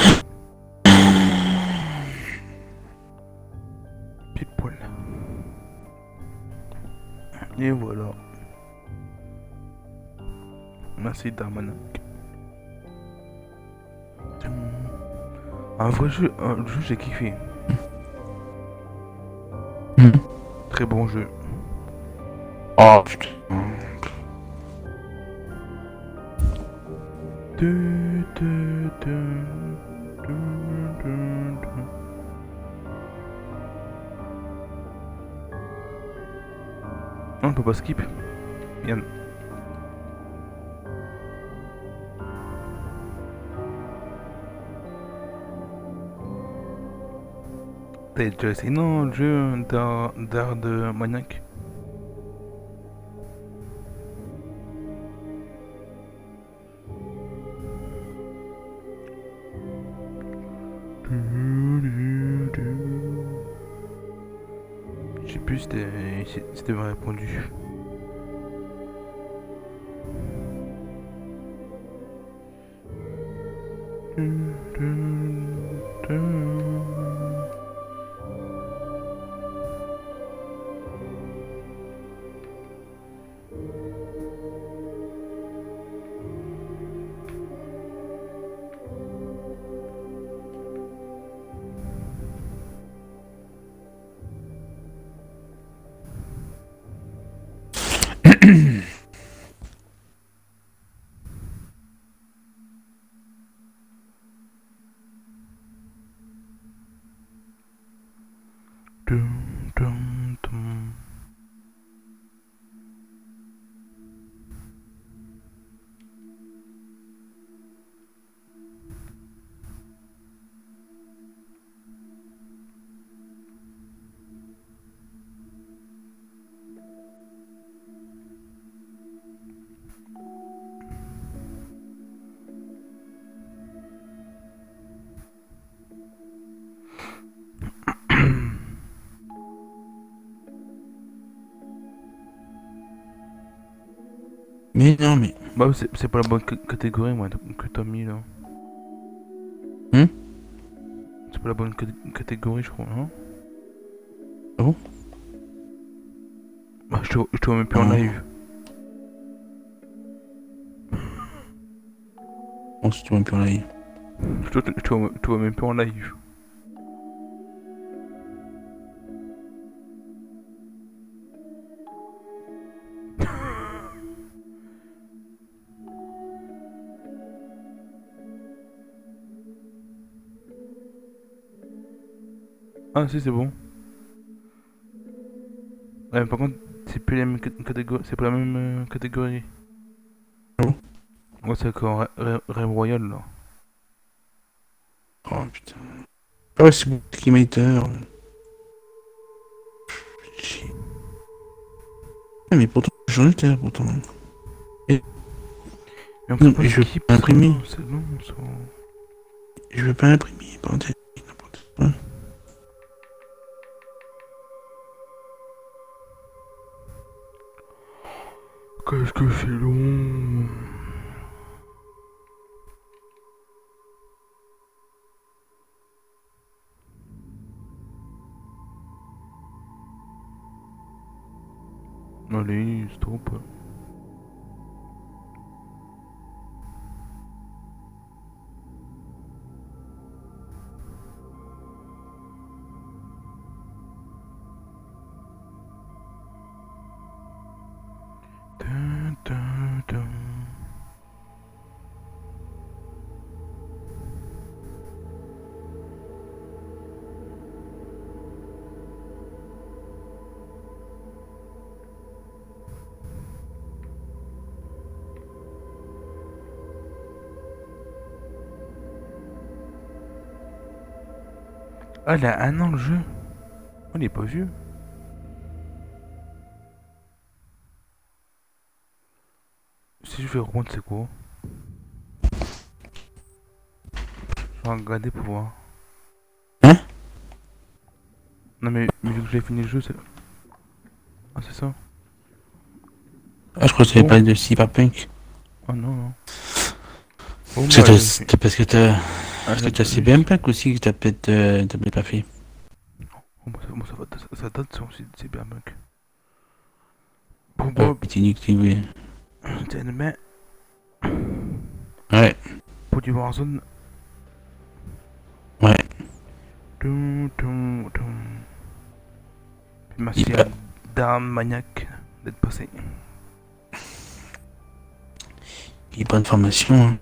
Pile. Et voilà. Merci Darmanin. Un vrai jeu, un jeu j'ai kiffé. Hmm. Très bon jeu. Oh putain. On peut pas skip. Yann. T'as déjà essayé non le jeu d'art de maniaque Je sais plus si t'avais répondu. Bah c'est pas la bonne catégorie moi que t'as mis là. Hmm? C'est pas la bonne cat- catégorie je crois, hein Ah bon? Bah je te, je te vois même plus en live. On se tourne plus en live. Je te, je te vois, je te vois même plus en live. Ah si c'est bon. Ouais, par contre, c'est plus la même cat- catégorie. C'est pas la même euh, catégorie. Ah bon Ouais, c'est encore Rêve Royal là. Oh putain. Ah ouais, c'est mon Ultimator. Chier. Ah, mais pourtant, j'en étais pourtant. Mais on Non, peut pas mais je veux pas imprimer. C'est long ça. Je veux pas imprimer, bordel. C'est long Ah, il a un an le jeu. Oh, il est pas vieux. Si je vais reprendre, c'est quoi? Je vais regarder pour voir. Hein? Non mais, mais vu que j'ai fini le jeu, c'est... Ah c'est ça Ah, je crois que tu Bon. parlé de Cyberpunk. Oh non non. Bon, que bah, parce que t'as. Ah, Parce que là, t'as j'ai- Cyberpunk aussi que t'as peut-être euh, pas fait. Oh, bah, ça, bon, ça, va, ça, ça date ça aussi, c'est bien mec. Bon tu que tu voulais. t'as une main Ouais, pour du Warzone. ouais. Toum, toum. Puis merci à Dame Maniac d'être passé. Il a pas de formation. Hein.